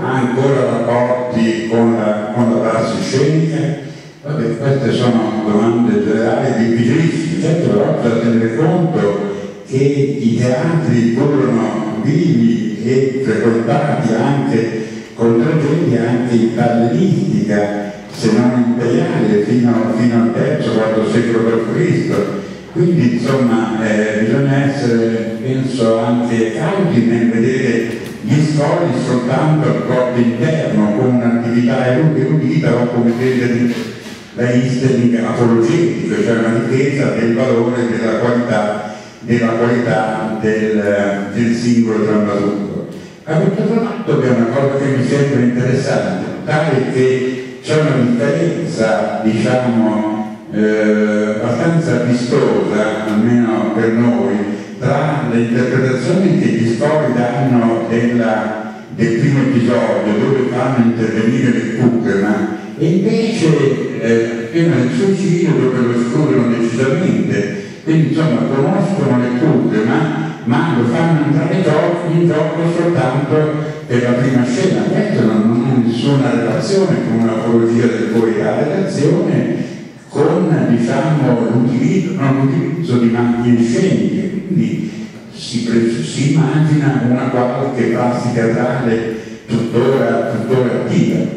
ha ancora rapporti con la, con la prassi scenica? Vabbè, queste sono domande generali difficilissime, certo però bisogna tenere conto che i teatri furono vivi e frequentati anche con tragedia anche italianistica, se non imperiale, fino, fino al terzo, quarto secolo d.C. Quindi insomma eh, bisogna essere, penso, anche cauti nel vedere gli scoli soltanto al corpo interno, con un'attività erudita o come vede la Easterling apologetica, cioè una difesa del valore della qualità, della qualità del, del singolo drammaturgo. A questo punto è una cosa che mi sembra interessante, notare che c'è una differenza, diciamo, eh, abbastanza vistosa, almeno per noi, tra le interpretazioni che gli storici danno della, del primo episodio, dove fanno intervenire le Kugelman, e invece eh, appena il suicidio dove lo escludono decisamente. Quindi insomma conoscono le Kugelman, ma lo fanno entrare in gioco, soltanto per la prima scena. Questo non, non ha nessuna relazione con un'apologia del fuori la relazione con diciamo, l'utilizzo di macchine sceniche, quindi si, si, immagina una qualche prassi teatrale tuttora, tuttora attiva.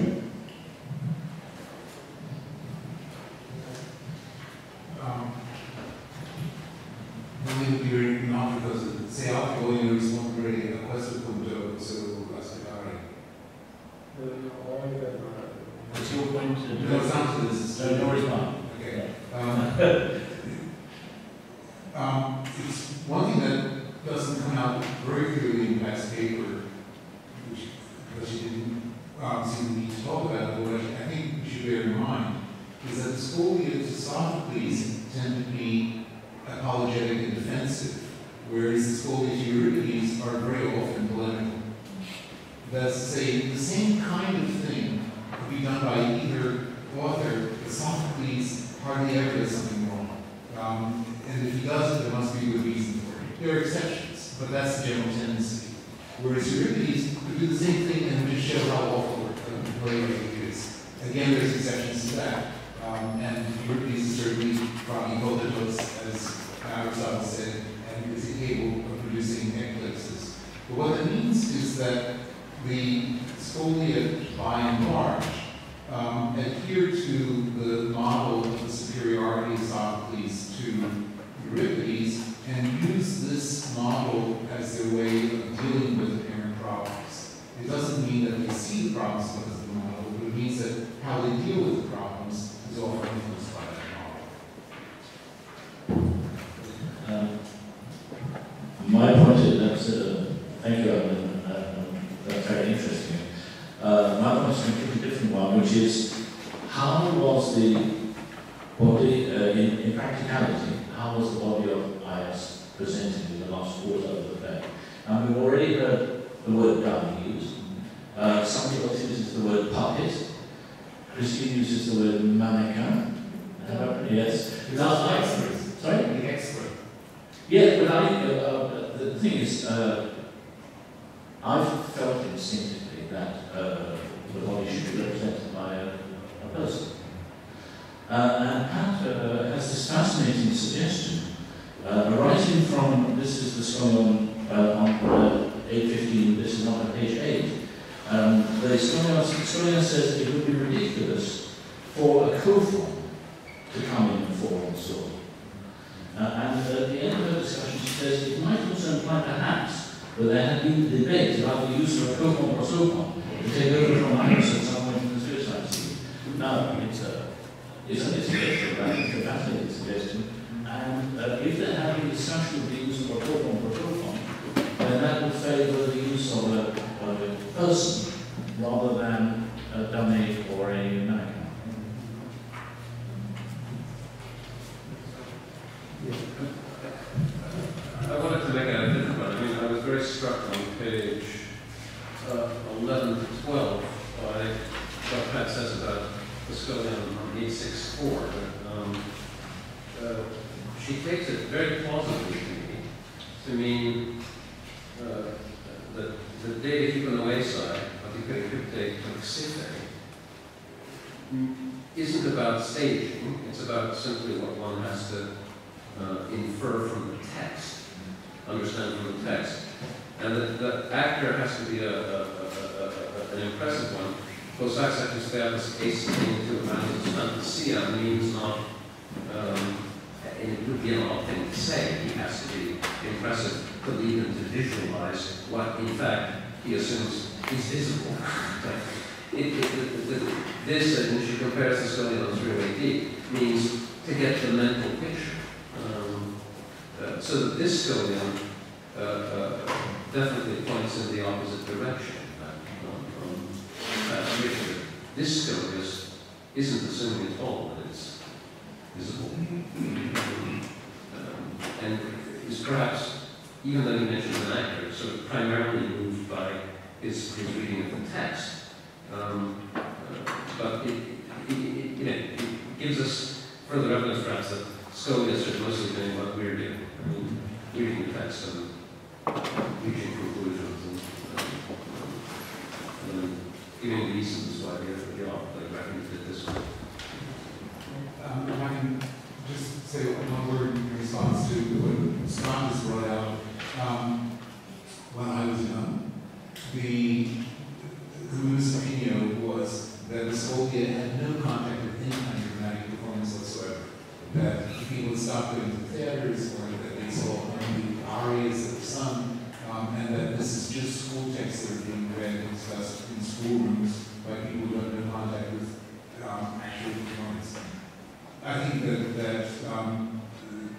What's your point? No, it's not. There's no response. Okay. Um, um, it's one thing that doesn't come out very clearly in Pat's paper, which, because she didn't, um, seem to need to talk about it, but I think we should bear in mind is that the Scholia's Sophocles tend to be apologetic and defensive, whereas the Scholia's Euripides are very often polemical. That's to say, the same kind of thing could be done by either author, Sophocles hardly ever does something wrong. Um, and if he does it, there must be a good reason for it. There are exceptions, but that's the general tendency. Whereas Euripides could do the same thing and just show how awful the is. Again, there's exceptions to that. Um, and Euripides is certainly probably those, as Aristotle said, and is capable of producing eclipses. But what that means is that the Scholia, by and large, um, adhere to the model of the superiority of Sophocles to Euripides and use this model as their way of dealing with apparent problems. It doesn't mean that they see the problems because of the model, but it means that how they deal with the problems is often influenced by that model. Um, my point is that's uh, thank you, Alan. Uh, that's very interesting. Uh, my point is a completely different one, which is how was the body uh, in, in practicality? How was the body of IS presented in the last quarter of the play? And we've already heard the word dummy used. Uh, somebody else uses the word puppet. Christine uses the word mannequin. Uh, yes. Now, I- sorry? The expert. Yeah, but I, uh, uh, the thing is, uh, I've felt instinctively that uh, the body should be represented by a, a person. Uh, and Pat uh, has this fascinating suggestion, uh, arising from, this is the uh, on uh, 815, this is not on page 8. Um, the Scholion says it would be ridiculous for a co-form to come in and on the sword. Uh, and at the end of her discussion, she says it might also imply perhaps that there had been debates about the use of or sopon to take over from Iris at some point in the suicide scene. Now, it's a, it's a, it's a, it's a fascinating suggestion. And uh, if there had been discussion of the use of a or sopon, then that would favour the use of a, of a person rather than a dummy or a mannequin. I 1112, I what Pat says about this going on 864, but um, uh, she takes it very plausibly to mean uh, that the data keep on the wayside, what you could cryptate like isn't about staging, it's about simply what one has to uh, infer from the text, understand from the text. And that the actor has to be a, a, a an impressive one. Kosaksa Christianis ace into fantasia means not, um, it would be an odd thing to say, he has to be impressive to him to visualize what, in fact, he assumes is visible. it, it, it, it, this, and she compares the Scholion on 380, means to get the mental picture. Um, uh, so that this Scholion uh, uh, definitely points in the opposite direction. This Scolius isn't assuming at all that it's visible. Um, and is perhaps, even though he mentions an actor, sort of primarily moved by his, his reading of the text. Um, uh, but it, it, it, it gives us further evidence perhaps that Scolius is mostly doing what we're doing. Reading the text and reaching conclusions and, um, giving reasons why recommended this. Um, if I can just say one word in response to what Scott just brought out. Um, when I was young, the Camus' opinion was that the Soviet had no contact with any kind of dramatic performance whatsoever. That people would stop going to theaters or that they saw only arias of the sun, um, and that this is just school texts that are being read and discussed in schoolrooms by people have no contact with um, actual performance. I think that, that um,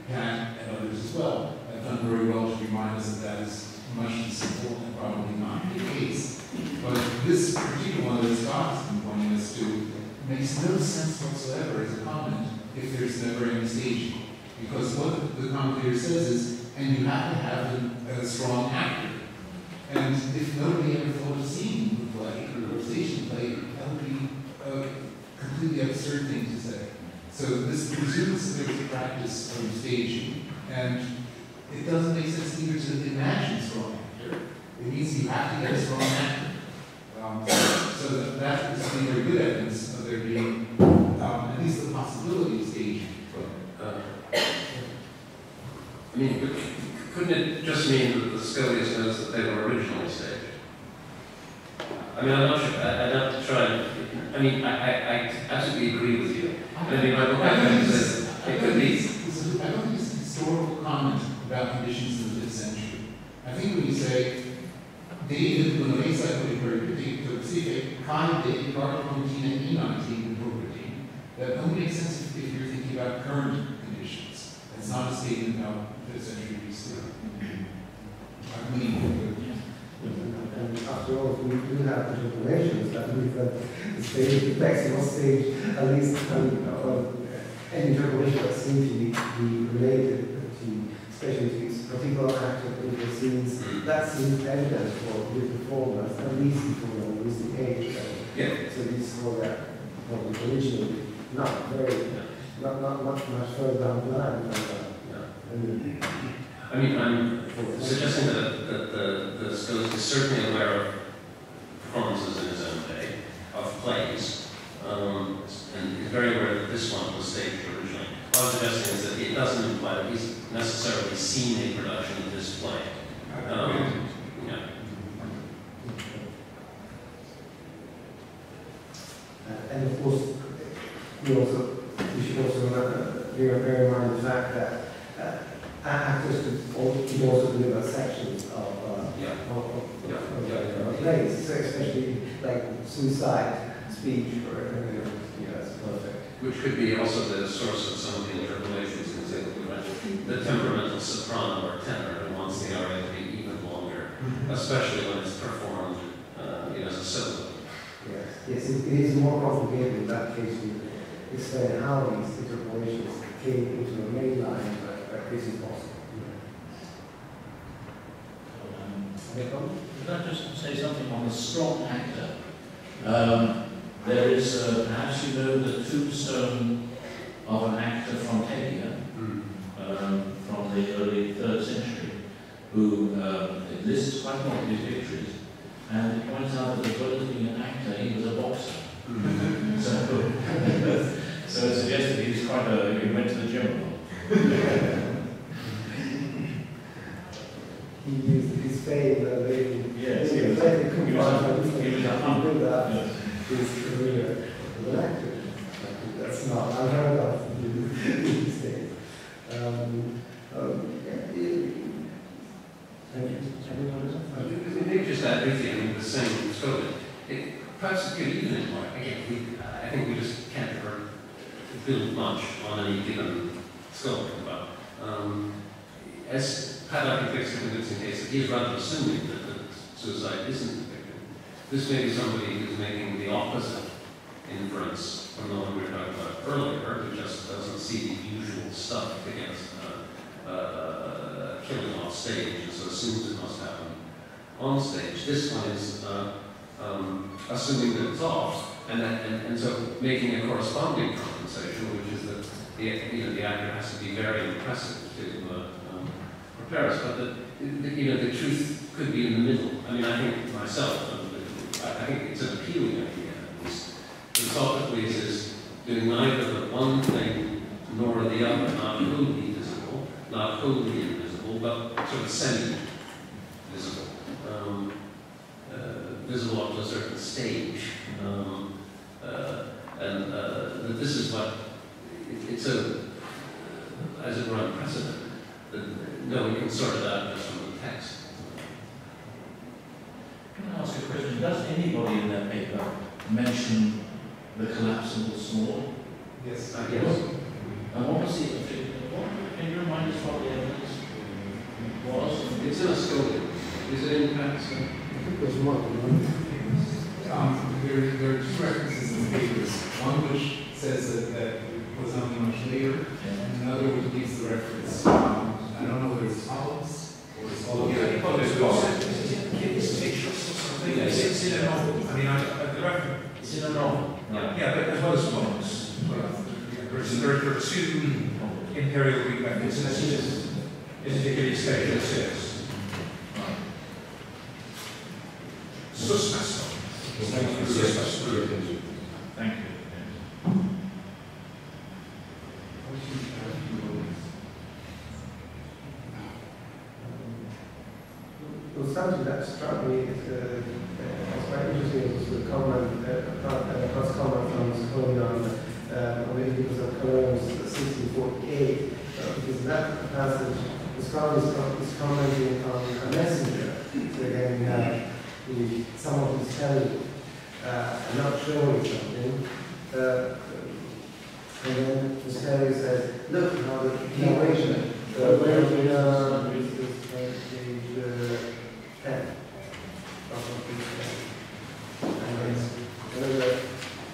Pat and others as well have done very well to remind us that that is much important and probably not the case. But this particular one that Scott has been pointing us to makes no sense whatsoever as a comment if there's never any staging. Because what the commentator says is, and you have to have a, a strong actor. And if nobody ever thought of seeing play or play, that would be a completely absurd thing to say. So this presumes there's practice of staging, and it doesn't make sense either to imagine strong actor. It means you have to get a strong actor. Um, so that, that is very good evidence of there being um, at least the possibility of staging. Uh, I mean, couldn't it just mean that the Scolius knows that they were originally staged? I mean, I'm not sure, I, I'd have to try and, I mean, I, I, I absolutely agree with you. I mean, I look at it and say, it could be, I don't think it's a historical comment about conditions in the fifth century. I think when you say, David, when the they took Pacific, Kai David, Carter, Pontina, E nineteen, and Brooklyn, that only makes sense if you're thinking about current conditions. It's not a statement about fifth century BC. I mean, And after all, we do have the regulations that means that the stage, the must stage at least, um, or any interpolation that seems to be, be related to, especially to this particular act of the scenes, that seems evident for the performance, at least for the recent age. Yeah. So this is all that, what was originally, not very, not, not much, much further down the line. but, uh, and- I mean, I'm suggesting that, that the, the is certainly aware of performances in his own day, of plays, um, and is very aware that this one was staged originally. What I'm suggesting is that it doesn't imply that he's necessarily seen a production of this play. Um, And of course, we also, we should also bear bear in mind the fact that uh, actors could al- could also deliver sections of, uh, Yeah. of, of, Yeah. of, uh, of plays, so especially like suicide speech or, yeah, that's perfect. Which could be also the source of some of the interpolations, because they the temperamental soprano or tenor who wants the aria to be even longer, especially when it's performed, uh, you know, as a solo. Yes, yes, it it is more complicated in that case to explain how these interpolations came into the main line, this is possible. Um, Could I just say something on the strong actor? Um, there is, uh, perhaps you know, the tombstone of an actor from Kenya, um, from the early third century, who um, lists quite a lot of his victories, and it points out that as well as being an actor, he was a boxer. so, so it suggests that he was quite a, he went to the gym a lot. He used his fame, uh, they, Yes, they he was- played the he was a- he was a he hunk. Yes. his career as an actor. That's not unheard of these days. Um, um, yeah, it- Thank you. Anyone else? Just that briefly, I mean, the same scope, it, perhaps it could even imply, again, we, I think we just can't ever build much on any given scope, but, um, as Paddock takes a convincing case, that rather assuming that, that suicide isn't the victim. This may be somebody who's making the opposite inference from the one we were talking about earlier, who just doesn't see the usual stuff against, uh, uh, killing off stage, and so assumes it must happen on stage. This one is uh, um, assuming that it's off, and, then, and, and so making a corresponding compensation, which is that the, you know, the actor has to be very impressive us. But the, you know, the truth could be in the middle. I mean, I think myself, I, think it's an appealing idea. Least. Sophocles is doing neither the one thing nor the other, not wholly visible, not wholly invisible, but sort of semi-visible. Um, uh, visible up to a certain stage. Um, uh, and uh, this is what, it, it's a, as it were, unprecedented. That no one can sort it out just from the text. Can I ask a question? Does anybody in that paper mention the collapsible sword? Yes. Uh, yes. And what was the, what, can you remind us what the evidence was? It's in a story. Is it in Pat's? I think there's one. Um, there, there are two references in the papers, one which says that, that it was something much later, and another which gives the reference. I don't know whether it's Hollis or it's all of Yeah, it. it's got or something. It's, it's in a novel. I mean, I, I, the reference. It's in a novel. Yeah, but as well as novels. There are two imperial Greek references in the Achilles stage of six. Suspect. Thank you. Thank you. Something that struck me uh, uh, as, as quite interesting is the comment, uh, God's uh, comment from Napoleon um, uh, on the Oedipus at Colonus 1648, uh, because that passage is commenting on a messenger. So again, we have the, someone who's telling uh, not showing something. Uh, and then the Terry says, look how the narration, the way we are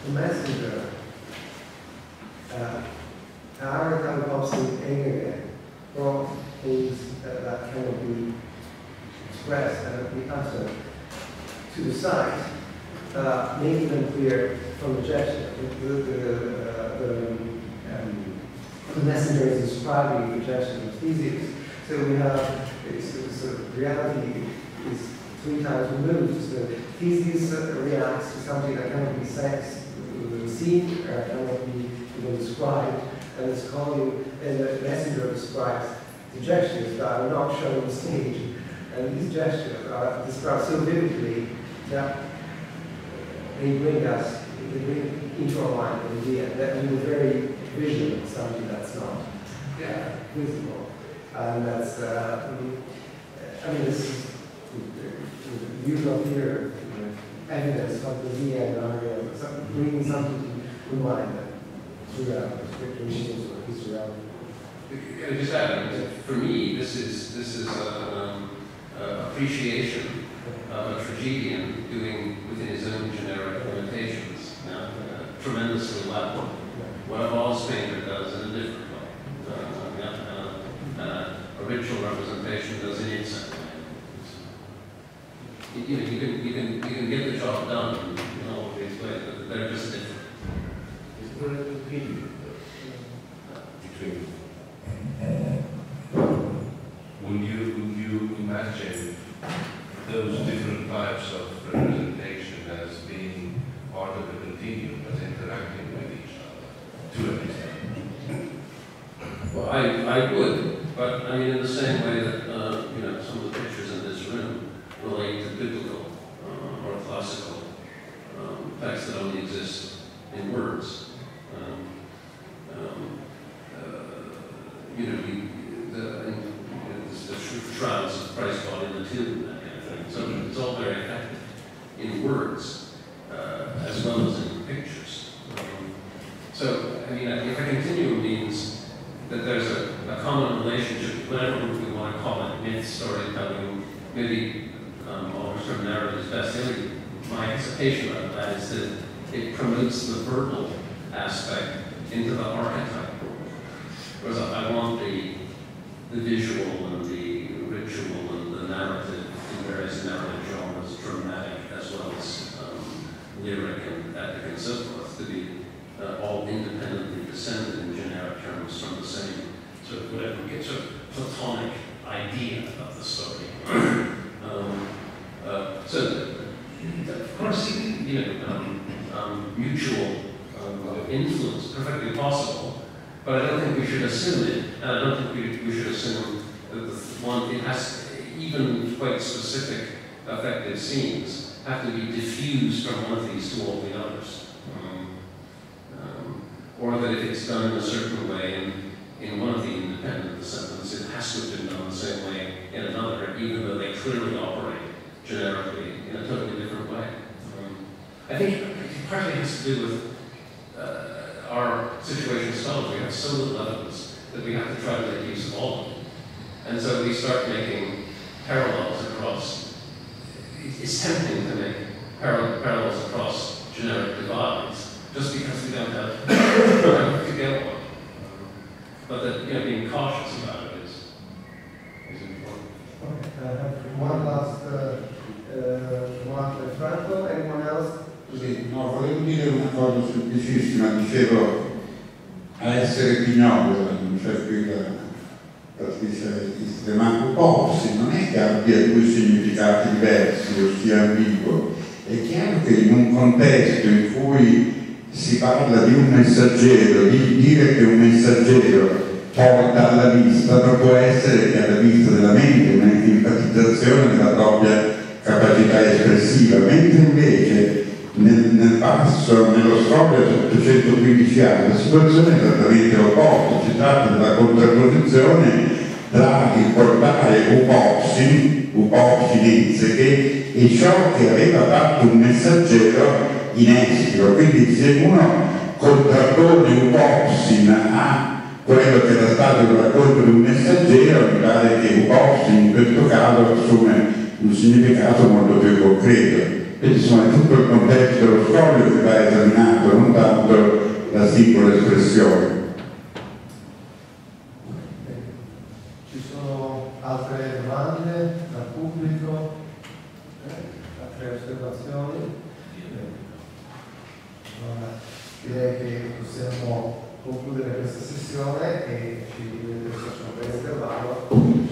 The messenger. Uh, of pops in brought things that cannot be expressed, cannot be to the making them clear from the gesture. The, messenger is describing the gesture of Theseus. So we have, it's, uh, reality is three times removed. So Theseus uh, reacts to something that cannot be said, uh, seen, or cannot be even described, and it's calling, and the messenger describes the gestures that are not shown on the stage. And these gestures are described so vividly that they bring us, they bring into our mind the idea that we were very visual something that's not yeah, visible. And that's, uh, I mean, this you know, evidence of the Zia and Aria, bringing something to remind them throughout scripturations or. Can I just add, uh, for me, this is, this is a, um, a appreciation of a tragedian doing within his own generic limitations, now, uh, tremendously well. What vase painter does in a different way. Uh, uh, uh, a ritual representation does in its own way. You, know, you can, you can, you can get the job done in all these ways, but they're just different. Is there a opinion between. Situazione è esattamente opposta, si tratta della contrapposizione tra il portale upoxi, upoxi e ciò che aveva fatto un messaggero in estero. Quindi se uno contrappone upoxin a quello che era stato il racconto di un messaggero, mi pare che upoxin in questo caso assume un significato molto più concreto. Quindi insomma è tutto il contesto dello scoglio che va esaminato, non tanto la singola espressione. Ci sono altre domande dal pubblico? Eh, Altre osservazioni? Allora, direi che possiamo concludere questa sessione e ci facciamo un breve intervallo.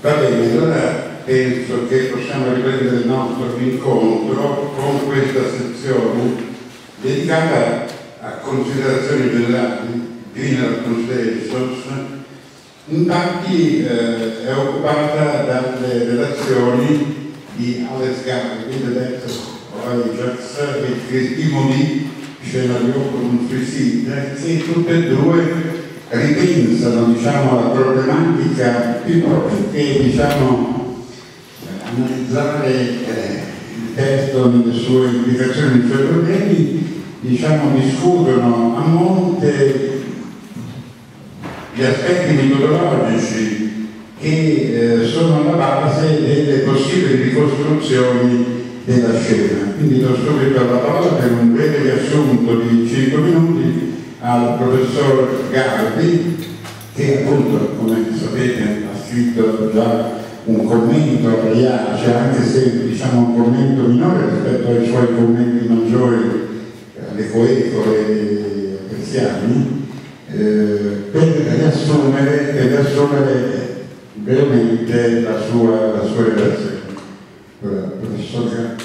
Va bene, allora penso che possiamo riprendere il nostro incontro con questa sezione dedicata a considerazioni generali, Greener Translations, infatti eh, è occupata dalle relazioni di Alex Garvey, dell'ex Ajax e Chris Imoni, scenario con un suicide, che tutte e due ripensano diciamo, alla problematica più che diciamo, analizzare eh, testo nelle sue implicazioni, nei suoi problemi, diciamo, discutono a monte gli aspetti metodologici che eh, sono alla base delle possibili ricostruzioni della scena. Quindi do subito la parola per un breve riassunto di 5 minuti al professor Gardi che appunto come sapete ha scritto già un commento a Riace anche se diciamo un commento minore rispetto ai suoi commenti maggiori alle Coeco e Cristiani eh, per riassumere, per riassumere brevemente la sua, la sua relazione. Allora, professor Gardi.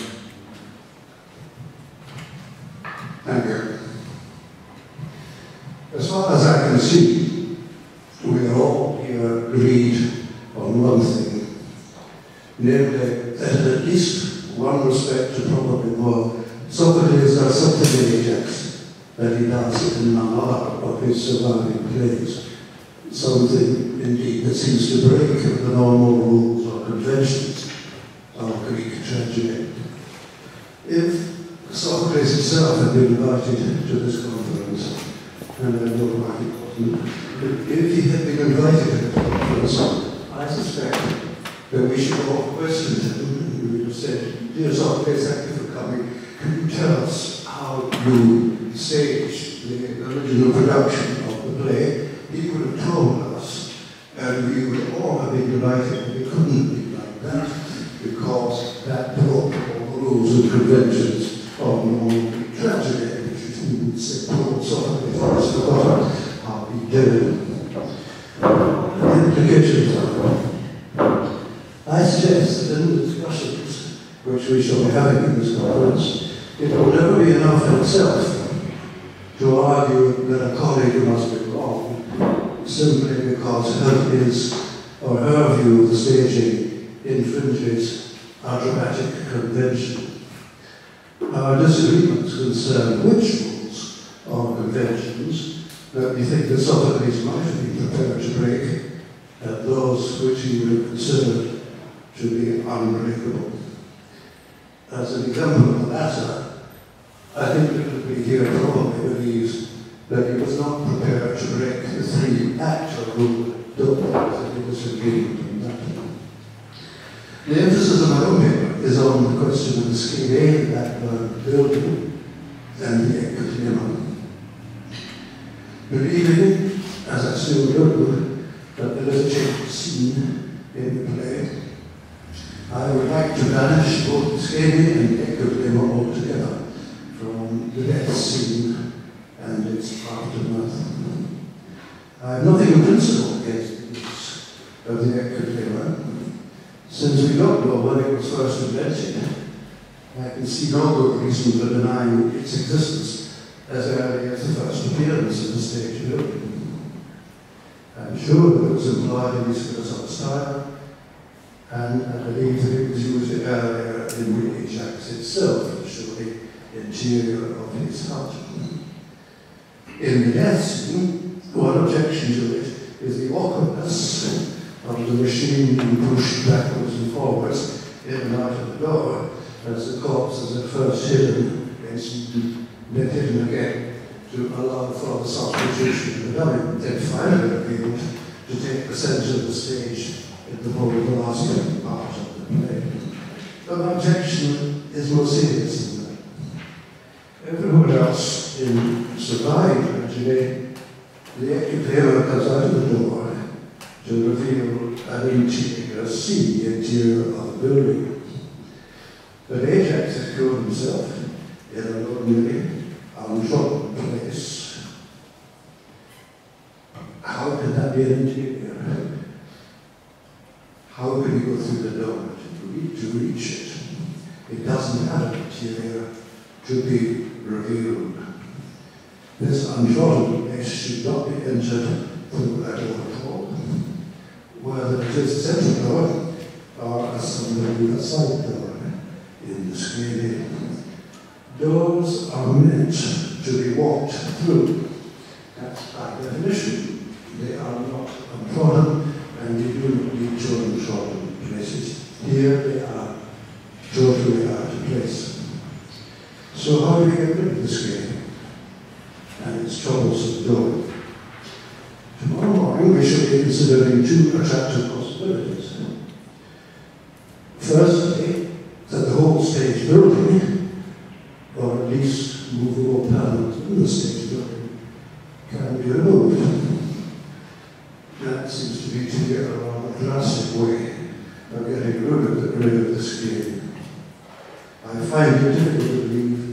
Thank you. As far as I can see, we are all here agreed on namely that at least one respect, and probably more, Sophocles does something in Ajax that he does in none other of his surviving plays. Something, indeed, that seems to break the normal rules or conventions of Greek tragedy. If Sophocles himself had been invited to this conference, and I know why he wasn't. If he had been invited to the conference, I suspect that we should all have questioned him. We would have said, Dear Sophocles, thank you for coming. Can you tell us how you staged the original production of the play? He would have told us, and we would all have been delighted. It couldn't be like that, because that broke all the rules and conventions of normal tragedy, which is we would say Paul Sophocles has forgotten how he did it. The implications are, I suggest that in the discussions which we shall be having in this conference, it will never be enough in itself to argue that a colleague must be wrong simply because her his or her view of the staging infringes our dramatic convention. Our disagreements concern which rules or conventions that we think that Sophocles might have been prepared to break and those which he would have considered to be unbreakable. As an example of the latter, I think everybody here probably believes that he was not prepared to break the three actor rule, he was agreement on that. The emphasis of my own paper is on the question of the skene that uh, building and the ekkyklema. Believing, as I still do, that there is a change scene in the play, I would like to banish both skene and the ekkyklema altogether from the death scene and its aftermath. I have nothing in principle against the use of the ekkyklema, since we don't know when it was first invented, I can see no good reason for denying its existence as early as the first appearance of the stage building. I'm sure that it was employed in this philosophical style, and I believe that it was used earlier in Willie Jacks itself show the interior of his hut. In the death scene, one objection to it is the awkwardness of the machine being pushed backwards and forwards in and out of the door as the corpse is at first hidden and then hidden again to allow for the substitution of the dummy, then finally to take the centre of the stage the whole last part of the play. But my objection is more serious than that. Everyone else in survived tragedy, the ekkyklema comes out of the door to reveal an interior, the interior of the building. But Ajax has killed himself in an ordinary, untrodden place. How could that be an interior? How could he go through the door to reach, to reach it? It doesn't have interior to be revealed. This untrodden place should not be entered through a door at all. Whether it is a central door or a a side door in the skene. Doors are meant to be walked through. That's by definition. They are not untrodden and do not need to untrodden places. Here they are totally out of place. So how do we get rid of this game and its troublesome door? Tomorrow morning we shall be considering two attractive possibilities. Firstly, that the whole stage building, or at least movable panels in the stage building, can be removed. That seems to be to get a rather drastic way of getting rid of the, I find it difficult to believe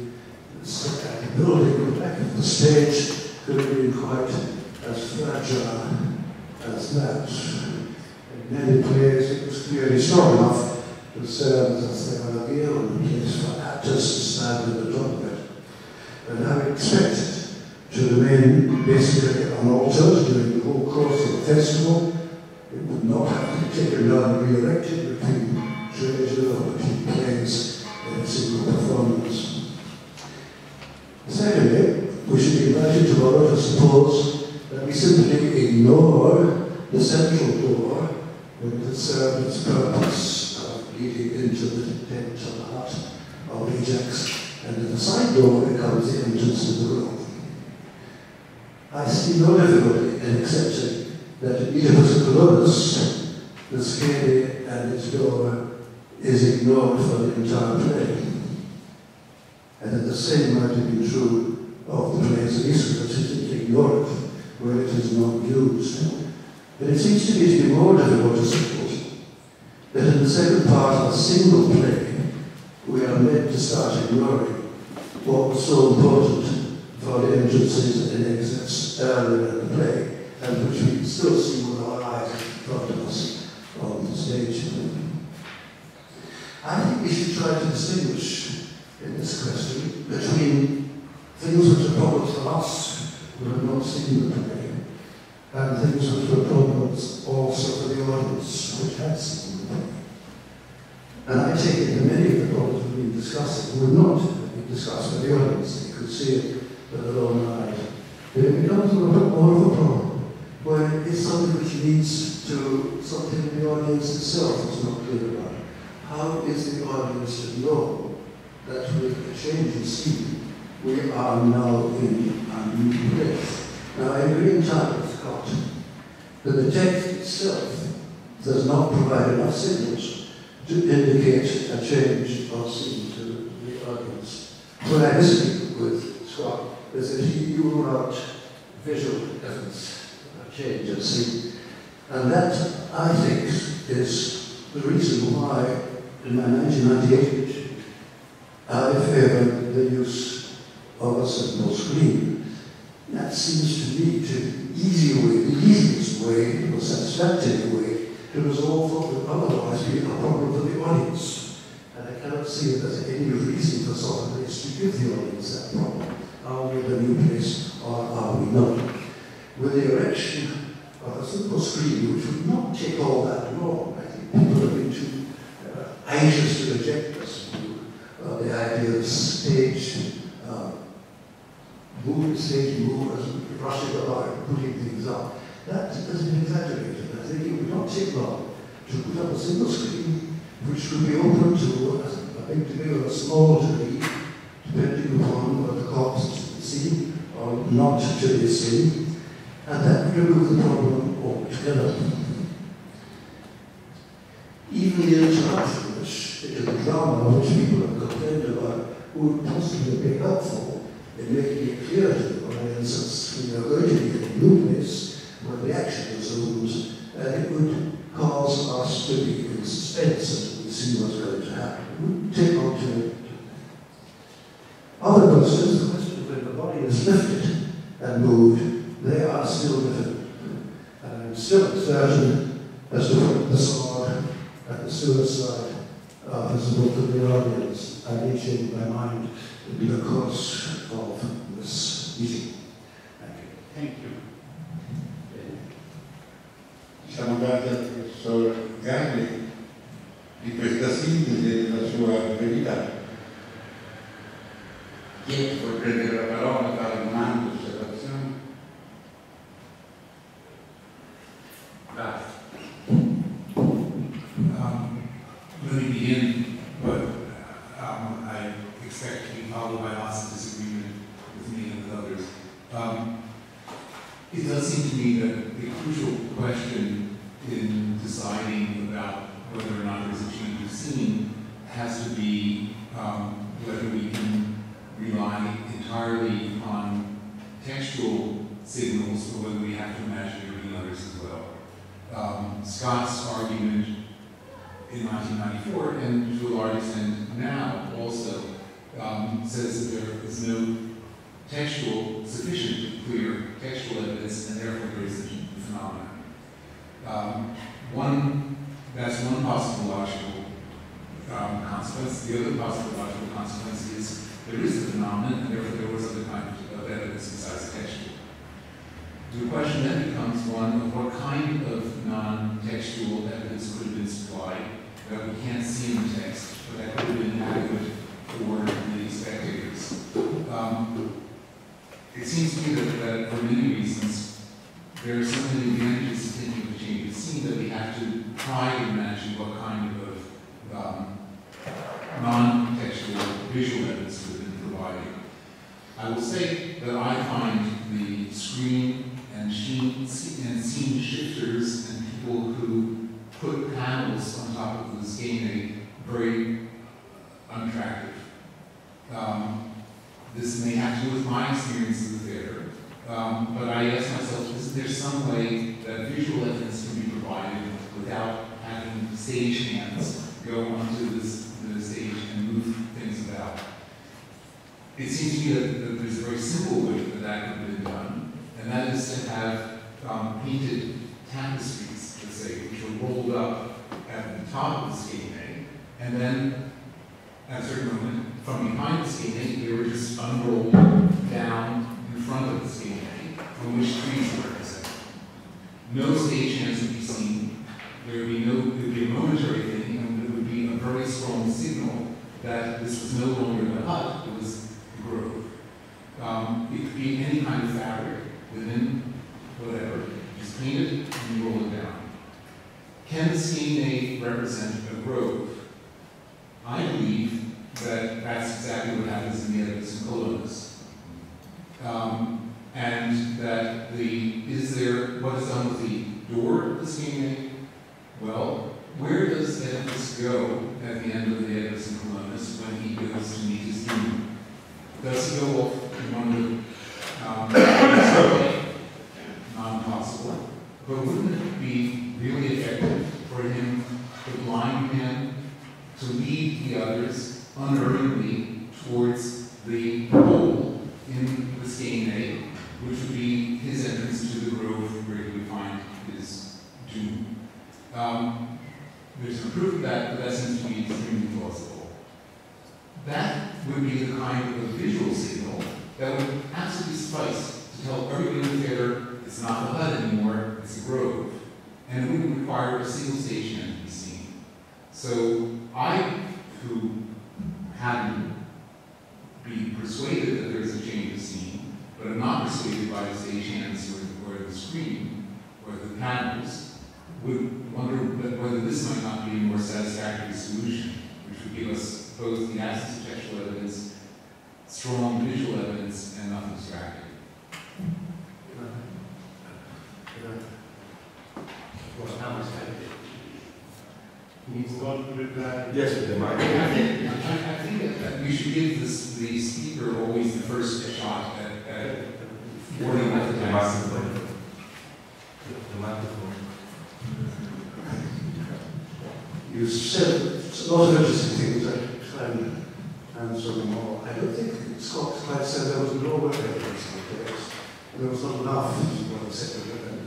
answer. I don't think Scott quite said there was no evidence of this. There was not enough, is what he said.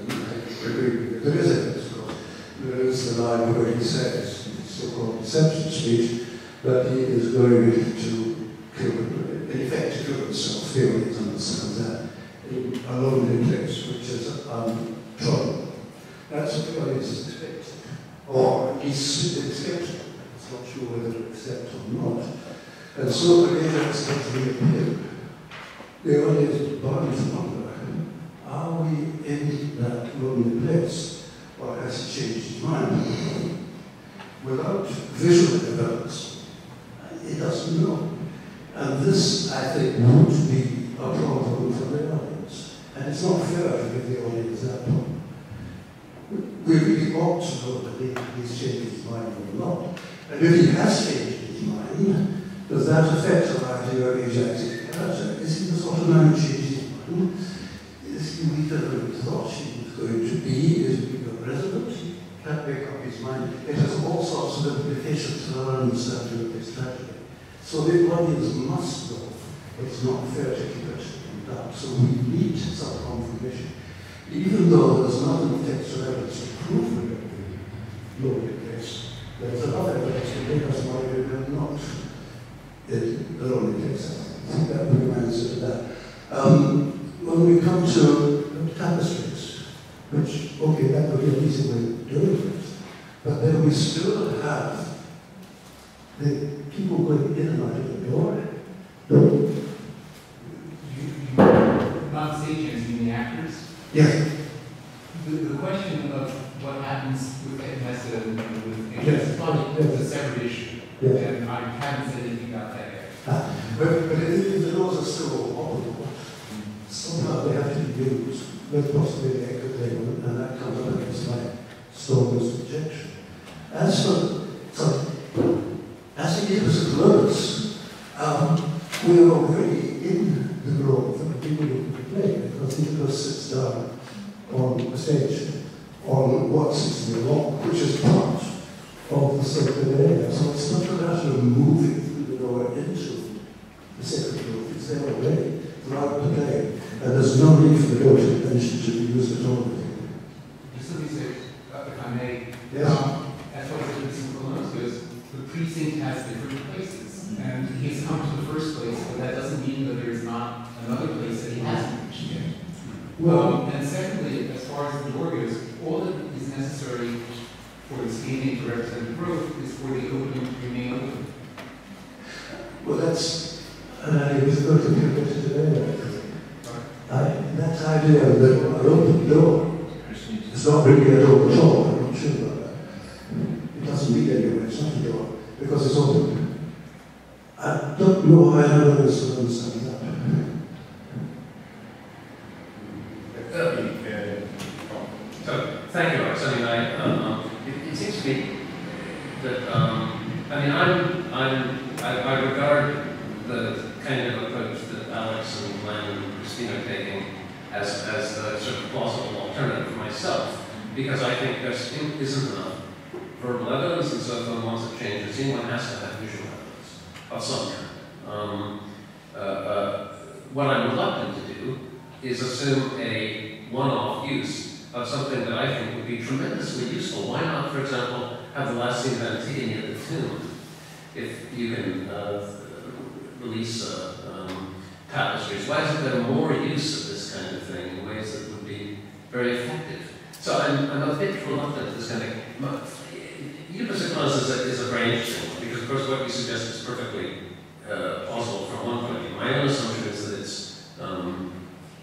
I agree. There is evidence, of course. There is the line where he says, so-called deception speech, that he is going to kill, in effect, kill himself. He understands that. In a lonely place, which is untrodden. That's what is expecting. Or he's expecting. It's not sure whether to accept or not. And so the later expects to reappear. The bound to wonder, are we in that lonely place? Or has he changed his mind? Without visual evidence, he doesn't know. And this, I think, would be a problem for the audience. And it's not fair to give the audience that problem. We really ought to know that he's changed his mind or not. And if he has changed his mind, does that affect our idea of Asiatic character? Is he the sort of man mind? Is he weaker than he thought he was going to be? Is he a resident? He can't make up his mind. It has all sorts of implications for our of this tragedy. So the audience must know it's not fair to keep it in doubt. So we need some confirmation. Even though there's not enough textual evidence to prove the lonely place, there's enough evidence to make us worry we're not in only takes. I think that would be my answer to that. Um, when we come to tapestries, which, okay, that would be an easy way of doing it, but then we still have the people going in and out of the door. Don't You, you, not the stagehands, you mean the actors? Yes. The, the question of what happens with Tecmessa and with Yes. is probably Yes. a separate issue. Yes. And I haven't said anything about that yet. Ah, But, but the laws are still open, somehow they have to be used, with possibly the echo and that comes up against my strongest objection. As for, so, as it gives us close, um, we are already in the at the of the play, because Nicholas sits down on the stage, on what sits in the law, which is part of the sacred area. So it's not a matter of moving through the door into the sacred grove. It's there already throughout the play. And there's no need for the door to be used at all. Just let me say, uh, if I may. Yes. Um, as far as Mr. Colonus goes, the precinct has different places. And he's come to the first place, but that doesn't mean that there's not another place that he hasn't reached yet. Well- Um, and secondly, as far as the door goes, all that is necessary for the skating to represent growth is for the opening to remain open. Well, that's an idea was going to be put today. I, that idea of the an open door is not really a door at all. I'm not sure about that. It doesn't lead anywhere. It's not a door because it's open. I don't know how anyone else will understand that. So, thank you, Alex. I mean, I, um, it, it seems to me that, um, I mean, I'm, I'm, I, I regard the kind of approach that Alex and Glenn and Christine are taking as, as a sort of plausible alternative for myself, because I think there isn't enough verbal evidence, and so if one wants to change the scene, one has to have visual evidence of some kind. Um, uh, uh, what I'm reluctant to do is assume a one-off use of something that I think would be tremendously useful. Why not, for example, have the last scene of Antigone at the tomb? If you can uh, release uh, um, tapestries? Why isn't there more use of this kind of thing in ways that would be very effective? So I'm, I'm a bit reluctant to this kind of. Eupsychonous is a, is a very interesting one because, of course, what you suggest is perfectly uh, possible from one point of view. My own assumption is that it's, um,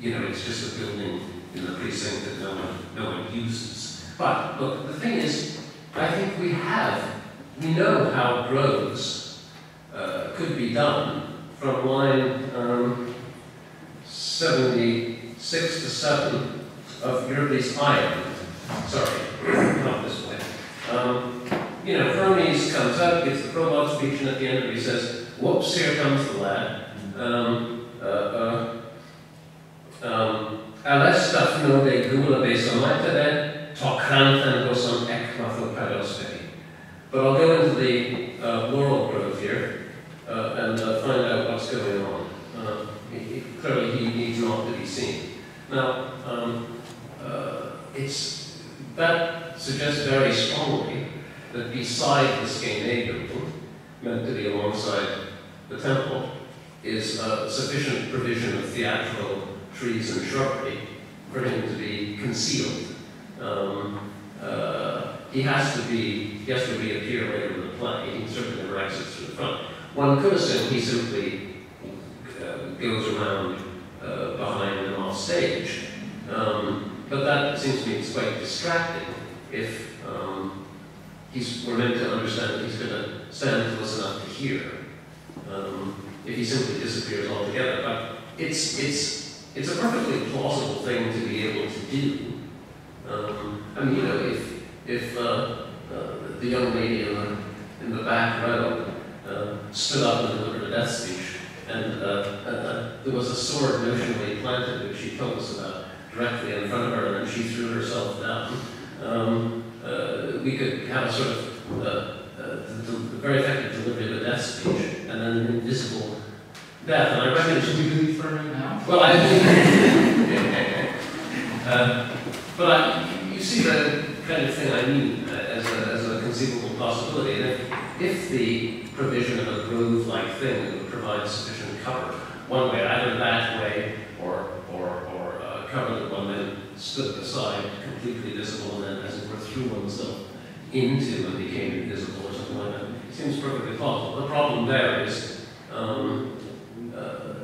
you know, it's just a building in the precinct that no one, no one uses. But look, the thing is, I think we have, we know how groves uh, could be done from line um, 76 to 7 of Euripides' Ion. Sorry, not this way. Um, you know, Hermes comes up, gives the prologue speech, and at the end of it he says, whoops, here comes the lad. Um, uh, uh, um, Alesta de gula besomatade, tokrantan gosam ekmatho padoste. But I'll go into the uh, laurel grove here uh, and uh, find out what's going on. Uh, he, clearly, he needs not to be seen. Now, um, uh, it's that suggests very strongly that beside the Skene meant to be alongside the temple, is a sufficient provision of theatrical trees and shrubbery for him to be concealed. Um, uh, he has to be, he has to reappear later in the play. He certainly never exits through the front. One could assume he simply uh, goes around uh, behind and off stage. Um, but that seems to me is quite distracting if um, he's, we're meant to understand that he's going to stand close enough to hear. Um, if he simply disappears altogether. But it's, it's, it's a perfectly plausible thing to be able to do. Um, I mean, you know, if, if uh, uh, the young lady in the, in the back row uh, stood up and delivered a death speech, and uh, uh, there was a sword notionally planted, which she told us about, directly in front of her, and she threw herself down. Um, uh, we could have a sort of uh, uh, very effective delivery of a death speech, and then an invisible And I reckon should we do these for right now? Well, I think, uh, but I, you see the kind of thing I mean uh, as a, as a conceivable possibility. And if, if the provision of a grove-like thing would provide sufficient cover, one way, either that way, or or or uh, cover that one then stood aside, completely visible, and then, as it were, threw oneself into and became invisible or something like that. It seems perfectly plausible. The problem there is um,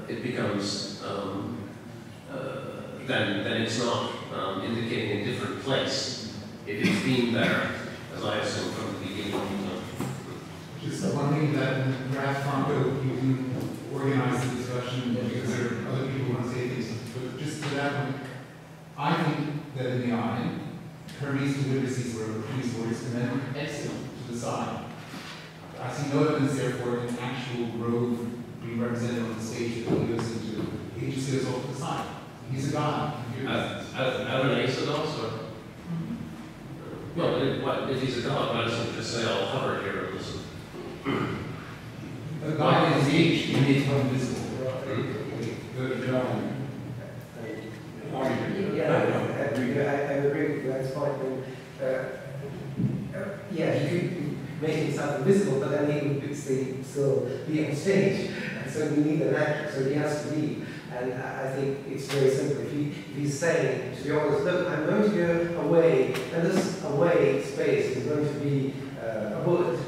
it becomes um, uh, then then it's not um, indicating a different place. If it's been there, as I assume from the beginning. Just one thing that perhaps Franco, you can organize the discussion because there are other people who want to say things. But just to that point, I think that in the eye, Hermes witnesses were these words and then excellent to the side. I see no evidence, therefore, in actual grove being represented on the stage that he goes into. He just goes off to the side. He's a god. An or? Well, if, what, if he's a god, why doesn't he just say, I'll hover here and listen? A god is each, you need to become visible. Good job. Yeah, I agree, I, I agree with you, that's fine. Uh, uh, yeah, he could make himself invisible, but then he would stay, still be on stage. So we need an actor, so he has to be. And I think it's very simple. If, he, if he's saying to the audience, look, I'm going to go away, and this away space is going to be uh, a bullet,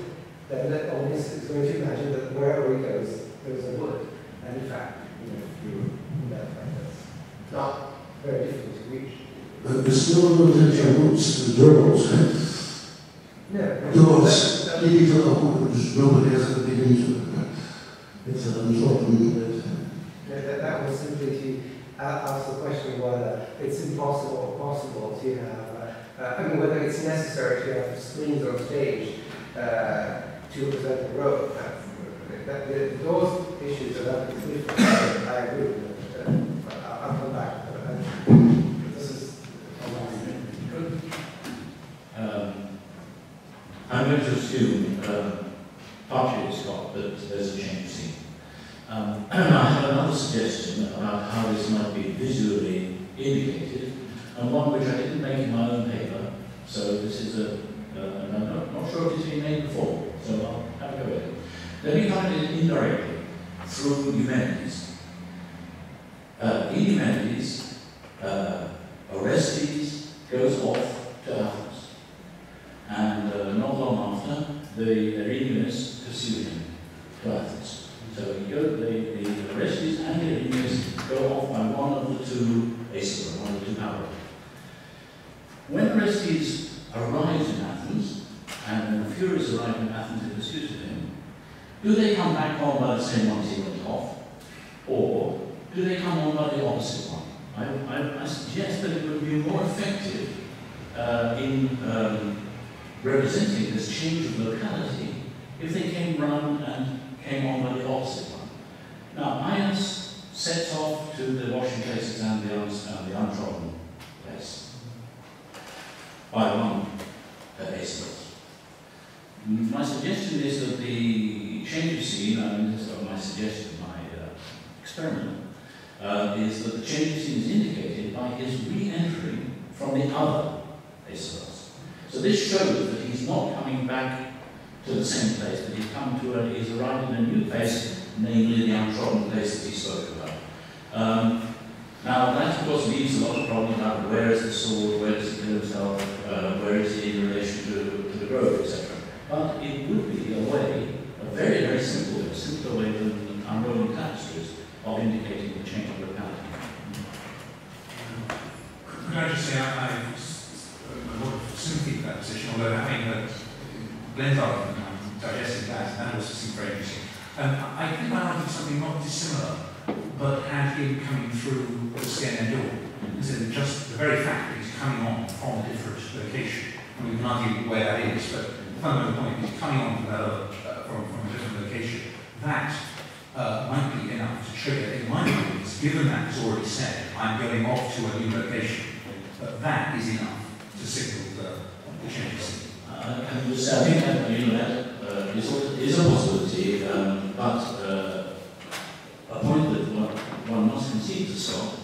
then the audience is going to imagine that wherever he goes, there's a bullet. And in fact, you know, you, that, that's not very difficult to reach. Uh, Still non diciamo doors. No. Doors. Maybe to nobody has a big reason. No, that, that was simply to a- ask the question whether it's impossible or possible to have, uh, uh, I mean, whether it's necessary to have screens on stage uh, to represent the road. That, that, the, those issues are that different. I agree with you. Uh, I'll, come back. that. This is. Um, I'm going to assume, um, got, but there's a change scene. Um, I have another suggestion about how this might be visually indicated, and one which I didn't make in my own paper, so this is a, uh, and I'm not, not sure if it's been made before, so I'll have a go at it. Let me find it indirectly. through Eumenides. Uh, in Eumenides, uh, Orestes goes off to Athens. And uh, not long after, the Erinyes pursue him to Athens. So the, the Orestes and the Erinyes go off by one of the two eisodoi, one of the two Power. When Orestes arrives in Athens, and the Furies arrive in Athens in pursuit of him, do they come back on by the same ones he went off? Or do they come on by the opposite one? I, I, I suggest that it would be more effective uh, in um, representing this change of locality if they came round and came on the opposite one. Now, Aias sets off to the washing places and the, the untrodden place by one uh. My suggestion is that the change of scene, I mean, this is my suggestion, my uh, experiment, uh, is that the change of scene is indicated by his re-entry from the other eisodos. So this shows that he's not coming back to the same place, but he's come to a, he's arrived in a new place, namely the untrodden place that he spoke about. Um, now that of course leaves a lot of problems about where is the sword, where does he kill himself, uh, where is he in relation to, to the grove, etc. But it would be a way, a very, very simple way, simpler way than unrolling tapestries of indicating the change of locality. Could I just say, I, I of sympathy for that position, although having heard That also. Um, I think I argued something not dissimilar, but had him coming through the skene door. And so just the very fact that he's coming on from a different location, I mean, we can argue where that is, but the fundamental point is coming on from, uh, from, from a different location. That uh, might be enough to trigger, in my opinion, given that it's already said, I'm going off to a new location, but that is enough to signal the, the and I think that, you know, that uh, is, is a possibility, um, but uh, a point that one, one must concede to Scott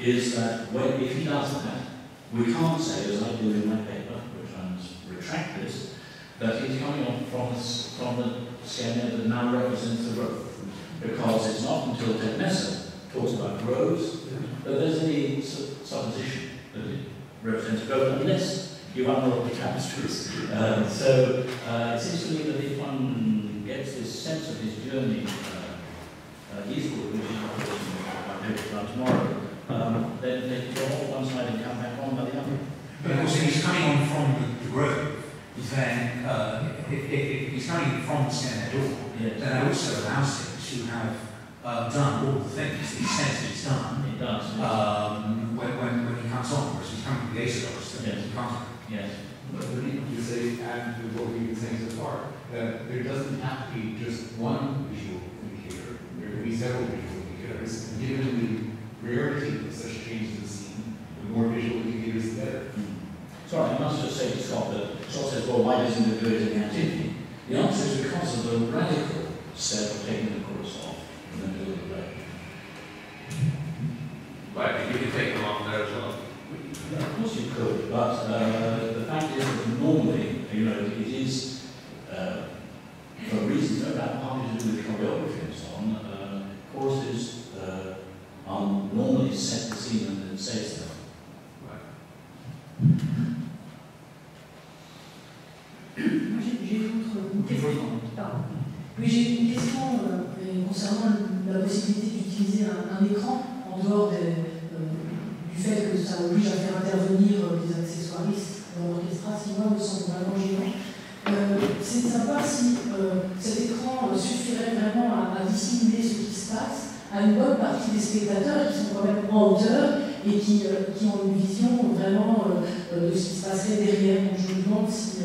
is that when, if he does that, we can't say, as I do in my paper, which I must retract this, that he's coming on from, from the skene that now represents the grove. Because it's not until Tecmessa talks about groves that there's any supposition that it represents a grove, unless you unroll the tapestries. Um, so uh, it seems to me that if one gets this sense of his journey uh, uh, eastward, which is what talking about tomorrow, um, then they can go off one side and come back on by the other. But of course, if he's coming on from the, the grove, then uh, if, if, he's coming from the skene door, Yes. then that also allows him to have uh, done all the things that he says he's done It does. yes. um, when, when, when he comes on, whereas he's coming from the eisodos, then Yes. he can't. Yes. But we need to say, add to what we've been saying so far, that there doesn't have to be just one visual indicator. There can be several visual indicators. Given the rarity of such changes in the scene, the more visual indicators, the better. Hmm. Sorry, I must just say to Scott that Scott says, well, why doesn't it do it in the activity? The answer is because of the radical step of taking the chorus off and then doing the break. Right, you can take them off there as well. Yeah, of course you could, but uh, the fact is that normally, you know, it is, uh, for reasons no doubt partly to do with choreography and so on, uh, choruses uh, are normally set the scene and then say. Oui, j'ai une question euh, concernant la possibilité d'utiliser un, un écran en dehors des, du fait que ça oblige à faire intervenir des accessoiristes dans moi me semble vraiment gênant. Euh, C'est de savoir si euh, cet écran suffirait vraiment à, dissimuler ce qui se passe à une bonne partie des spectateurs qui sont quand même en hauteur et qui, euh, ont une vision vraiment euh, de ce qui se passerait derrière. Donc je me demande si,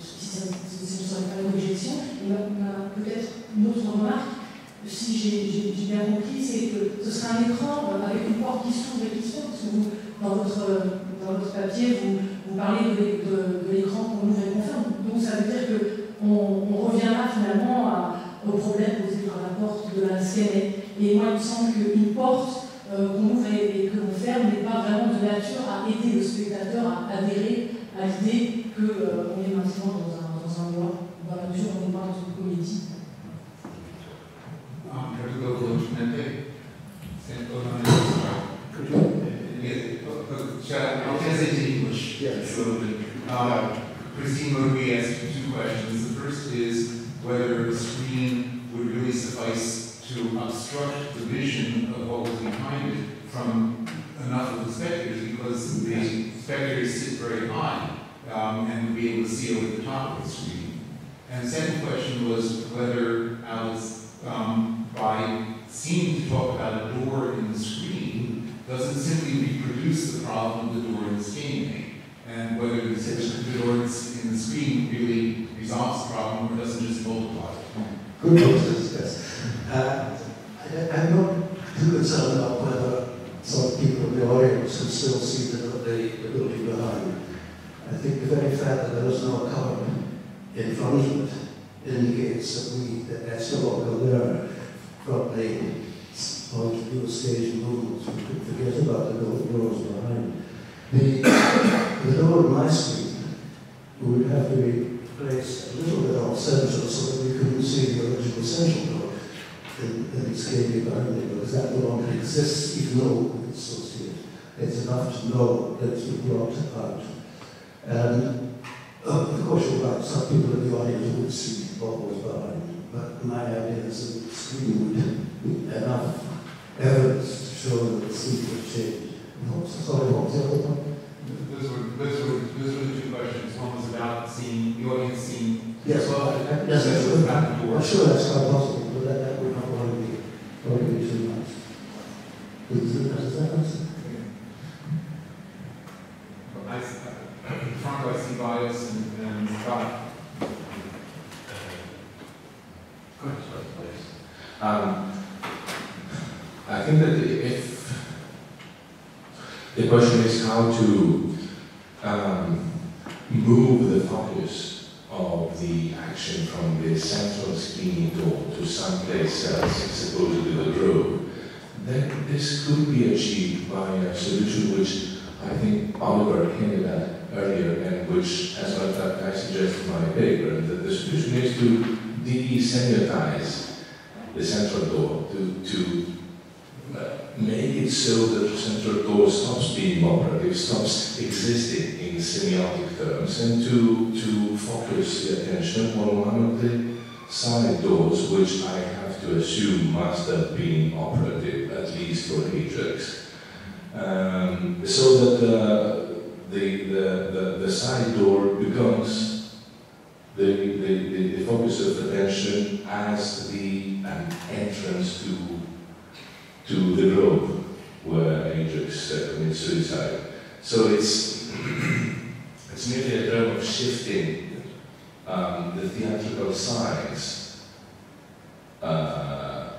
ce ne serait pas une objection. Et ma- ma- peut-être une autre remarque, si j'ai bien compris, c'est que ce serait un écran euh, avec une porte qui s'ouvre et qui se ferme, parce que vous, dans votre, euh, dans votre papier, vous, vous parlez de, de- l'écran qu'on ouvre et qu'on ferme. Donc ça veut dire qu'on on revient là finalement au problème posé par la porte de la CNN. Et moi, il me semble qu'une porte euh, qu'on ouvre et, que l'on ferme n'est pas vraiment de nature à aider le spectateur à adhérer à l'idée qu'on est maintenant dans un, dans un bois, dans la mesure où on parle d'une comédie. And, oh, Christine asked two questions. The first is whether screen would really suffice to obstruct the vision of what was behind it from enough of the spectators, because the spectators sit very high and would be able to see over the top of the screen. And the second question was whether Alex, um, by seeming to talk about a door in the screen, doesn't simply reproduce the problem of the door in the skene and whether the, the door in the screen really resolves the problem or doesn't just multiply it. Good questions, yes. Uh, I, I'm not too concerned about whether some people in the audience can still see the, the, the building behind. I think the very fact that there is no cover in front of it indicates that we, that that's no longer there the of view of stage movements. We could forget about the building doors behind. The, the door on my screen would have to be placed a little bit off center so that we couldn't see the original central door in, in its cave behind it, because that no longer exists, even though we can still see it. It's enough to know that it's been brought out. And of course, you're right, some people in the audience would see what was behind, but my idea is that would be enough evidence to show that the scene would change. No, sorry, what was the other one? Those were, those were, those were the two questions. One was about seeing, the audience seeing. Yes, well, I- I- yes, I'm sure, was about the door. I'm sure that's quite possible, but that, that would not want to be, want to be too much. Does that- does that answer? I, s- in front of I see bias and, and uh, Scott. Um, I think that if the question is how to um, move the focus of the action from the central screening door to someplace else, supposedly the grove, then this could be achieved by a solution which I think Oliver hinted at earlier and which, as a matter of fact, I suggested in my paper, that the solution is to de-semiotise the central door, to, to uh, make it so that the central door stops being operative, stops existing in semiotic terms, and to, to focus the attention on one of the side doors, which I have to assume must have been operative, at least for Ajax. Um, so that uh, the, the, the, the side door becomes the, the, the, the focus of attention as the um, entrance to, to the grove where Ajax uh, commits suicide. So it's, it's merely a term of shifting um, the theatrical signs. Uh,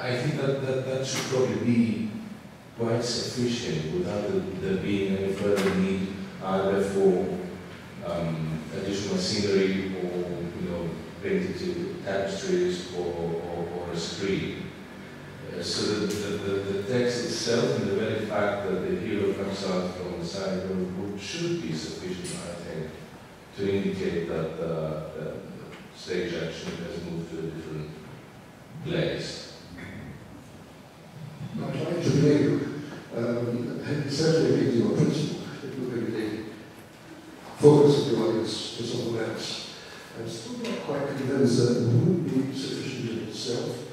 I think that, that that should probably be quite sufficient without there being any further need either for um, additional scenery or, you know, painted tapestries or, or, or a screen. Uh, so the, the, the, text itself and the very fact that the hero comes out from the side of the group should be sufficient, I think, to indicate that uh, the stage action has moved to a different place. I'd like to blame um, certainly your principle. It will be the focus of the audience to something else. I'm still not quite convinced that it would be sufficient in itself.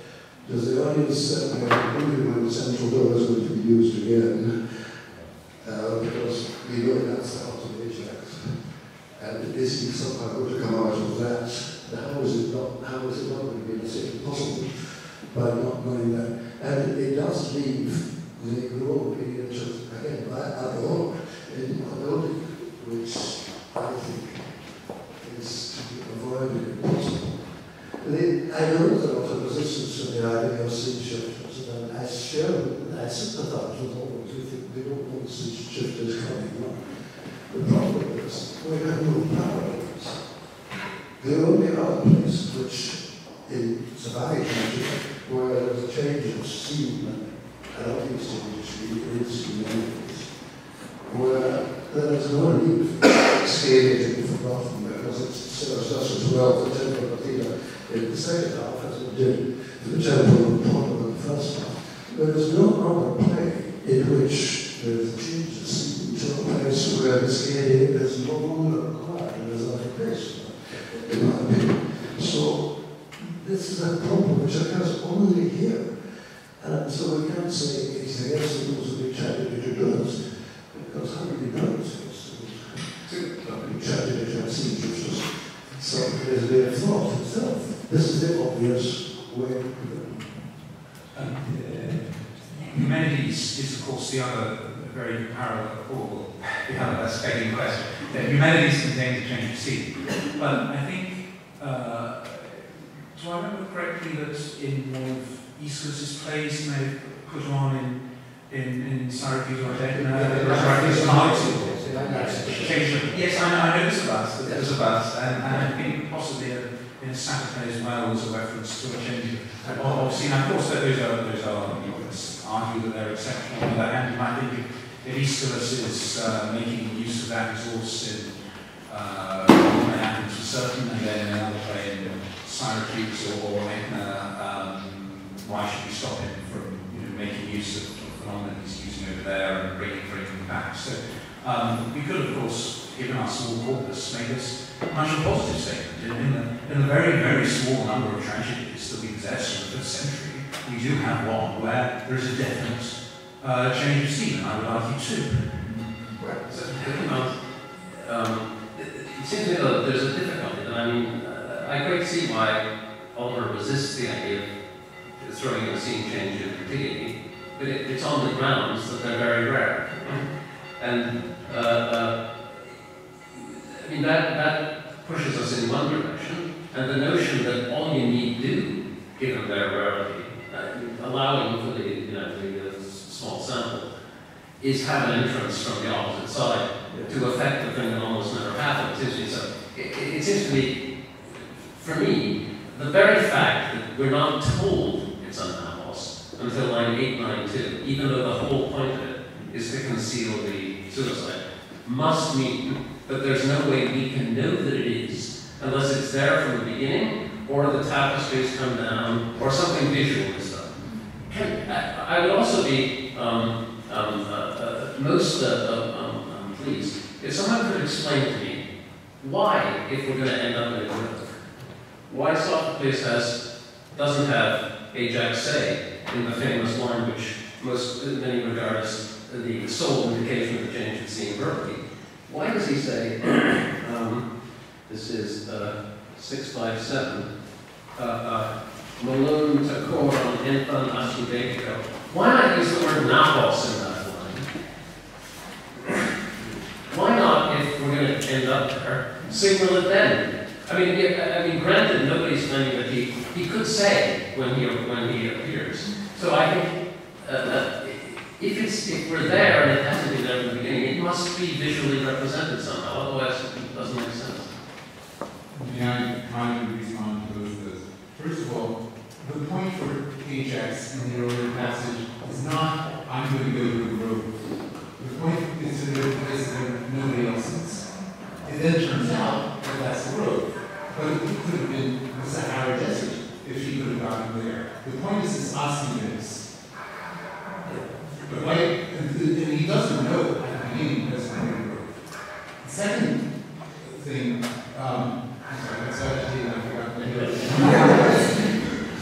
Does the audience uh, wondering when the central door is going to be used again? Uh, because we know that's the of Ajax. And is he somehow going to come out of that? How is it not, how is it not going to be necessarily possible by not knowing that? And it does leave the grove being again, by Ador in building which I think is to be avoided if possible. I know there's a lot of resistance to the idea of sea shifters, and I share, I sympathize with all those who think they don't want scene shifters coming on. The problem is, we have no parallels. The only other place which, in surviving where there's a change of scene, and at least in which is in where there is no need skene to be forgotten because it serves us as well for temple of Athena in the second half as it did the temple of Apollo the first one. There is no other play in which is Jesus to a place where the skene is no longer required there's other place, in my opinion. So this is a problem which occurs only here. And so we can't say it's against the rules of each tragedy to do this, because how do you know it's against the rules? A tragedy to have seen which was so there's a bit of thought itself. This is the obvious way. Um, uh, Eumenides is, of course, the other very parallel, or the other begging question. That Eumenides contains a change of scene. But I think, uh, do I remember correctly that in one of Aeschylus's plays, may have put on in, in, in Syracuse or Athena, Yeah, or Syracuse Martin. Yes, Change of- Yes, I know, I know a bust, that there's a bust, and, and I think possibly a, in a Saturday as well was a reference to a change of, of scene. Of course, those are, those are, you can argue that they're exceptional. On the other hand, you might think if, Aeschylus is uh, making use of that resource in uh, Athens for certain, and then another play in Syracuse or, or Etna, um, why should we stop him from you know, making use of, of phenomena he's using over there and bringing, bringing back? So um, we could, of course, given our small corpus, make this much a positive statement. In, in, the, in the very, very small number of tragedies that we possess in the fifth century, we do have one where there is a definite uh, change of scene, I would argue two. Well, so, um, it, it seems to me that there's a difficulty, and I mean, uh, I quite see why Oliver resists the idea of throwing in a scene change in Antigone, but it, it's on the grounds that they're very rare. And, I mean, that, that pushes us in one direction, and the notion that all you need do, given their rarity, uh, allowing for the, you know, the uh, small sample, is have an entrance from the opposite side to affect the thing that almost never happens. It seems to me, so it, it seems to me, for me, the very fact that we're not told it's Anamos until line 892, even though the whole point of it is to conceal the suicide, must mean that there's no way we can know that it is unless it's there from the beginning, or the tapestries come down, or something visual is done. I would also be um, um, uh, uh, most uh, uh, um, um, pleased if someone could explain to me why, if we're going to end up in a grove, why Sophocles has, doesn't have Ajax say in the famous line which most many regard as the sole indication of the change of scene verbally. Why does he say, um, this is uh, 657, uh, uh, Malone to coron infan asudetico. Why not use the word napos in that line? Why not, if we're going to end up there, signal it then? I mean, I mean, granted, nobody's claiming that he, he could say when he, when he appears. So I think, uh, if it's, if we're there and it hasn't been there from the beginning, it must be visually represented somehow, otherwise it doesn't make sense. May I kindly respond to those this? First of all, the point for Ajax in the earlier passage is not, I'm going to go to the grove. The point is to go to a place where nobody else is. It then turns out that that's the grove. But it could have been the Sahara Desert if he could have gotten there. The point is this Ossimus. But why, and and he doesn't know at the beginning that's the grove. The second thing, um, I'm sorry, I forgot.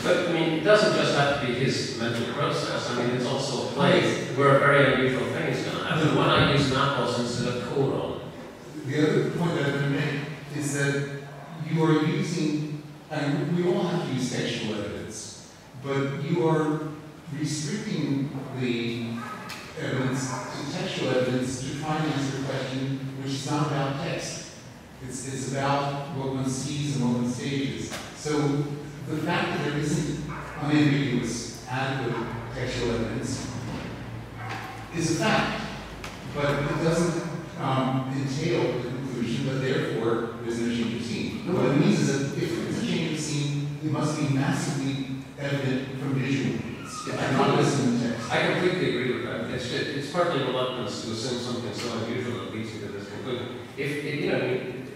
But I mean, it doesn't just have to be his mental process. I mean, it's also a place where a very unusual thing is going to happen. Why not use napos instead of colon? The other point that I'm going to make is that you are using, and we all have to use textual evidence, but you are restricting the evidence textual evidence to try and answer a question which is not about text. It's, it's about what one sees and what one stages. So the fact that there isn't unambiguous, adequate textual evidence is a fact, but it doesn't um, entail the conclusion that therefore there's no change of scene. What it means is that if it's a change of scene, it must be massively evident from visual means, and not just the text. I completely agree with that. It's, it's partly reluctance to assume something so unusual that leads you to this conclusion. If, if you know, I mean,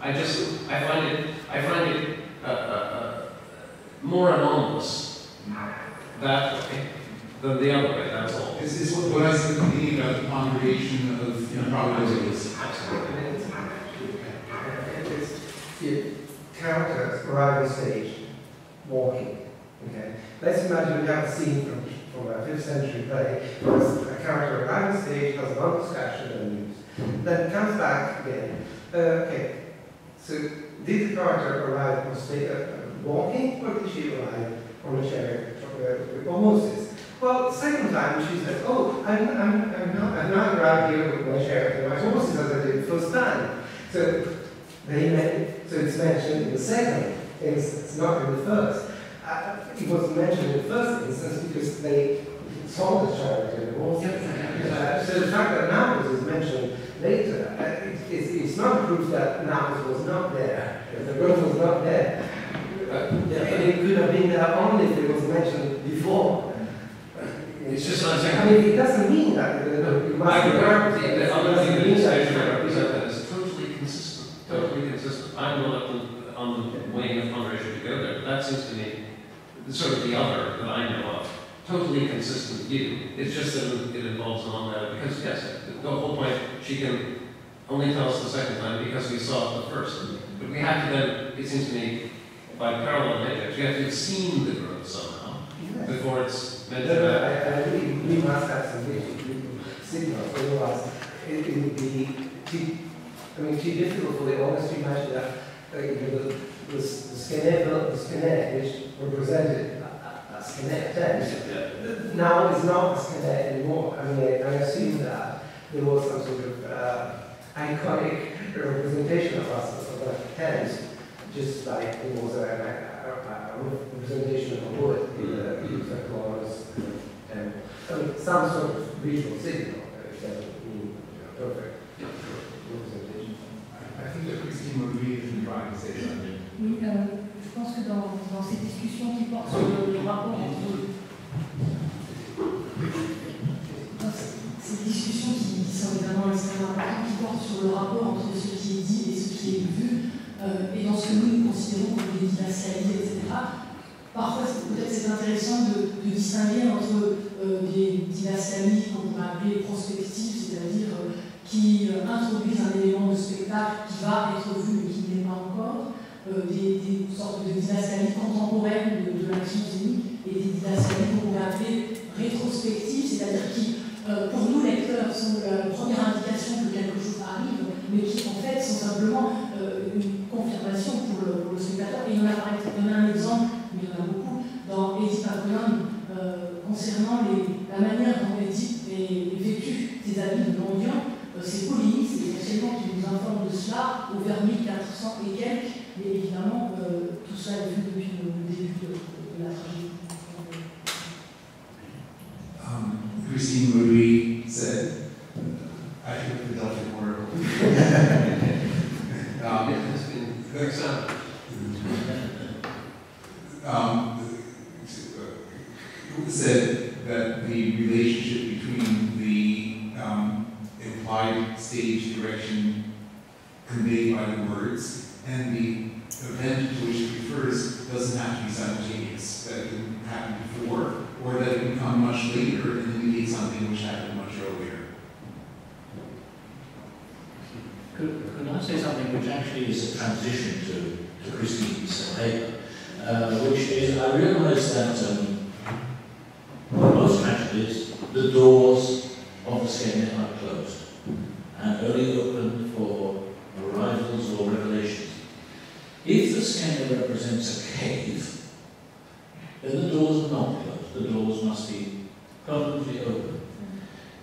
I just, I find it, I find it uh, uh, uh, more anomalous that way than the other way, that's all. This is what, what I said at the beginning about the congregation of you know, probabilities. The characters arrive on stage, walking. Okay, let's imagine we have a scene from, from a fifth century play where a character arrives on stage, has a long discussion and news, then comes back again. Uh, okay, so did the character arrive on stage uh, walking, or did she arrive on a chariot uh, Moses? Well, second time she said, "Oh, I'm, I'm, I'm not, I'm not arrived here with my chariot and my horses as I did the first time." So they so it's mentioned in the second instance, not in the first. Uh, it was mentioned in the first instance because they saw the chariot and the horses. Uh, so the fact that napos is mentioned later, uh, it, it's, it's not proof that napos was not there, that the road was not there. It could have been there only if it was mentioned before. It's just not saying. I mean, it doesn't mean that uh, it must I be regard the other thing that is that represent that is totally consistent, totally consistent. I'm not on the, on the weighing of Andre should go there, but that seems to me sort of the other that I know of. Totally consistent view. It's just that it involves non because yes, the whole point she can only tell us the second time because we saw it the first. But we have to then, it seems to me, by parallel matrix, we have to have seen the growth somehow before it's meant No, no. I, I really, we must have some signals, otherwise it, it would be too, I mean, too difficult for the audience to imagine that, uh, you know, the, the, the skene, the skene, which represented a, a, a skene tent, now it's not a skene anymore. I mean, I, I assume that there was some sort of uh, iconic representation of us of a tent, just like it was a, a, a, a representation of a wood in the in the Florence temple. I mean, some sort of visual signal, uh, if that would mean you know, perfect representation. I think that Christine would be trying to say something. Oui, je pense que dans, dans ces discussions qui portent sur le, rapport entre ces- discussions qui, sont évidemment extrêmement importantes, qui portent sur le rapport entre ce qui est dit et ce qui est vu, euh, et dans ce que nous, nous considérons comme des didascalies, etc. Parfois, peut-être c'est intéressant de, distinguer entre euh, des didascalies qu'on pourrait appeler prospectives, c'est-à-dire euh, qui euh, introduisent un élément de spectacle qui va être vu mais qui n'est pas encore, euh, des, des sortes de didascalies contemporaines de, l'action scénique et des didascalies qu'on pourrait appeler rétrospectives, c'est-à-dire qui, euh, pour nous lecteurs, sont la première indication que quelque chose arrive, mais qui en fait sont simplement euh, une confirmation pour le, spectateur. Et il y en a il un exemple, mais il y en a beaucoup, dans Edith euh, concernant la manière dont Edith est, est vêtue, ses habits de mendiant. Euh, c'est Poligny, c'est essentiellement qui nous informe de cela au vers 1400 et quelques, mais évidemment, euh, tout ça est vu depuis le, début de la tragédie.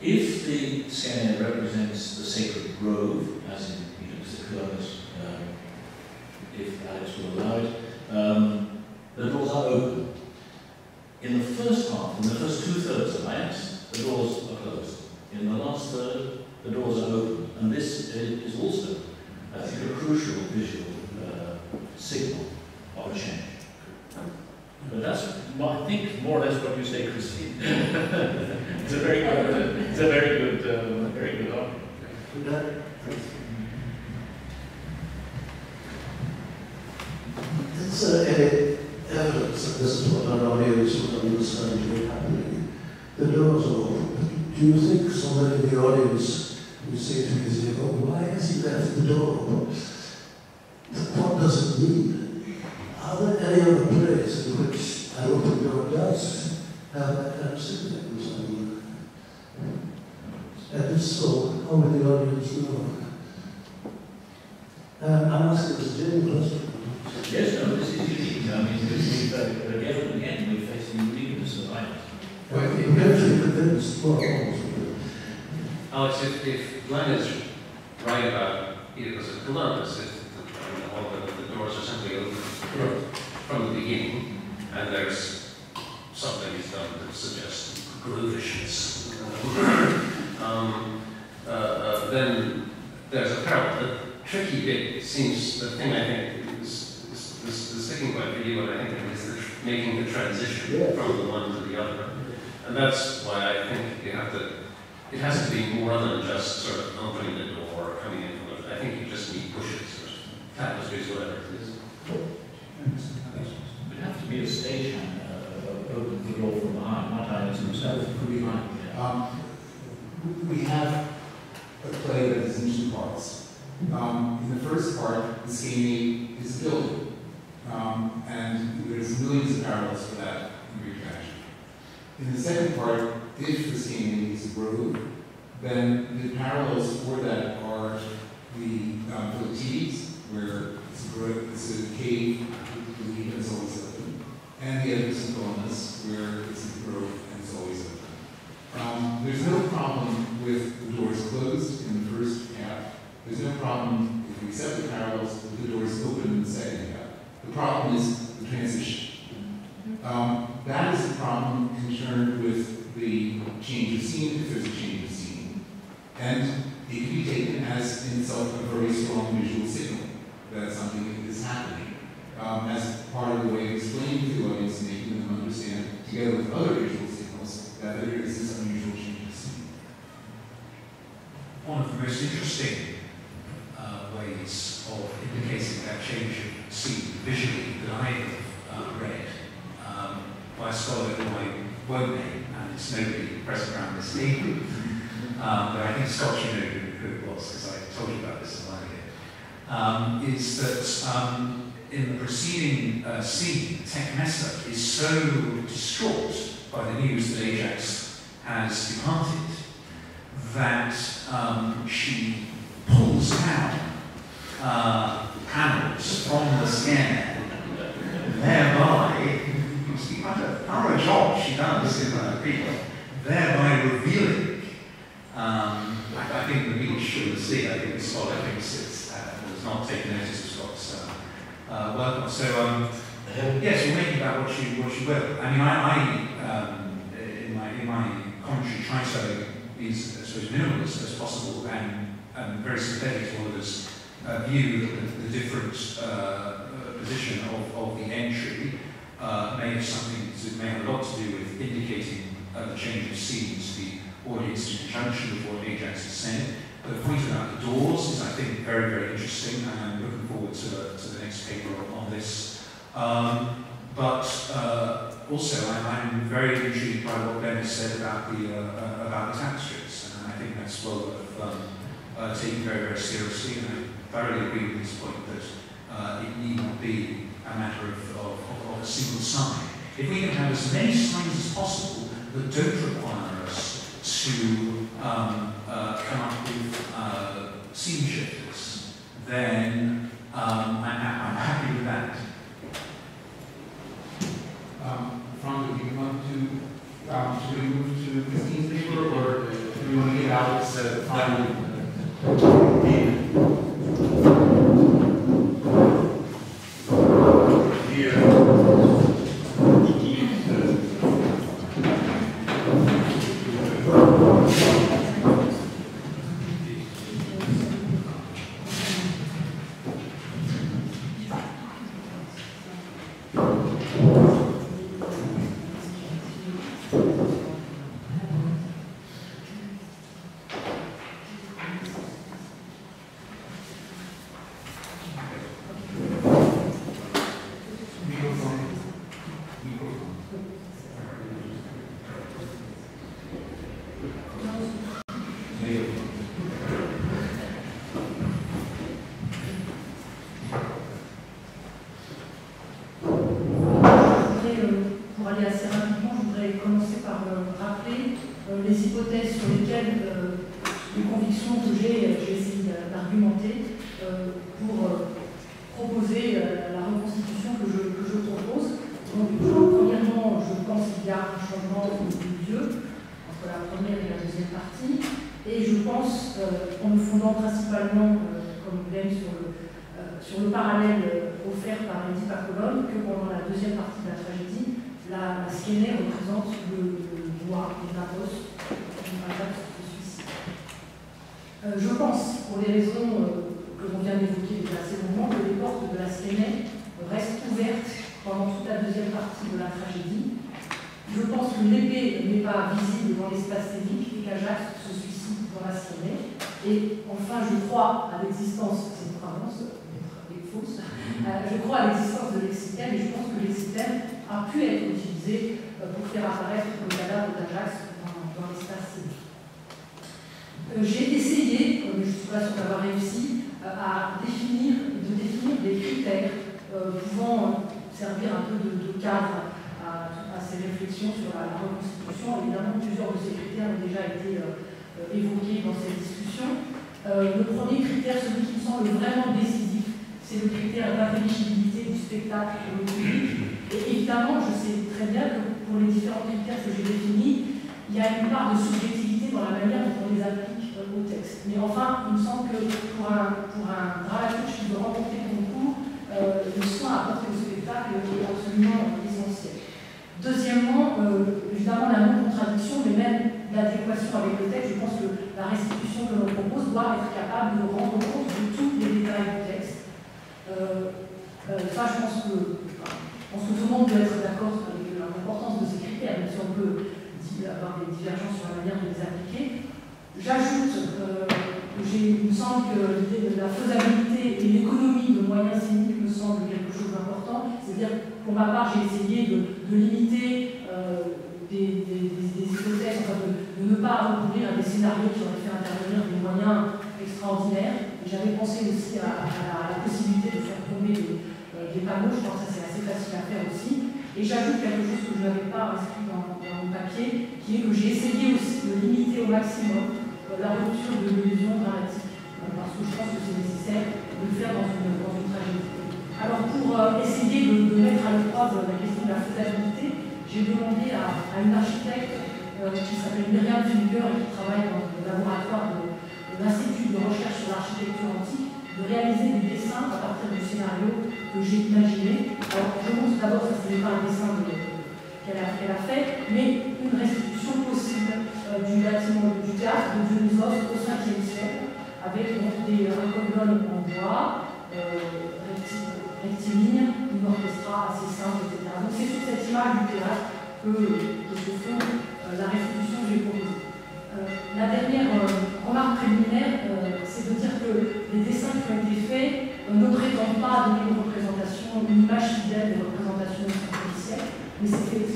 If the skene represents the sacred grove, as in Peter Siculus, um, if Alex will allow it, um, the doors are open. In the first half, in the first two thirds of Mass, the doors are closed. In the last third, the doors are open. And this is also, I think, a crucial visual uh, signal of a change. But that's, I think, more or less what you say, Christine. it's a very good, it's a very good, uh, very good argument.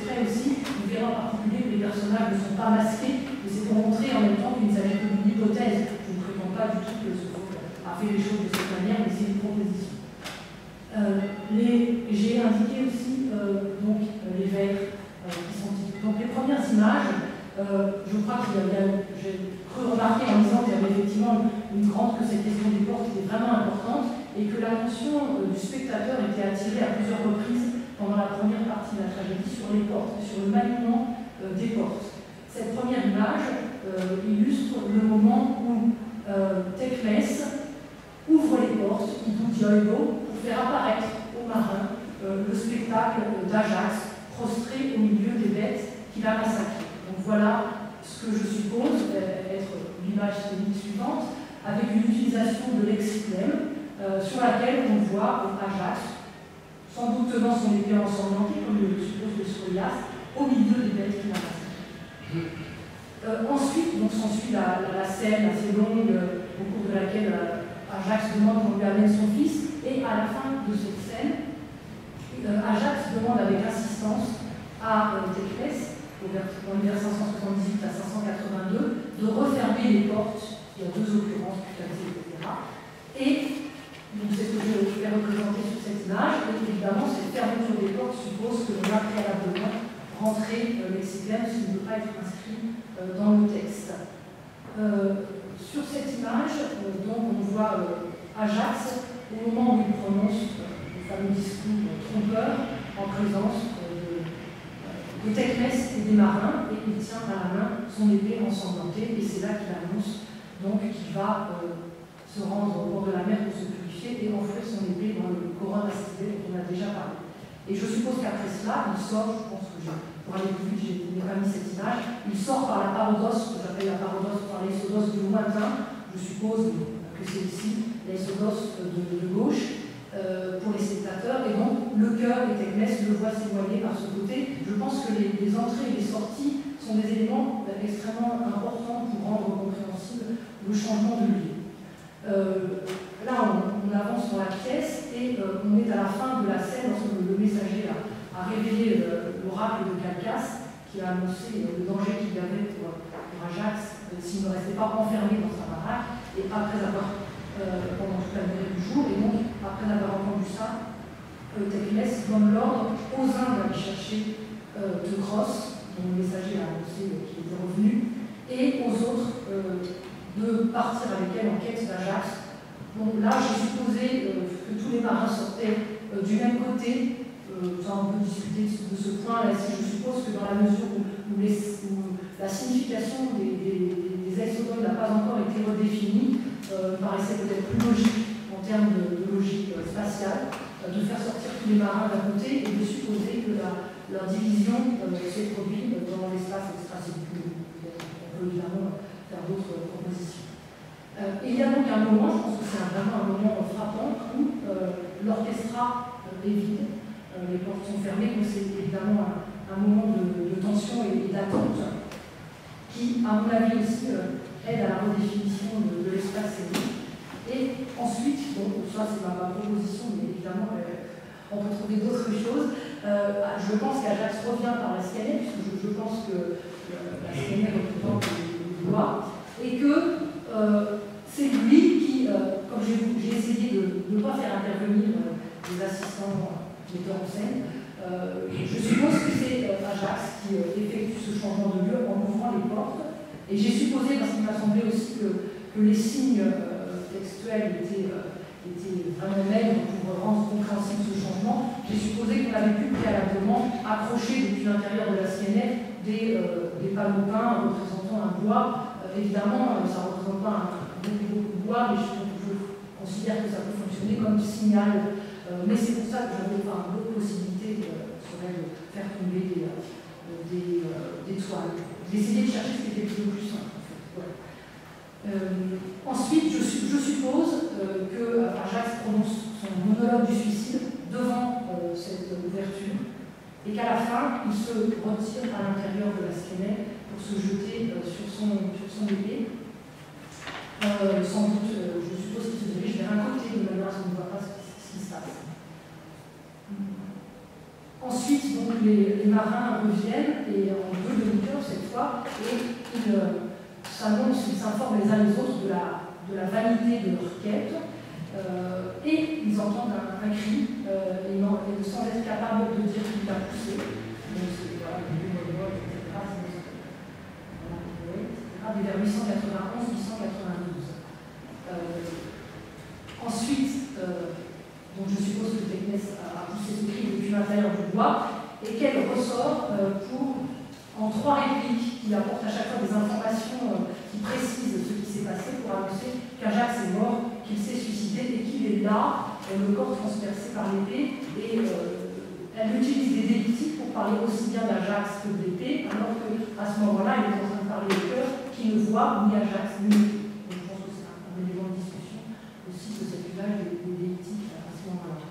extraits aussi, vous verrez en particulier que les personnages ne sont pas masqués, mais c'est pour montrer en même temps qu'il ne s'agit que d'une hypothèse. Je ne prétends pas du tout que Sophocle a fait les choses de cette manière, mais c'est une proposition. Euh, j'ai indiqué aussi euh, donc, euh, les vers qui sont Donc les premières images, je crois qu'il y avait, j'ai cru remarquer en disant qu'il y avait effectivement une grande, que cette question des portes était vraiment importante, et que l'attention du spectateur était attirée à plusieurs reprises pendant la première partie de la tragédie sur les portes, sur le maniement euh, des portes. Cette première image euh, illustre le moment où euh, ouvre les portes, Idou pour faire apparaître aux marins euh, le spectacle d'Ajax prostré au milieu des bêtes qu'il a massacrées. Donc voilà ce que je suppose être l'image suivante, avec une utilisation de l'exclème sur laquelle on voit Ajax sans doutement son épée ensanglantée, comme le suppose le Sorias, au milieu des bêtes qui la euh, ensuite, donc s'ensuit la, la, scène assez longue euh, au cours de laquelle euh, Ajax demande qu'on lui amène son fils, et à la fin de cette scène, Ajax demande avec insistance à Teclès, au vers, 578 à 582, de refermer les portes, il y a deux occurrences, etc., et donc c'est ce que je vais représenter sur cette image. Et évidemment, cette fermeture des portes suppose que l'on a préalablement rentré euh, lexical qui ne peut pas être inscrit euh, dans le texte. Euh, sur cette image, donc, on voit Ajax au moment où il prononce le fameux discours trompeur en présence de Tecmès et des marins, et il tient à la main son épée ensanglantée, et c'est là qu'il annonce qu'il va se rendre au bord de la mer pour se publier et offrir son épée dans le Coran assisté dont on a déjà parlé. Et je suppose qu'après cela, il sort, je pense que je, pour aller plus vite, je n'ai pas mis cette image, il sort par la parodos, que j'appelle la parodos, par l'exodos du lointain, je suppose que c'est ici, l'exodos de, gauche, euh, pour les spectateurs, et donc le cœur et Tecmès le voit s'éloigner par ce côté. Je pense que les, entrées et les sorties sont des éléments extrêmement importants pour rendre compréhensible le changement de lieu. Euh, là, on, avance dans la pièce et euh, on est à la fin de la scène lorsque le, messager a, révélé euh, l'oracle de Calcas qui a annoncé le danger qu'il y avait pour, Ajax s'il ne restait pas enfermé dans sa baraque. Et après avoir, pendant toute la durée du jour, et donc après avoir entendu ça, Tecmès donne l'ordre aux uns d'aller chercher De Cross, dont le messager a annoncé qu'il était revenu, et aux autres de partir avec elle en quête d'Ajax. Donc là, j'ai supposé euh, que tous les marins sortaient euh, du même côté. Euh, on peut discuter de ce point-là. Je suppose que dans la mesure où, la signification des, des, des n'a pas encore été redéfinie, euh, paraissait peut-être plus logique en termes de, logique spatiale, de faire sortir tous les marins d'un côté et de supposer que leur division s'est produite dans l'espace extracellulaire. On peut évidemment faire d'autres propositions. Euh, il y a donc un moment, je pense que c'est vraiment un moment frappant, où euh, l'orchestra euh, est vide, les portes sont fermées, donc c'est évidemment un, moment de, tension et, et d'attente qui, à mon avis aussi, aide à la redéfinition de, de l'espace. Et ensuite, bon, ça c'est ma, ma, proposition, mais évidemment, on peut trouver d'autres choses. je pense qu'Ajax revient par la scanner, puisque je, pense que la scanner représente et que euh, c'est lui qui, euh, comme j'ai essayé de ne pas faire intervenir euh, les assistants metteurs en scène, euh, je suppose que c'est Ajax qui effectue ce changement de lieu en ouvrant les portes. Et j'ai supposé, parce qu'il m'a semblé aussi que, les signes textuels étaient, vraiment maigres pour rendre compréhensible ce changement, j'ai supposé qu'on avait pu préalablement accrocher depuis l'intérieur de la CNN des, des panneaux peints représentant un bois. Euh, évidemment, ça ne représente pas un, mais je, considère que ça peut fonctionner comme signal. Euh, mais c'est pour ça que j'avais enfin, d'autres possibilités euh, serait de faire tomber des, euh, des, euh, des, toiles. Essayé de chercher ce qui était le plus simple. Ensuite, je, suppose que Ajax prononce son monologue du suicide devant cette ouverture et qu'à la fin, il se retire à l'intérieur de la scanner pour se jeter euh, sur, son, sur son épée. Euh, sans doute, euh, je suppose qu'il se dirige vers un côté de manière à ce qu'on ne voit pas ce, qui se passe. Ensuite, donc, les, marins reviennent, et en deux demi-heures cette fois, et ils euh, s'informent les uns les autres de la, de la vanité de leur quête. Euh, et ils entendent un, cri, et, sans être capables de dire qui l'a poussé. Donc. Vers 891-892. Euh, ensuite, euh, donc je suppose que Tecmès a, poussé ce cri depuis l'intérieur du bois. Et qu'elle ressort euh, pour, en trois répliques, qui apportent à chaque fois des informations qui précisent ce qui s'est passé pour annoncer qu'Ajax est mort qu'il s'est suicidé et qu'il est là, le corps transpercé par l'épée, et euh, elle utilise des délictifs pour parler aussi bien d'Ajax que de l'épée, alors qu'à ce moment-là, elle est en train de parler au cœur qui ne voit ni Ajax ni l'épée. Donc je pense que c'est un, un, élément de discussion aussi délictifs à ce moment-là.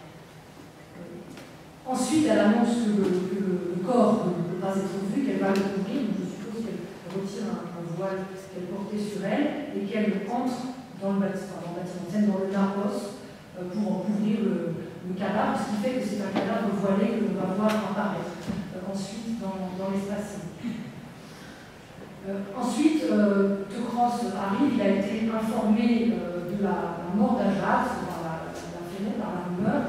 Ensuite, elle annonce que le, corps ne peut pas être vu, qu'elle va le couvrir, donc je suppose qu'elle retire un, voile qu'elle portait sur elle et qu'elle entre dans le bâtiment, dans le, Narcos, euh, pour en couvrir le, cadavre, ce qui fait que c'est un cadavre voilé que l'on va voir apparaître euh, ensuite dans, l'espace. Euh, ensuite, euh, arrive, il a été informé la, mort d'Ajax par la, par la rumeur.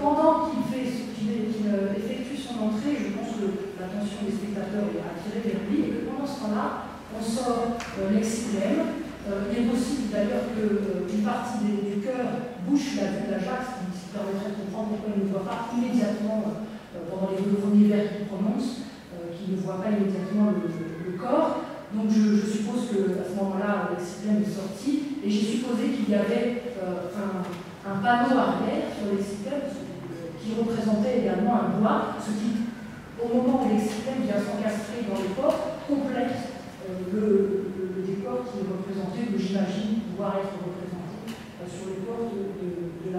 pendant qu'il qu effectue son entrée, je pense que l'attention des spectateurs est attirée vers lui et que pendant ce temps-là, on sort euh, l'extrême. Euh, il est possible d'ailleurs qu'une partie des, du cœur bouche la vue d'Ajax, qui permettrait de comprendre pourquoi il ne voit pas immédiatement, euh, pendant les deux premiers vers qu'il prononce, euh, qu'il ne voit pas immédiatement le corps. Donc je, je suppose qu'à ce moment-là, l'extrême est sorti et j'ai supposé qu'il y avait euh, un, panneau arrière sur l'extrême qui représentait également un bois, ce qui, au moment où l'extrême vient s'encastrer dans le corps, complète euh, le, le, décor qui est représenté, que j'imagine pouvoir être représenté euh, sur le corps de, de.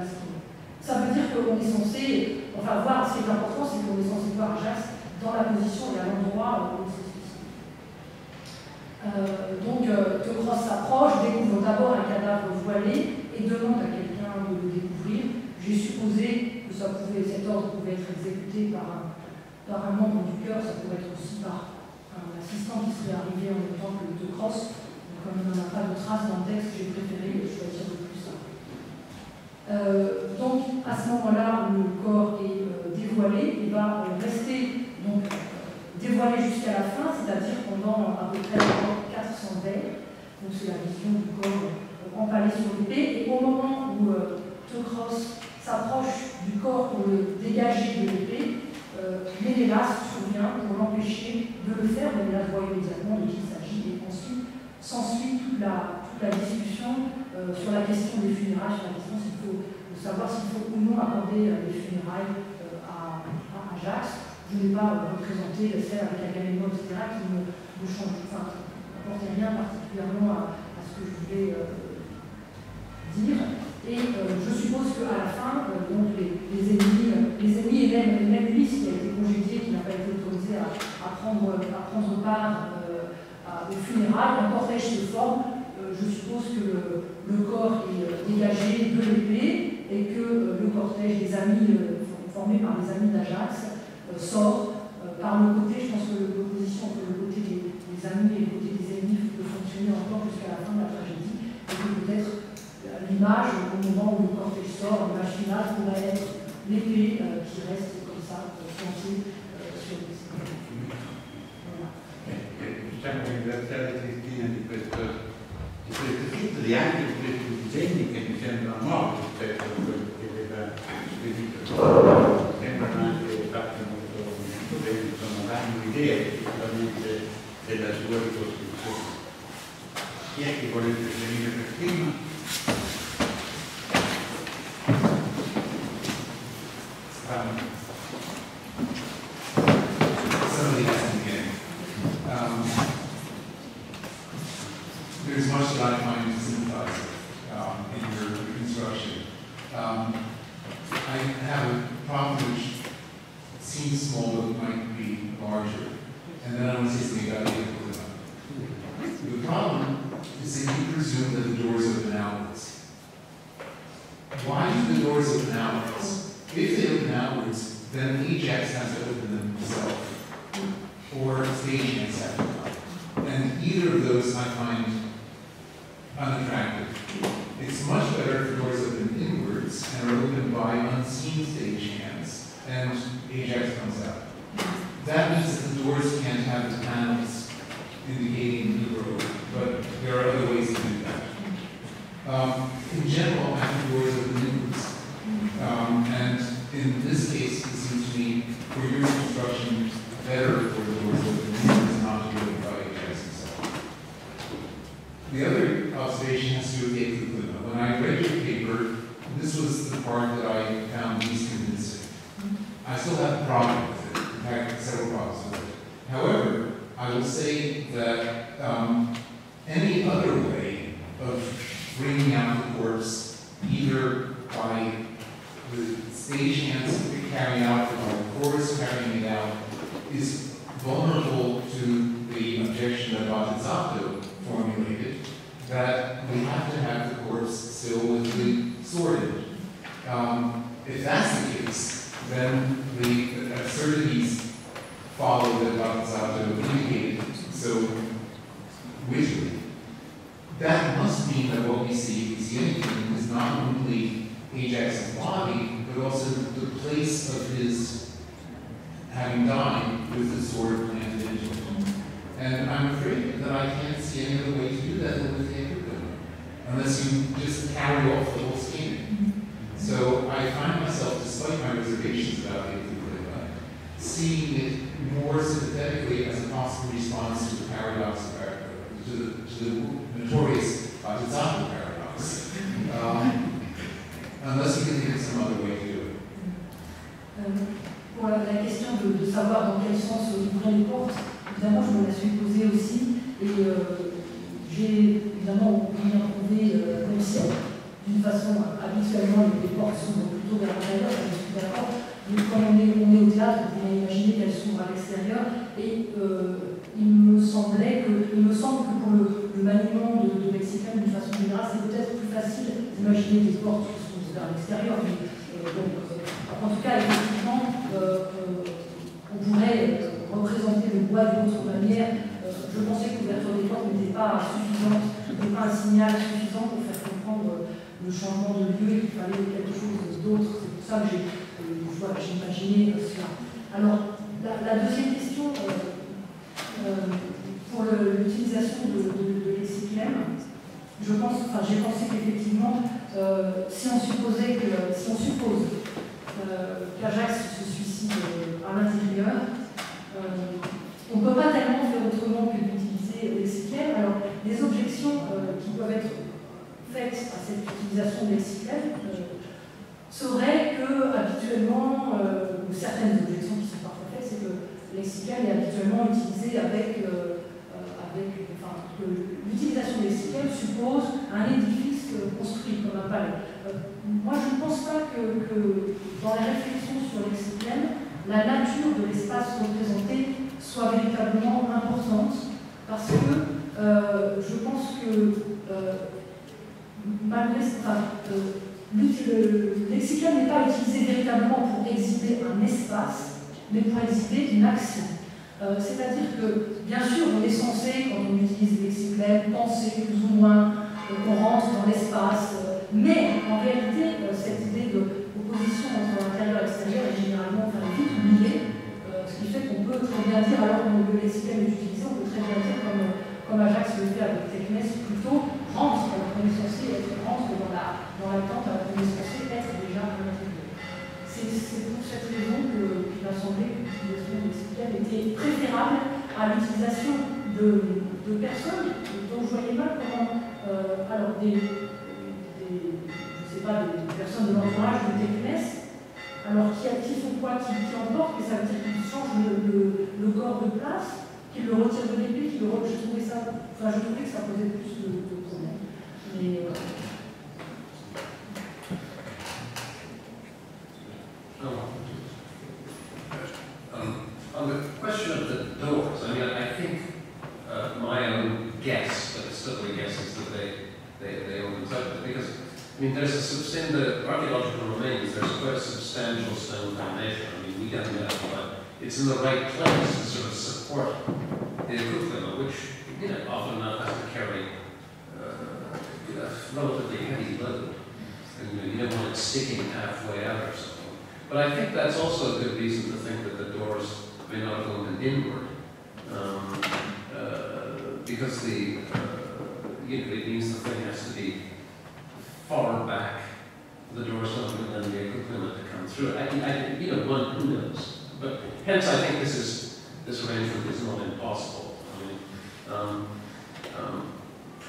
Ça veut dire qu'on est censé, enfin voir, ce qui est important, c'est qu'on est censé voir Jas dans la position et à l'endroit où. Euh, donc, euh, Teucros s'approche, découvre d'abord un cadavre voilé et demande à quelqu'un de le découvrir. J'ai supposé que ça pouvait, cet ordre pouvait être exécuté par un, par un membre du cœur, ça pourrait être aussi par un assistant qui serait arrivé en même temps que le cross. Comme il n'en a pas de traces dans le texte, j'ai préféré choisir le plus simple. Euh, donc, à ce moment-là, le corps est dévoilé, il va rester donc, dévoilé jusqu'à la fin, c'est-à-dire pendant à peu près 400 vers. Donc, c'est la vision du corps empalé sur l'épée. Et au moment où Teucros s'approche du corps pour le dégager de l'épée, euh, Ménélas survient pour l'empêcher de le faire. Ménélas voit immédiatement de qui il s'agit et ensuite s'ensuit toute la, toute la discussion euh, sur la question des funérailles, sur la question s'il faut, savoir s'il faut ou non accorder euh, des funérailles euh, à, à, Ajax. Je n'ai pas euh, représenté celle avec Agamemnon, etc., qui ne, ne change, enfin, n'apportait rien particulièrement à, ce que je voulais euh, dire. Et euh, je suppose qu'à la fin, euh, donc les, ennemis, les ennemis et même, même lui, qui a été congédié, qui n'a pas été autorisé à, prendre, part aux funérailles, un cortège se forme. Je suppose que le, corps est dégagé de l'épée et que le cortège des amis, formé par les amis d'Ajax, sort par le côté. Je pense que l'opposition entre le côté des, amis et le côté des ennemis peut fonctionner encore jusqu'à la fin de la tragédie et que peut-être l'image, au moment où le cortège sort, l'image finale pourrait être l'épée euh, qui reste comme ça, euh, sur le voilà. Diciamo ringraziare Cristina di questo, di questo titoli, anche di questi disegni che mi sembrano nuovi rispetto a quello che aveva scritto. Um. Um, there's much that I find to sympathize with um, in your construction. Um, I have a problem which seems small but might be larger, and then I want to say something about the equilibrium. The problem is that you presume that the doors mais pour exhiber une action. C'est-à-dire que, bien sûr, on est censé, quand on utilise le lexical, penser plus ou moins euh, qu'on rentre dans l'espace, euh, mais en réalité, euh, cette idée de opposition entre l'intérieur et l'extérieur est généralement vite oubliée, ce qui fait qu'on peut très bien dire, alors qui, qui qui, qui mais ça changent le, corps de place, qu'ils le retirent de l'épée, qu'ils le Je trouvais que ça posait plus de, problèmes. Euh, on the question of the doors, I think uh, my own guess, but it's guess, is that they, because, there's a substantial, the archaeological remains, there's quite a substantial stone foundation. I mean, we don't but it's in the right place to sort of support the equivalent, which, you know, often enough has to carry uh, relatively heavy load. And you, know, you don't want it sticking halfway out or something. But I think that's also a good reason to think that the doors may not have opened inward. Um, uh, because the, uh, you know, it means the thing has to be far back, the doors open and the equipment to come through. I, I, you know, one, who knows? But hence I think this is, this arrangement is not impossible. I mean, um, um,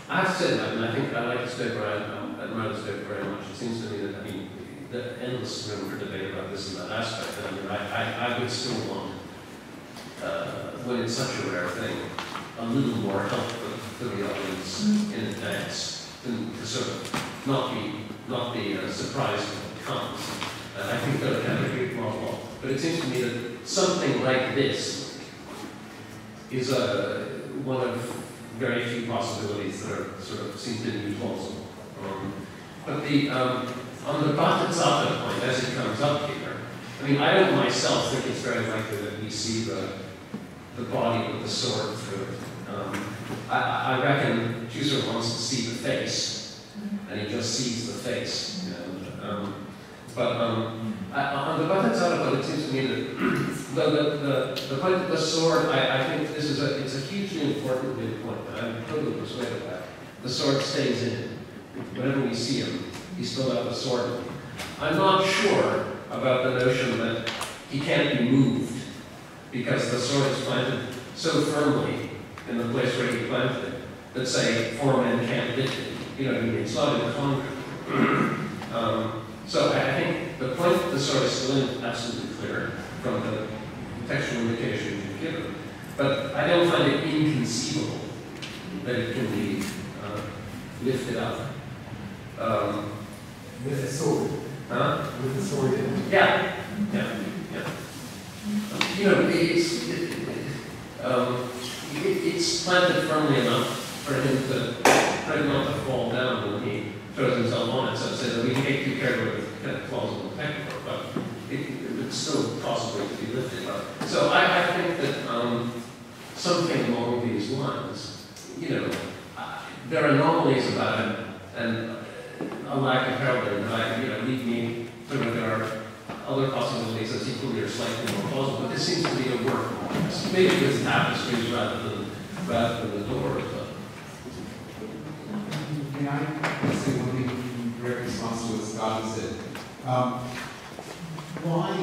I've said that, and I think I like this paper, I, um, admire this paper very much. It seems to me that, I mean, the endless room for debate about this and that aspect. I mean, I, I, I would still want, uh, when it's such a rare thing, a little more help for, for the audience in advance, to sort of not be, not be uh, surprised when it comes. And I think that can be a great model. But it seems to me that something like this is a, one of very few possibilities that are sort of seem to be plausible. Um, but the, um, on the Battezzato point, as it comes up here, I mean, I don't myself think it's very likely that we see the, the body with the sword through it. Um, I, I reckon Teucer wants to see the face, and he just sees the face. And, um, but um, I, on the Battezzato point, it seems to me that the, the, the, the point of the sword, I, I think this is a, it's a hugely important point, I'm totally persuaded that the sword stays in. Whenever we see him, he's still got the sword. I'm not sure about the notion that he can't be moved because the sword is planted so firmly in the place where he planted it that say four men can't lift it. You know, it's not in concrete. um, so I think the point the sword is still absolutely clear from the textual indications you've given. But I don't find it inconceivable that it can be uh, lifted up. Um, With a sword. Huh? With a sword in it. yeah, yeah, yeah. You know, it's, it, it, um, it, it's planted firmly enough for him to try not to fall down when he throws himself on it. So say that we take too care of it kind of the technical, but it, it would still possibly be lifted up. So I, I think that um, something along these lines, you know, uh, there are anomalies about it and a lack of heraldry that you know lead me to think there are other possibilities as equally or slightly more plausible. But this seems to be a work. Maybe with tapestries rather than rather than the doors. Can I say one thing in direct response to what Scott said? Um, why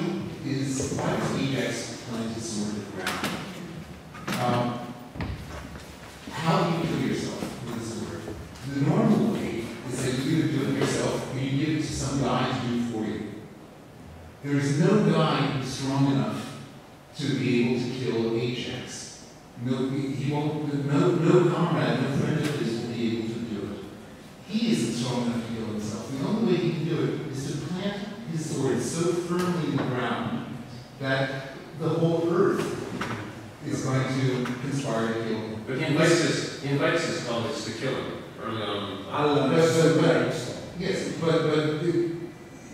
is, why does Ajax plant his sword in the ground? Um, how do you kill yourself with a sword? The normal way is that you either do it yourself or you give it to some guy to do it for you. There is no guy strong enough to be able to kill Ajax. No, he won't, no, no comrade, no friend of his will be able to. He isn't strong enough to kill himself. The only way he can do it is to plant his sword so firmly in the ground that the whole earth is going to conspire to kill him. but he invites his he invites his colleagues to kill him early on. But, but, but, yes, but, but it,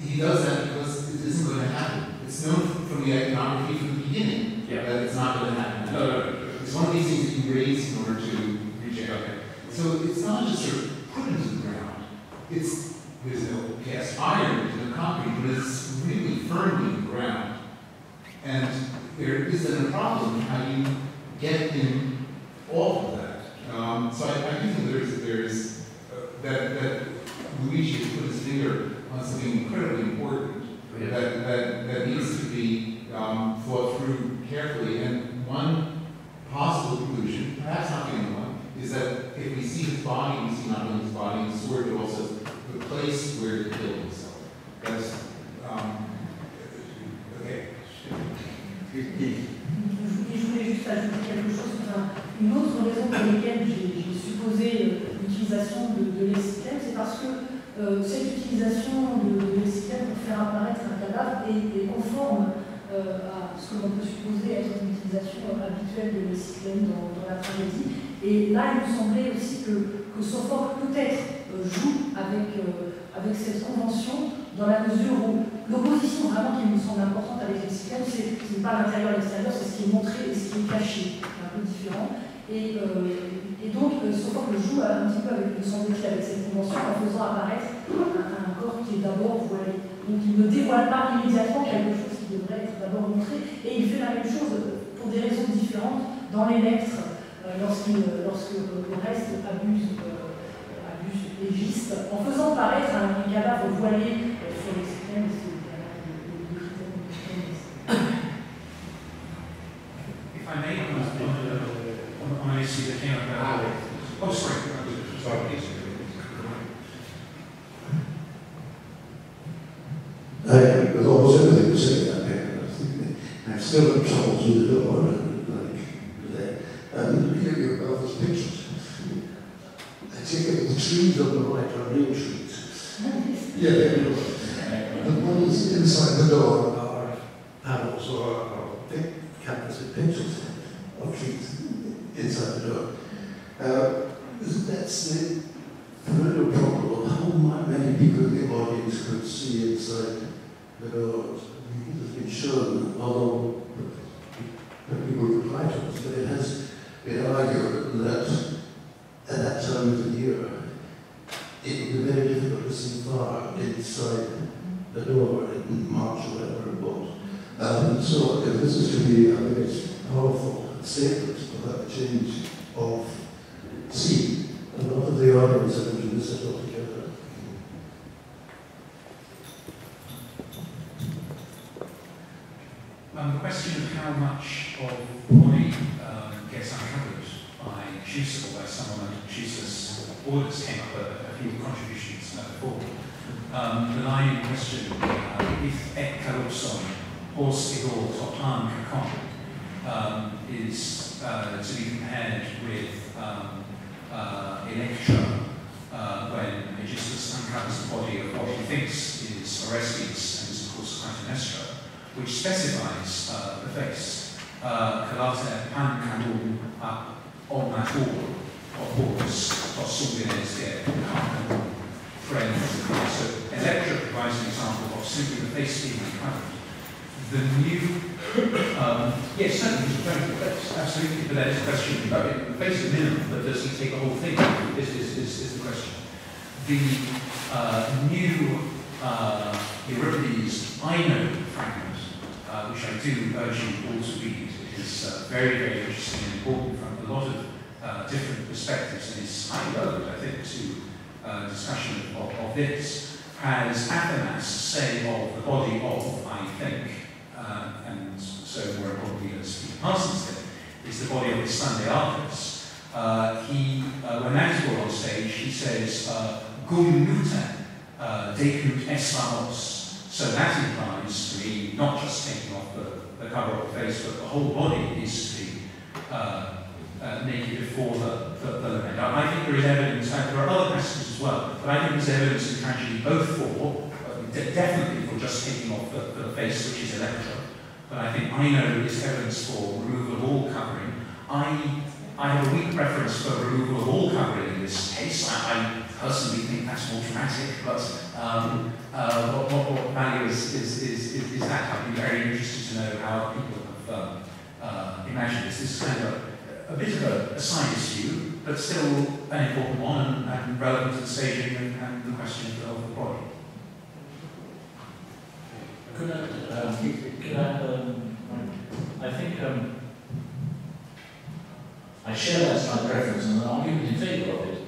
he does that because it isn't going to happen. It's known from the iconography from the beginning Yeah. that it's not going to happen. No, no, no. It's one of these things that you raise in order to reject. Okay. So it's not just sort of put into the ground. It's there's no cast iron, there's no concrete, but it's really firmly in the ground. And there isn't a problem how you get him off of that. Um, so I, I do think there's there's uh, that that Luigi has put his finger on something incredibly important Yeah. that, that that needs to be um, thought through carefully. And one de l'essiclème dans, dans la tragédie. Et là, il me semblait aussi que, que Sophocle peut-être euh, joue avec, euh, avec cette convention dans la mesure où l'opposition vraiment qui me semble importante avec systèmes, c'est ce n'est pas l'intérieur et l'extérieur, c'est ce qui est montré et ce qui est caché, un peu différent. Et, euh, et donc, Sophocle joue un petit peu avec, me semble-t-il, avec cette convention en faisant apparaître un, corps qui est d'abord voilé. Donc, il ne dévoile pas immédiatement quelque chose qui devrait être d'abord montré. Et il fait la même chose pour des raisons différentes dans les lettres, euh, lorsqu'il, lorsque le reste abuse. euh, abuse légiste, en faisant paraître un cadavre voilé and like that. Here you have those pictures. I take it the trees on the right are real trees. Yeah, you go. The ones inside the door are panels or, or thick canvas with pictures of trees inside the door. Uh, that's the real problem of how many people in the audience could see inside the doors. It has been shown, espamos, so that implies to me not just taking off the, the cover of the face, but the whole body is to be uh, uh, naked before the, the, the lament. I think there is evidence, and there are other passages as well, but I think there's evidence in tragedy both for, uh, de definitely for just taking off the, the face, which is Electra, but I think I know is evidence for removal of all covering. I, I have a weak preference for removal of all covering in this case. I, I personally think that's more dramatic, but um, uh, what, what, what value is, is, is, is, that? I'd be very interested to know how people have um, uh, imagined this. This is kind of a, a bit of a, a side issue, but still an important one and, and relevant to the staging and, and the question of the body. Could I, um, could I, um, I think um, I share that slight preference and the argument in favour of it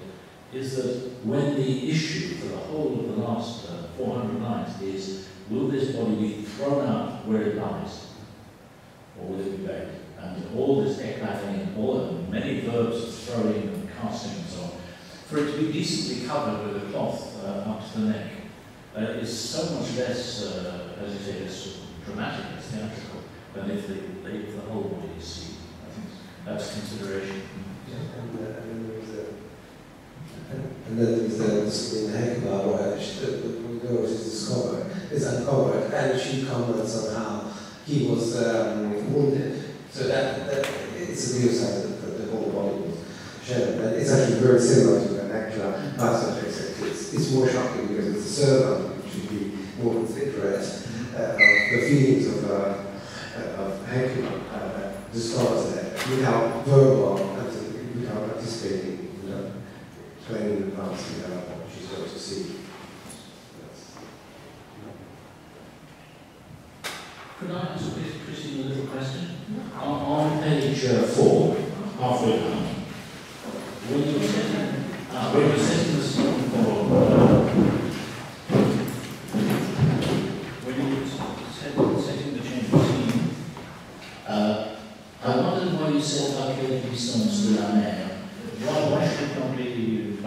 is that when the issue for the whole of the last uh, 400 lines is, will this body be thrown out where it lies, or will it be buried? And all this eclating, all many verbs of throwing and casting and so on, for it to be decently covered with a cloth uh, up to the neck uh, is so much less, uh, as you say, less dramatic, less theatrical, than if the, if the whole body is seen. I think that's consideration. Yeah, and, uh, and there was a and then there's in Hekla where she, discovered, is uncovered, and she comments on how he was um, wounded. So that, that it's a real sign that the, the whole body was shattered. And it's actually very similar to an actual passage, except it's, it's more shocking because it's a servant, which should be more considerate uh, of the feelings of, uh, uh, of Hekla, uh, discovers that without verbal, without participating the parts together what she's got to see. Could I ask Christine a little question? On, page uh, four, halfway down, when you setting, uh, when you were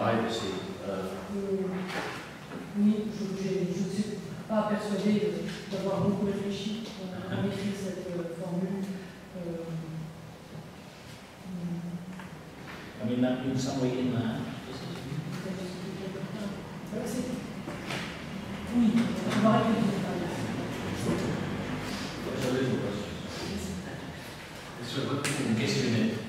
privacy? Uh, oui, je ne suis pas persuadée d'avoir beaucoup réfléchi à écrire cette euh, formule. Euh, I mean, that in some way in that. Oui, on va répéter. There's a little question. In case you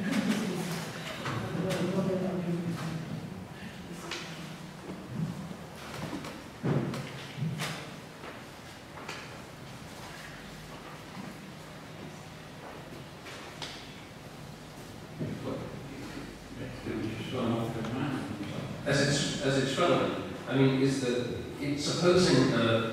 I mean, is that, it's supposing the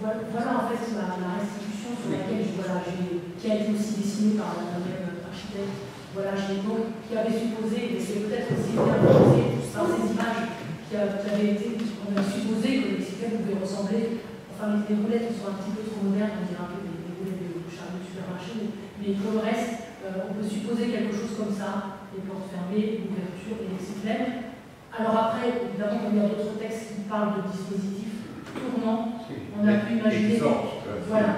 Voilà, voilà, en fait la, la restitution sur laquelle je- voilà, qui a été aussi dessinée par la même architecte. Voilà, donc qui avait supposé, mais c'est peut-être aussi bien posé par ces images qui, avaient été, on a supposé que les cyclettes pouvaient ressembler, enfin les, roulettes sont un petit peu trop modernes, on dirait un peu des, des roulettes de charles de supermarché, mais, pour le reste, euh, on peut supposer quelque chose comme ça, les portes fermées, l'ouverture et les cyclettes. Alors après, évidemment, il y a d'autres textes qui parlent de dispositifs tournants, on a pu imaginer, voilà,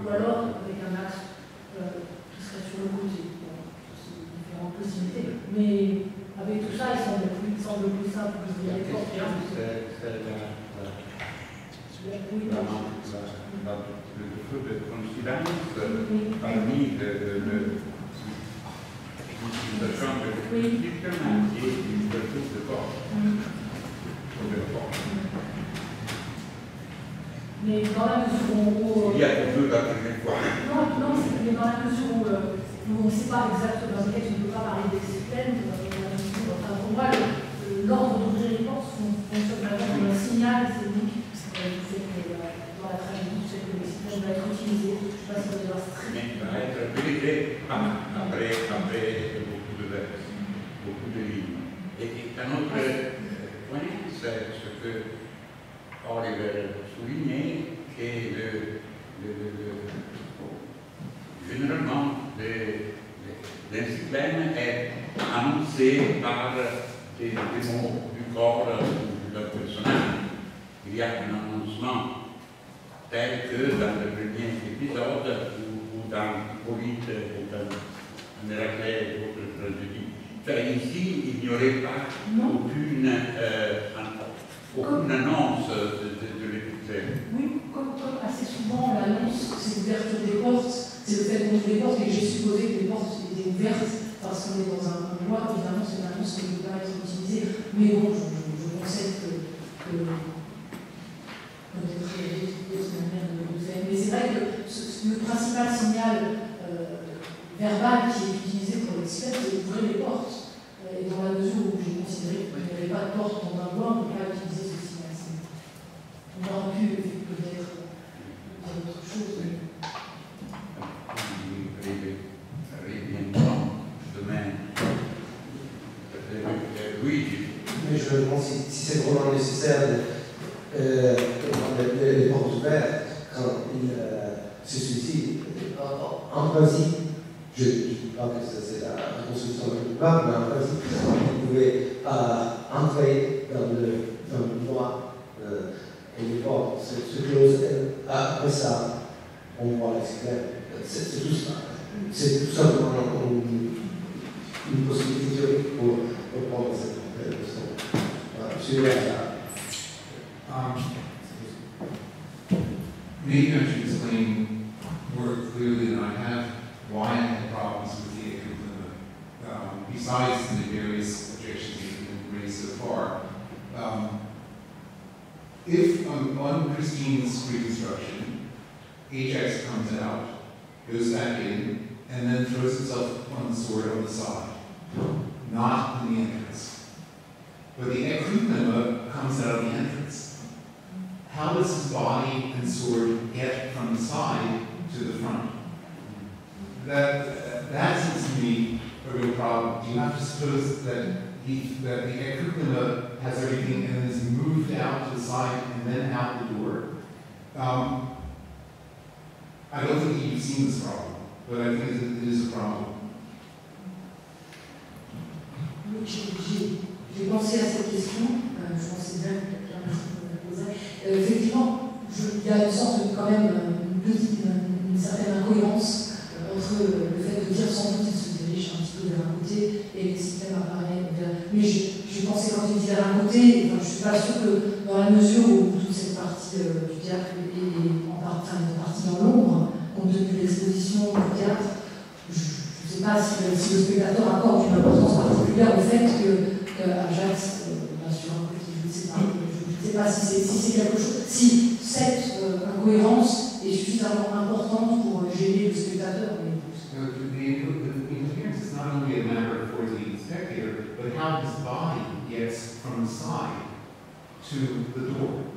ou alors avec un axe euh, qui serait sur le côté. Bon, c'est différentes possibilités. Mais avec tout ça, il semble plus, il semble plus simple que La les portes. question, c'est la, le feu de parmi chambre et de. Mais dans la mesure où... Il y a deux la première fois. Non, non, c'est- mais dans la mesure où, euh, on ne sait pas exactement, dans lequel je ne peux pas parler la mesure, enfin, pour moi, le- l'ordre d'ouvrir les portes fon- fonctionne vraiment comme un signal euh, du fait que, euh, dans la tragédie, du fait que l'excipène va être utilisé. Je ne sais pas si vous allez voir strict. Mais va être ah, après, après beaucoup de vers, beaucoup de lignes. Et, un autre euh, point, c'est ce que Oliver le, le- le- généralement le- le- l'encyclème est annoncé par des, des mots du corps ou du personnage. Il y a un annoncement tel que dans le premier épisode ou, ou dans Hippolyte et dans Héraclès et d'autres tragédies. Enfin, ici, il n'y aurait pas aucune, euh, aucune annonce de, de. Oui, comme, comme assez souvent, l'annonce, c'est l'ouverture des portes, c'est le fait ouvre les portes et j'ai supposé que les portes étaient ouvertes parce qu'on est dans un endroit, évidemment, c'est une annonce qui ne peut pas être utilisée. Mais bon, je, je, je concède que, que peut-être d'autres manières de le faire. Mais c'est vrai que ce- le principal signal euh, verbal qui est utilisé pour l'expert, c'est ouvrir les portes. Euh, Et dans la mesure où j'ai considéré qu'il n'y avait pas de porte dans un bois, on ne peut pas utiliser. On aurait pu peut-être dire autre chose. mais- je me demande si, si c'est vraiment nécessaire de, euh, les, les portes ouvertes quand il euh, se suicide. En, principe, je ne dis pas que ça, c'est la reconstruction de l'histoire, mais en principe, il pouvait euh, entrer dans le, et les portes suis. Um, maybe I should explain more clearly than I have why I had problems with the Ecuador, um, besides the various objections that have been raised so far. Um, if um, on Christine's reconstruction, Ajax comes out, goes back in, and then throws himself on the sword on the side, not in the entrance. But the ekkyklema comes out of the entrance. How does his body and sword get from the side to the front? That, that seems to me a real problem. Do you have to suppose that that the Ekrutnema has everything and is moved out to the side and then out the door? Um, I don't think you've seen this problem, but I think it is a problem. À cette question, euh, je bien que me. Euh, effectivement, il y a une sorte de, quand même, euh, une certaine incohérence entre le fait de dire sans doute un petit peu vers un côté et le système apparaît. Mais j'ai j'ai pensé quand il vers un côté, enfin, je suis pas sûre que dans la mesure où toute cette partie euh, du théâtre est, en enfin, partie dans l'ombre, compte tenu de l'exposition du théâtre, je ne sais pas si, le- spectateur accorde une importance particulière au fait que, Ajax, euh, bien sûr, je ne sais pas, je ne sais pas si c'est si quelque chose, si cette euh, incohérence est suffisamment importante pour euh, gêner le spectateur. Not only a matter for the spectator, but how his body gets from the side to the door.